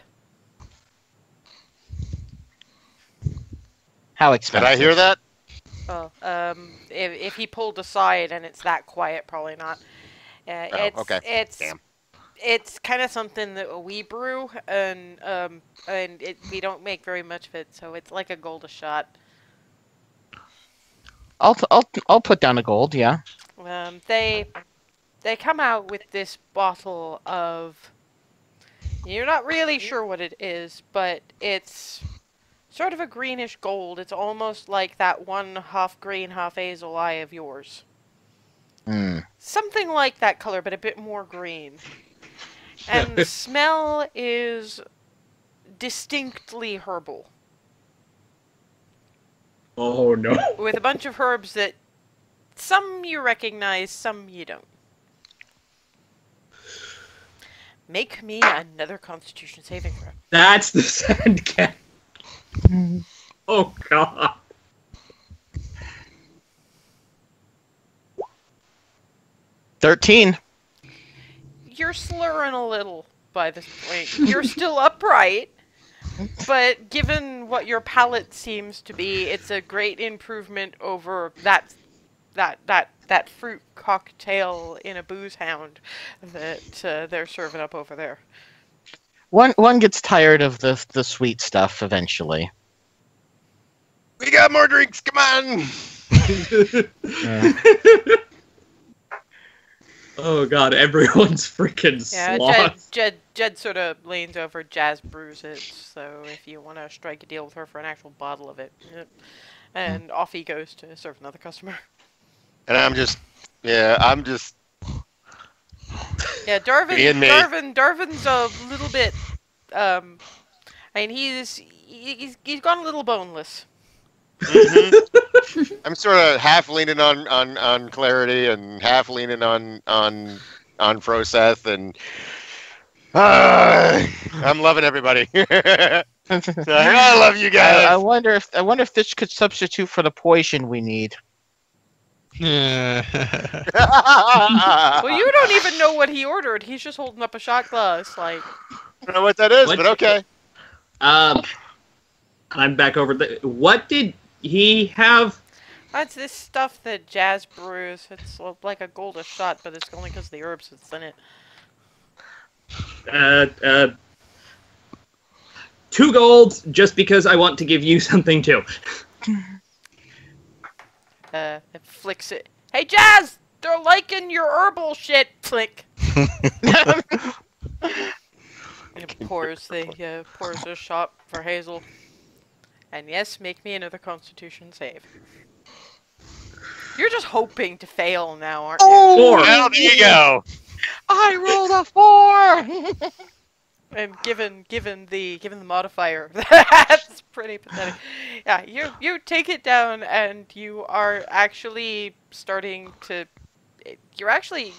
How expensive? Did expensive? I hear that? Well, um, if, if he pulled aside and it's that quiet, probably not. Uh, Oh, it's okay. it's Damn. it's kind of something that we brew, and um, and it, we don't make very much of it, so it's like a gold a shot. I'll, I'll I'll put down a gold. Yeah. Um, they they come out with this bottle of. You're not really sure what it is, but it's sort of a greenish gold. It's almost like that one half green, half hazel eye of yours. Hmm. Something like that color, but a bit more green. And the smell is distinctly herbal. Oh no. with a bunch of herbs that some you recognize, some you don't. Make me another Constitution saving throw. That's the sand cat. Oh god. Thirteen. You're slurring a little by this point. You're still upright, but given what your palate seems to be, it's a great improvement over that that that that fruit cocktail in a booze hound that uh, they're serving up over there. One one gets tired of the the sweet stuff eventually. We got more drinks. Come on. oh god, everyone's freaking Yeah, Jed, sloth. Jed, Jed sort of leans over, Jazz brews it, so if you want to strike a deal with her for an actual bottle of it. Yep. And off he goes to serve another customer. And I'm just, yeah, I'm just. Yeah, Darvin, Being me. Darvin, Darvin's a little bit, um, I mean, he's, he's, he's gone a little boneless. Mhm. I'm sort of half leaning on, on, on Clarity and half leaning on on on Froseth and uh, I'm loving everybody. I love you I, I wonder if I wonder if this could substitute for the poison we need. Well, you don't even know what he ordered. He's just holding up a shot glass, like, I don't know what that is, What- but okay. Um, I'm back over the. What did he have? that's this stuff that Jazz brews. It's like a gold a shot, but it's only because the herbs that's in it. Uh, uh, two golds, just because I want to give you something too. Uh, it flicks it. Hey, Jazz! They're liking your herbal shit! Flick. And it pours the uh, pours a shot for Hazel. And yes, make me another Constitution save. You're just hoping to fail now, aren't you? Four. Well, there you go. I rolled a four. And given given the given the modifier, that's pretty pathetic. Yeah, you you take it down, and you are actually starting to. You're actually.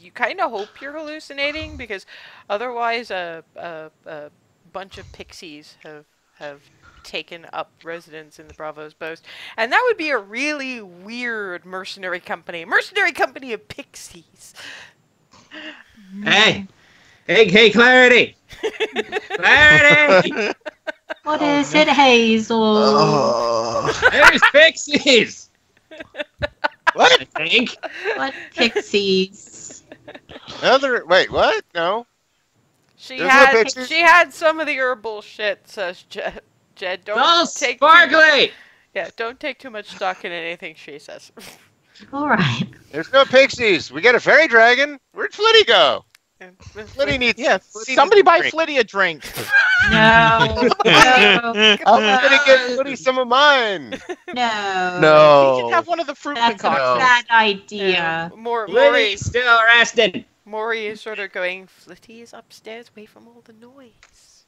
You kind of hope you're hallucinating because otherwise, a, a a bunch of pixies have have taken up residence in the Bravos Boast, and that would be a really weird mercenary company. Mercenary company of pixies. Hey, hey, hey, Clarity, Clarity. What is it, Hazel? Oh. There's pixies. What? I think. What pixies? Another? Wait, what? No. She There's no had pictures? she had some of the herbal shit, says Jed. Jed, don't All take too, sparkly. yeah, don't take too much stock in anything she says. All right. There's no pixies. We got a fairy dragon. Where'd Flitty go? And- Flitty needs. Yes. Flitty Somebody needs buy a drink. Flitty a drink. No. No. Flitty get Flitty some of mine. No. You No. can have one of the fruit That's a bad idea. Mor- Liddy's Maury, still resting. Maury is sort of going. Flitty is upstairs, away from all the noise.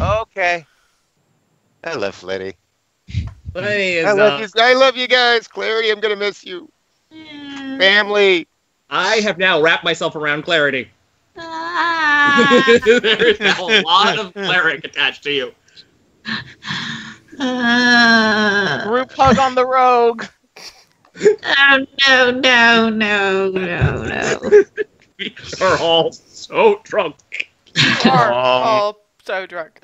Okay. I love Flitty. Liddy is, I love uh, you. I love you guys. Clarity, I'm gonna miss you. Mm. Family. I have now wrapped myself around Clarity. There's a lot of cleric attached to you. Uh, Group hug on the rogue. oh no no no no no! We are all so drunk. Or Oh. all so drunk.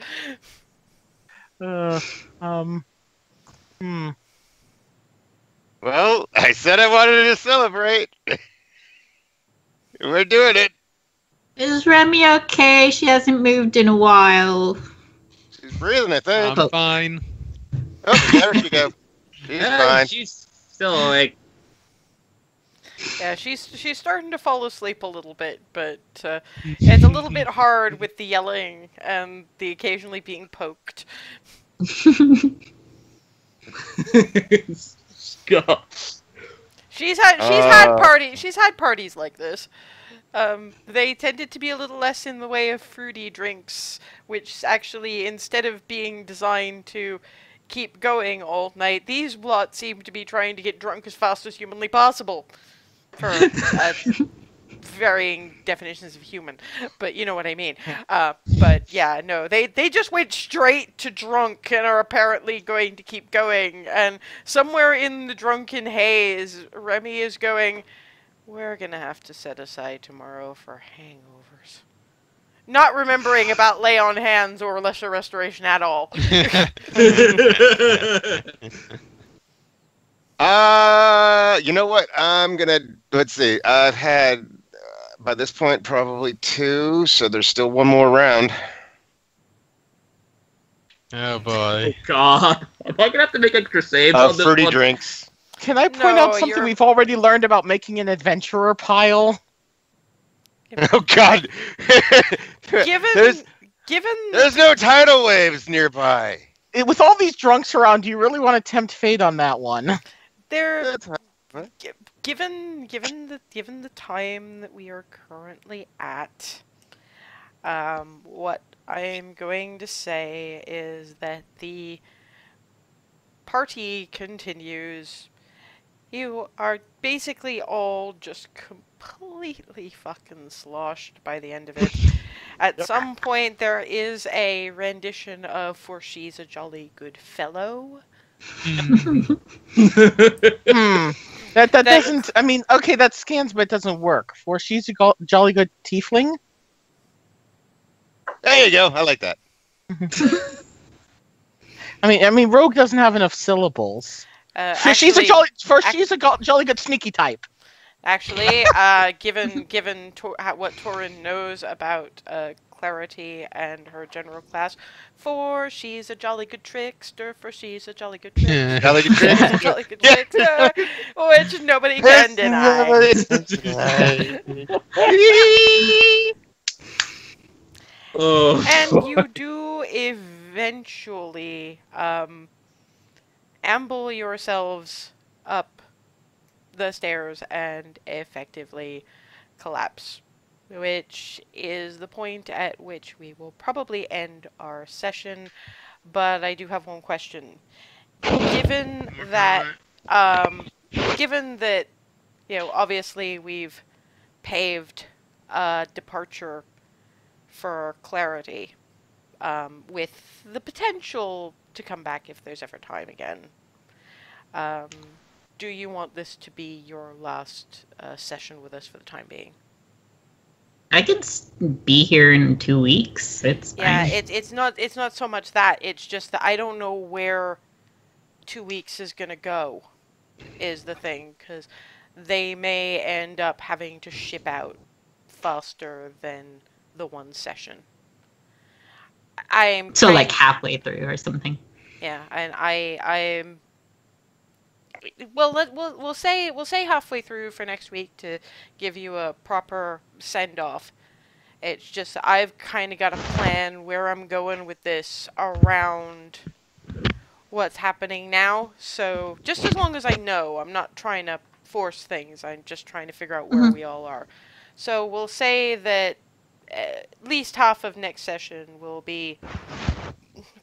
Uh, um. Hmm. Well, I said I wanted to celebrate. We're doing it. Is Remy okay? She hasn't moved in a while. She's breathing, I think. I'm fine. Oh, there she go. She's Uh, fine. She's still awake. Yeah, she's she's starting to fall asleep a little bit, but uh, it's a little bit hard with the yelling and the occasionally being poked. God. She's had she's had Uh. party she's had parties like this. Um, they tended to be a little less in the way of fruity drinks, which actually instead of being designed to keep going all night. These lot seem to be trying to get drunk as fast as humanly possible. For uh, varying definitions of human, but you know what I mean. Uh, but yeah, no, they they just went straight to drunk and are apparently going to keep going. And somewhere in the drunken haze, Remy is going. We're gonna have to set aside tomorrow for hangovers. Not remembering about lay on hands or lesser restoration at all. Uh, you know what? I'm gonna let's see. I've had uh, by this point probably two, so there's still one more round. Oh boy. God, am I gonna have to make extra saves Uh, on this fruity one? drinks. Can I point No, out something you're- we've already learned about making an adventurer pile? Oh God! given there's given there's no tidal waves nearby. It- with all these drunks around, do you really want to tempt fate on that one? there given given the given the time that we are currently at um, what i'm going to say is that the party continues you are basically all just completely fucking sloshed by the end of it at some point there is a rendition of for she's a jolly good fellow Hmm. That that That- doesn't. I mean, okay, that scans, but it doesn't work. For she's a go- jolly good tiefling. There you go. I like that. I mean, I mean, rogue doesn't have enough syllables. Uh, For she's a jolly. For ac- she's a go- jolly good sneaky type. Actually, uh, given given Tor- ha- what Torin knows about uh, Clarity and her general class, for she's a jolly good trickster, for she's a jolly good trickster, Jolly good trickster. jolly good trickster, which nobody can deny. Oh. And you do eventually um, amble yourselves up the stairs and effectively collapse, which is the point at which we will probably end our session. But I do have one question. Given that, um, given that, you know, obviously we've paved a departure for clarity, um, with the potential to come back if there's ever time again. Um, do you want this to be your last uh, session with us for the time being? I could s- be here in two weeks. It's Yeah, it's it's not it's not so much that it's just that I don't know where two weeks is gonna go, is the thing because they may end up having to ship out faster than the one session. I'm so like halfway through or something. Yeah, and I I'm well let we'll we'll say we'll say halfway through for next week to give you a proper send off. It's just I've kind of got a plan where I'm going with this around what's happening now. So just as long as I know, I'm not trying to force things. I'm just trying to figure out where Mhm. we all are. So we'll say that at least half of next session will be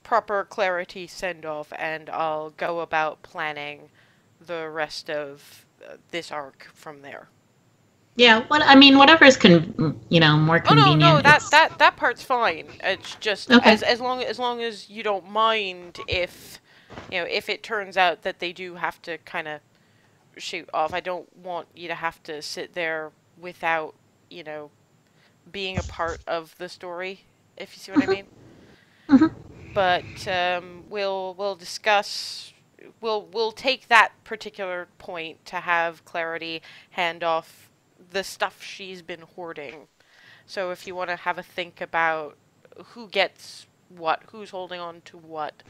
proper clarity send off, and I'll go about planning the rest of uh, this arc from there. Yeah, what I mean, whatever's con, you know, more convenient. Oh no, no, that that that part's fine. It's just Okay. as as long as long as you don't mind if you know if it turns out that they do have to kind of shoot off. I don't want you to have to sit there without you know being a part of the story. If you see what I mean. Mhm. But um, we'll we'll discuss. We'll we'll take that particular point to have clarity hand off the stuff she's been hoarding. So if you want to have a think about who gets what, who's holding on to what,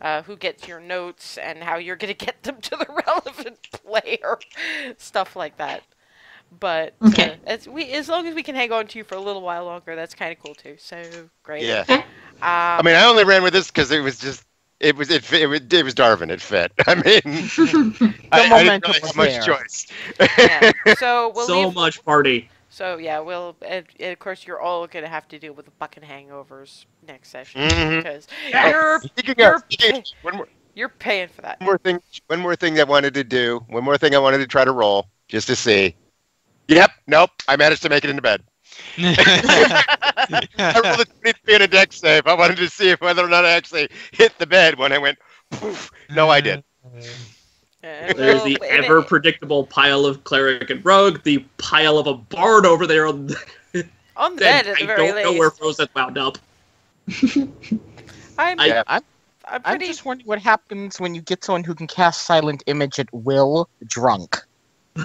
uh, who gets your notes, and how you're going to get them to the relevant player, stuff like that. But uh, as we as long as we can hang on to you for a little while longer, that's kind of cool too. So great. Yeah. Um, I mean, I only ran with this because it was just it was it fit, it was, it was Darwin. It fit. I mean, I, I didn't really have much there. choice. yeah. So we'll so leave. much party. So yeah, we'll and, and of course you're all gonna have to deal with the fucking hangovers next session Mhm. because Yeah. you're You're of, speaking, one more, You're paying for that. One more thing. One more thing I wanted to do. One more thing I wanted to try to roll just to see. Yep. Nope. I managed to make it into bed. I rolled a 23 on a Dex save. I wanted to see if whether or not I actually hit the bed when I went. Poof. No, I did. There's the oh, ever predictable pile of cleric and rogue, the pile of a bard over there on the on the bed. bed at I very don't know where least. Frozen wound up. I'm, I- Yeah, I'm, I'm I'm just wondering what happens when you get someone who can cast silent image at will drunk.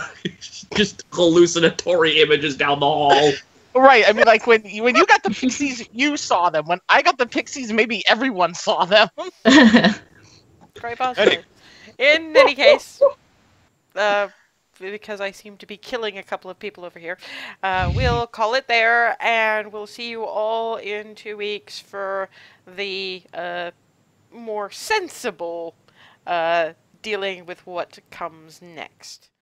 Just hallucinatory images down the hall. Right. I mean, like when you, when you got the pixies, you saw them. When I got the pixies, maybe everyone saw them. Quite possibly. In any case, uh, because I seem to be killing a couple of people over here, uh, we'll call it there, and we'll see you all in two weeks for the uh, more sensible uh, dealing with what comes next.